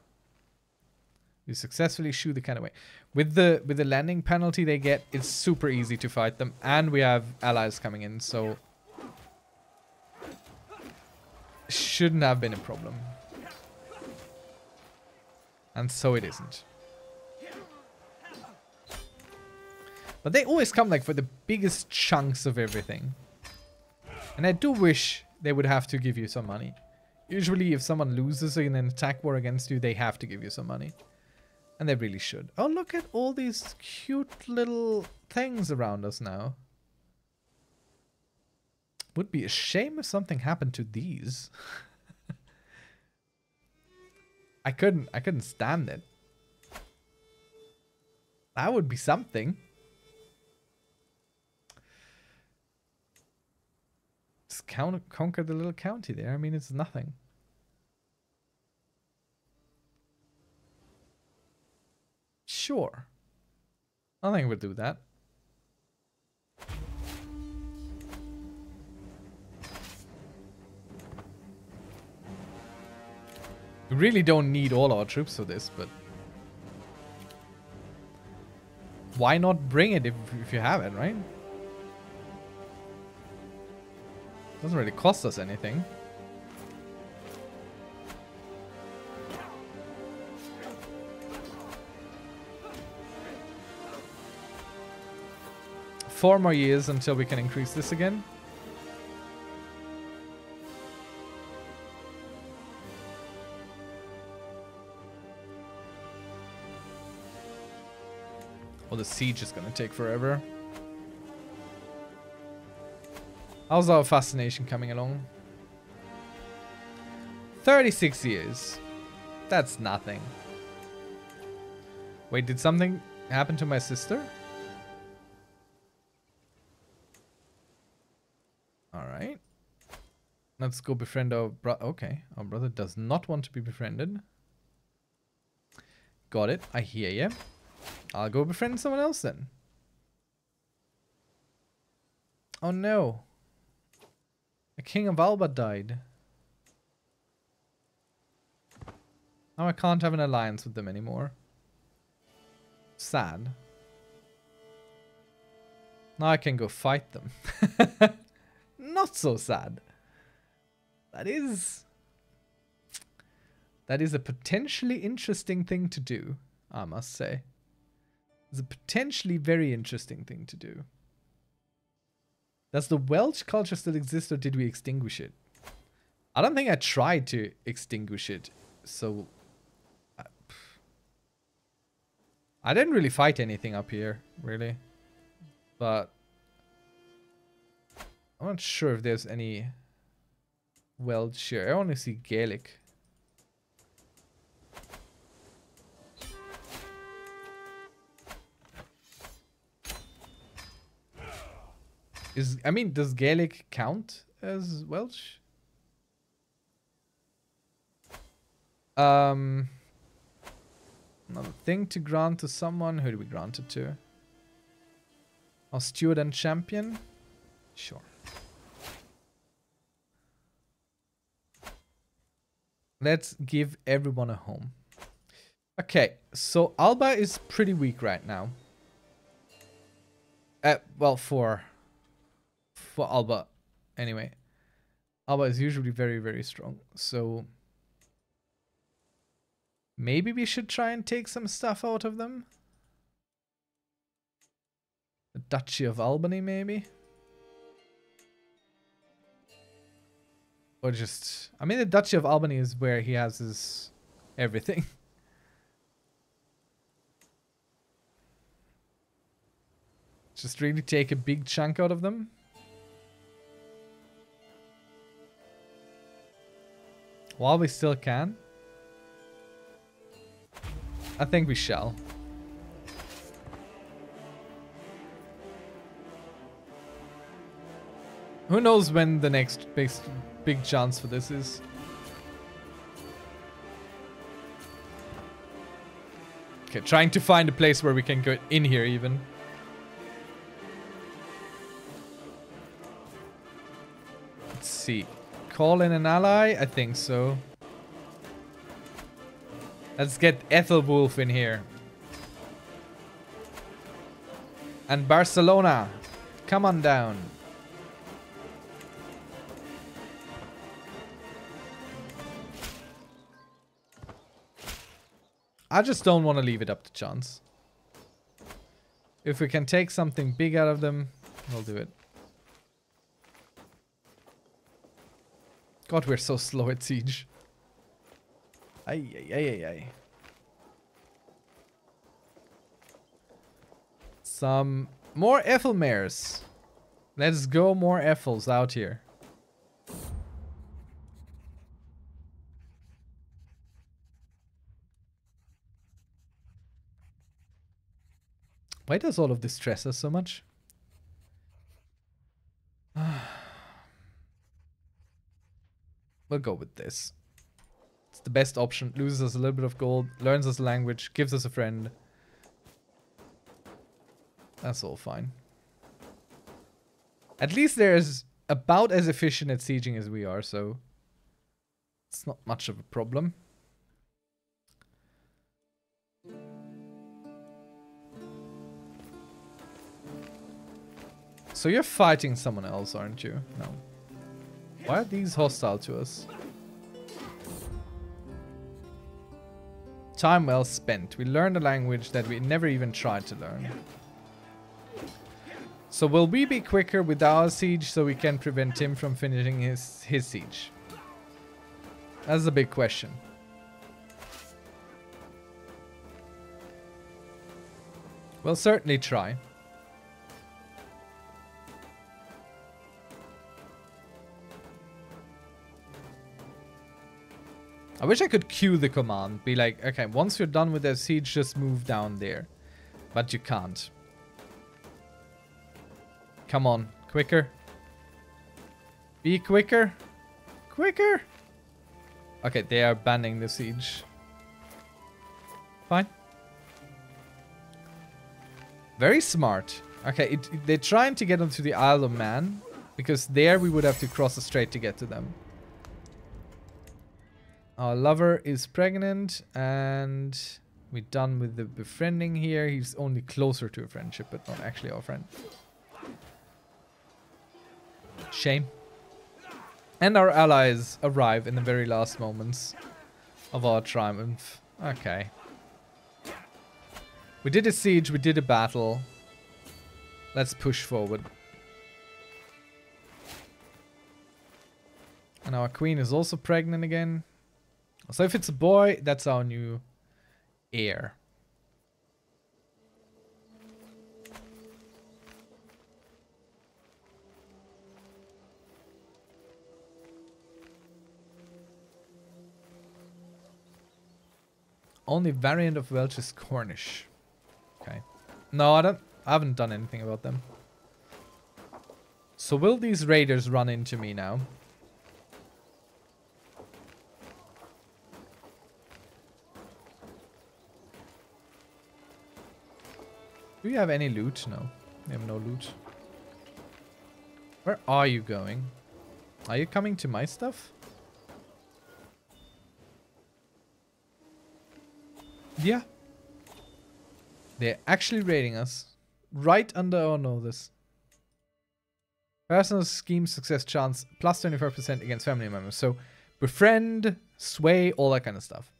You successfully shoot the kind of way. With the with the landing penalty they get, it's super easy to fight them. And we have allies coming in, so... Shouldn't have been a problem. And so it isn't. But they always come like for the biggest chunks of everything. And I do wish they would have to give you some money. Usually if someone loses in an attack war against you, they have to give you some money. And they really should. Oh, look at all these cute little things around us now. Would be a shame if something happened to these. (laughs) I couldn't I couldn't stand it. That would be something. Count, conquer the little county there. I mean, it's nothing. Sure. I think we'll do that. We really don't need all our troops for this, but... Why not bring it if, if you have it, right? Doesn't really cost us anything. Four more years until we can increase this again. Well, the siege is gonna take forever. How's our fascination coming along? 36 years. That's nothing. Wait, did something happen to my sister? Alright. Let's go befriend our brother. Okay, our brother does not want to be befriended. Got it. I hear you. I'll go befriend someone else then. Oh no. King of Alba died. Now I can't have an alliance with them anymore. Sad. Now I can go fight them. (laughs) Not so sad. That is... That is a potentially interesting thing to do, I must say. It's a potentially very interesting thing to do. Does the Welsh culture still exist or did we extinguish it? I don't think I tried to extinguish it. So... I, I didn't really fight anything up here, really. But... I'm not sure if there's any Welsh here. I only see Gaelic. Is I mean, does Gaelic count as Welsh? Um, another thing to grant to someone. Who do we grant it to? Our steward and champion? Sure. Let's give everyone a home. Okay, so Alba is pretty weak right now. Uh, well, for for Alba, anyway. Alba is usually very, very strong. So maybe we should try and take some stuff out of them. The Duchy of Albany, maybe? Or just... I mean, the Duchy of Albany is where he has his everything. (laughs) just really take a big chunk out of them. While we still can. I think we shall. Who knows when the next big, big chance for this is. Okay, trying to find a place where we can go in here even. Let's see. Call in an ally? I think so. Let's get Ethelwulf in here. And Barcelona. Come on down. I just don't want to leave it up to chance. If we can take something big out of them, we'll do it. God, we're so slow at siege. Ay, ay, ay, ay, ay. Some more Ethelmares. Let's go more Ethels out here. Why does all of this stress us so much? We'll go with this. It's the best option. Loses us a little bit of gold, learns us a language, gives us a friend. That's all fine. At least there's about as efficient at sieging as we are, so it's not much of a problem. So you're fighting someone else, aren't you? No. Why are these hostile to us? Time well spent. We learned a language that we never even tried to learn. So will we be quicker with our siege so we can prevent him from finishing his, his siege? That's a big question. We'll certainly try. I wish I could queue the command. Be like, okay, once you're done with that siege, just move down there. But you can't. Come on, quicker. Be quicker. Quicker. Okay, they are banning the siege. Fine. Very smart. Okay, it, they're trying to get onto the Isle of Man. Because there we would have to cross the strait to get to them. Our lover is pregnant and we're done with the befriending here. He's only closer to a friendship, but not actually our friend. Shame. And our allies arrive in the very last moments of our triumph. Okay. We did a siege, we did a battle. Let's push forward. And our queen is also pregnant again. So if it's a boy, that's our new heir. Only variant of Welsh is Cornish. Okay. No, I don't. I haven't done anything about them. So will these raiders run into me now? Do you have any loot? No. We have no loot. Where are you going? Are you coming to my stuff? Yeah. They're actually raiding us. Right under our noses. Personal scheme success chance plus 25% against family members. So befriend, sway, all that kind of stuff.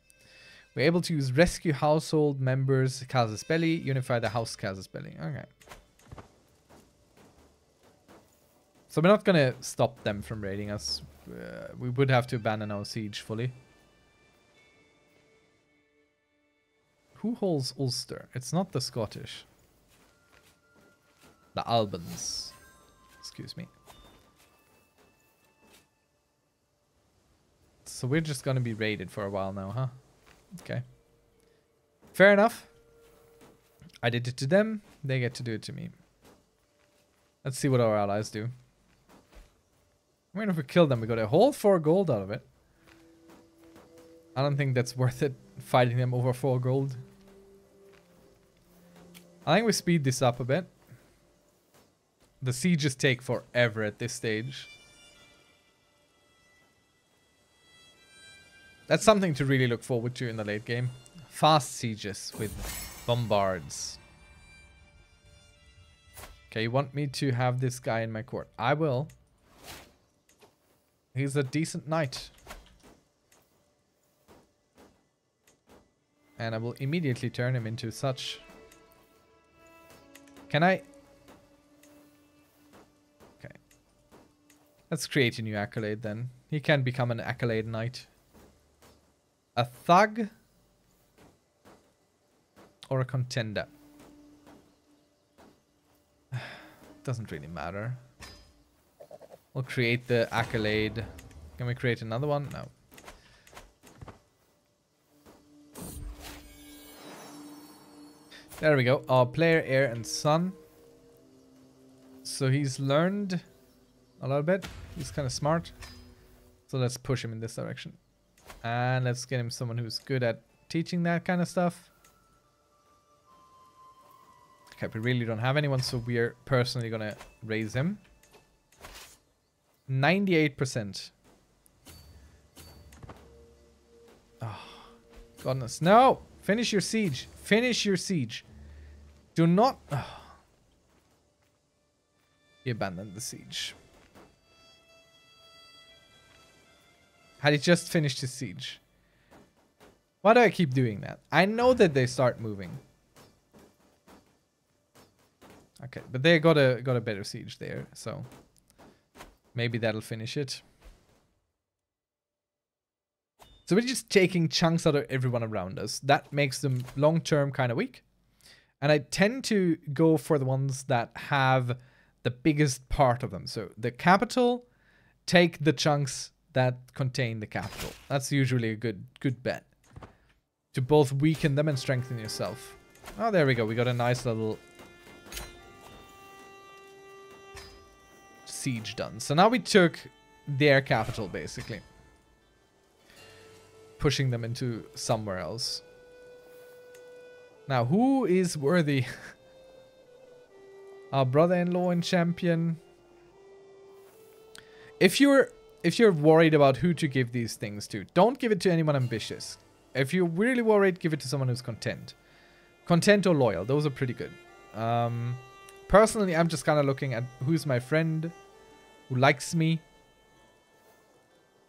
We're able to use rescue household members Casus Belli, unify the house Casus Belli. Okay. So we're not gonna stop them from raiding us. Uh, we would have to abandon our siege fully. Who holds Ulster? It's not the Scottish. The Albans. Excuse me. So we're just gonna be raided for a while now, huh? Okay. Fair enough. I did it to them. They get to do it to me. Let's see what our allies do. I mean, if we kill them, we got a whole four gold out of it. I don't think that's worth it, fighting them over four gold. I think we speed this up a bit. The sieges take forever at this stage. That's something to really look forward to in the late game. Fast sieges with bombards. Okay, you want me to have this guy in my court? I will. He's a decent knight. And I will immediately turn him into such. Can I? Okay. Let's create a new accolade then. He can become an accolade knight. A thug or a contender? (sighs) Doesn't really matter. We'll create the accolade. Can we create another one? No. There we go. Our player, heir, and son. So he's learned a little bit. He's kind of smart. So let's push him in this direction. And let's get him someone who's good at teaching that kind of stuff. Okay, we really don't have anyone, so we're personally gonna raise him. 98%. Oh, ah, goodness. No! Finish your siege. Finish your siege. Do not... Oh. He abandoned the siege. Had he just finished his siege. Why do I keep doing that? I know that they start moving. Okay, but they got a got a better siege there, so maybe that'll finish it. So we're just taking chunks out of everyone around us. That makes them long-term kind of weak. And I tend to go for the ones that have the biggest part of them. So the capital, take the chunks that contain the capital. That's usually a good good bet. To both weaken them and strengthen yourself. Oh, there we go. We got a nice little siege done. So now we took their capital, basically. Pushing them into somewhere else. Now, who is worthy? (laughs) Our brother-in-law and champion. If you're if you're worried about who to give these things to, don't give it to anyone ambitious. If you're really worried, give it to someone who's content. Content or loyal, those are pretty good. Um, personally, I'm just kind of looking at who's my friend, who likes me,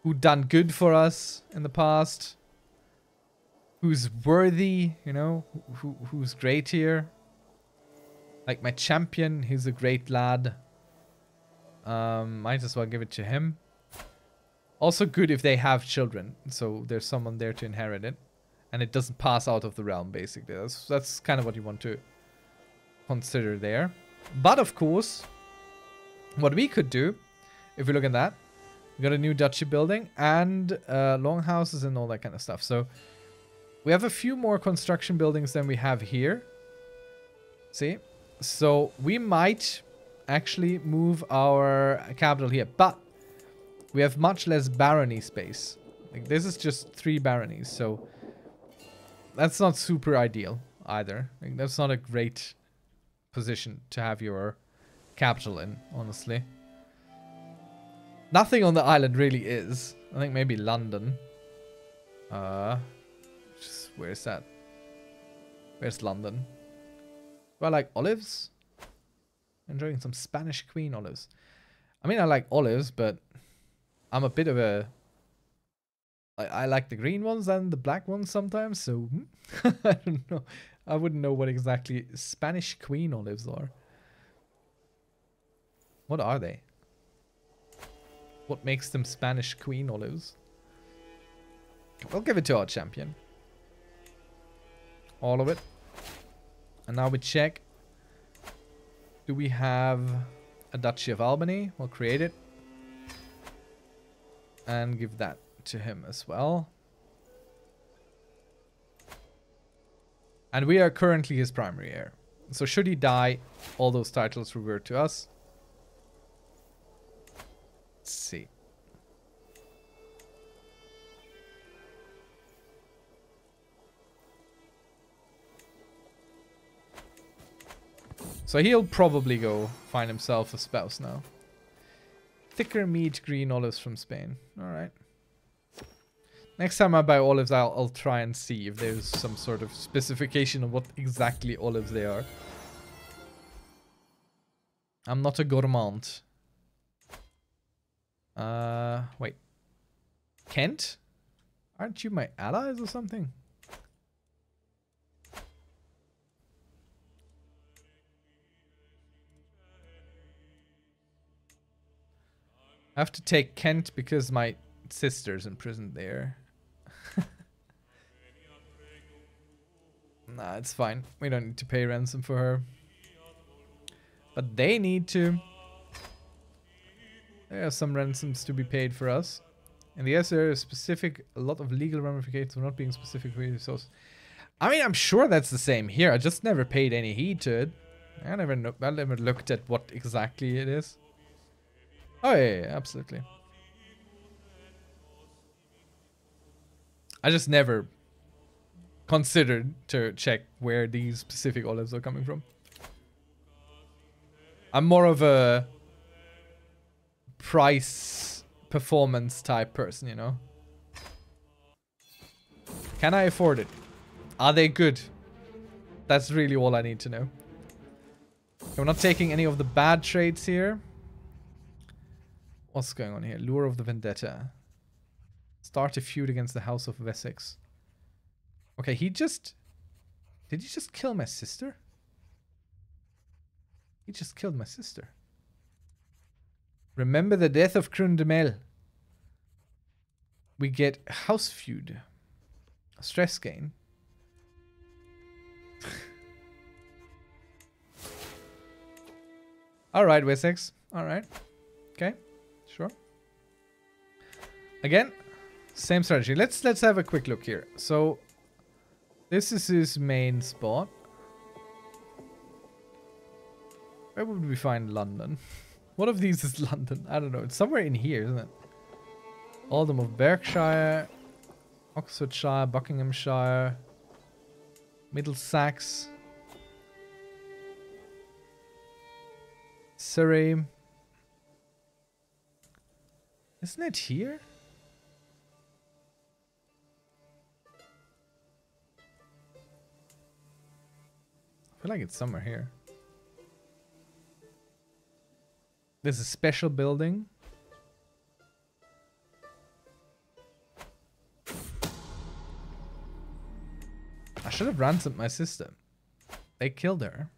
who done good for us in the past, who's worthy, you know, who, who's great here. Like my champion, he's a great lad. Um, might as well give it to him. Also good if they have children, so there's someone there to inherit it. And it doesn't pass out of the realm, basically. That's, that's kind of what you want to consider there. But of course, what we could do, if we look at that, we got a new duchy building and uh, longhouses and all that kind of stuff. So We have a few more construction buildings than we have here. See? So we might actually move our capital here. But we have much less barony space. Like this is just three baronies, so that's not super ideal either. Like, that's not a great position to have your capital in, honestly. Nothing on the island really is. I think maybe London. Uh, just, where's that? Where's London? Do I like olives? Enjoying some Spanish Queen olives. I mean, I like olives, but I'm a bit of a... I, I like the green ones and the black ones sometimes, so... Hmm? (laughs) I don't know. I wouldn't know what exactly Spanish Queen olives are. What are they? What makes them Spanish Queen olives? We'll give it to our champion. All of it. And now we check. Do we have a Duchy of Albany? We'll create it. And give that to him as well. And we are currently his primary heir. So should he die, all those titles revert to us. Let's see. So he'll probably go find himself a spouse now. Thicker meat, green olives from Spain. Alright. Next time I buy olives, I'll, I'll try and see if there's some sort of specification of what exactly olives they are. I'm not a gourmand. Uh, wait. Kent? Aren't you my allies or something? I have to take Kent because my sister's imprisoned there. (laughs) nah, it's fine. We don't need to pay ransom for her. But they need to. There are some ransoms to be paid for us. And yes, there are specific, a lot of legal ramifications for not being specific resources. I mean, I'm sure that's the same here. I just never paid any heed to it. I never, I never looked at what exactly it is. Oh, yeah, yeah, absolutely. I just never considered to check where these specific olives are coming from. I'm more of a price performance type person, you know? Can I afford it? Are they good? That's really all I need to know. we're not taking any of the bad trades here. What's going on here? Lure of the Vendetta. Start a feud against the House of Wessex. Okay, he just... Did he just kill my sister? He just killed my sister. Remember the death of Crundemel. We get house feud. Stress gain. (laughs) Alright, Wessex. Alright. Okay. Again, same strategy. Let's let's have a quick look here. So this is his main spot. Where would we find London? (laughs) One of these is (laughs) London? I don't know. It's somewhere in here, isn't it? Oldham of Berkshire, Oxfordshire, Buckinghamshire, Middlesex, Surrey. Isn't it here? Feel like it's somewhere here. There's a special building. I should have ransomed my sister. They killed her.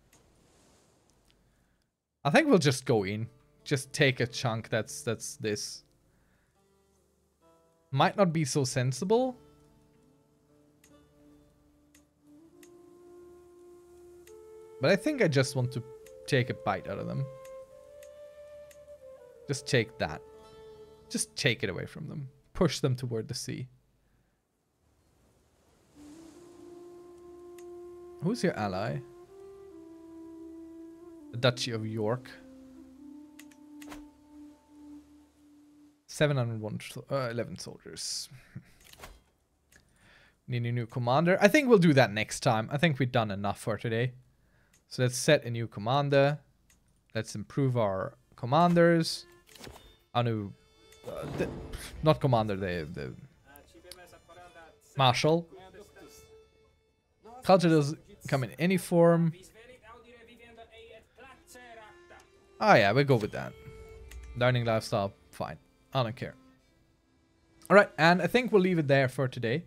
I think we'll just go in. Just take a chunk that's that's this. Might not be so sensible. But I think I just want to take a bite out of them. Just take that. Just take it away from them. Push them toward the sea. Who's your ally? The Duchy of York. 701, uh, 11 soldiers. (laughs) Need a new commander. I think we'll do that next time. I think we've done enough for today. So let's set a new commander. Let's improve our commanders. Our new... Uh, not commander, the, the marshal. Culture does come in any form. Oh yeah, we'll go with that. Dining lifestyle, fine. I don't care. Alright, and I think we'll leave it there for today.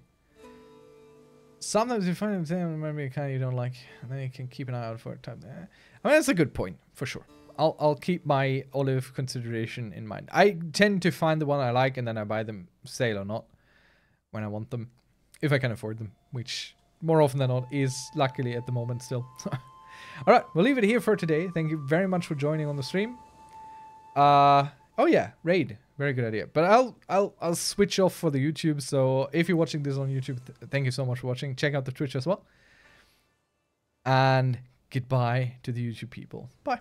Sometimes you find them maybe kind you don't like, and then you can keep an eye out for it. Type. I mean, that's a good point, for sure. I'll, I'll keep my olive consideration in mind. I tend to find the one I like, and then I buy them, sale or not, when I want them. If I can afford them, which more often than not is luckily at the moment still. (laughs) Alright, we'll leave it here for today. Thank you very much for joining on the stream. Uh, oh yeah, raid. Very good idea. But I'll I'll I'll switch off for the YouTube. So if you're watching this on YouTube, th thank you so much for watching. Check out the Twitch as well. And goodbye to the YouTube people. Bye.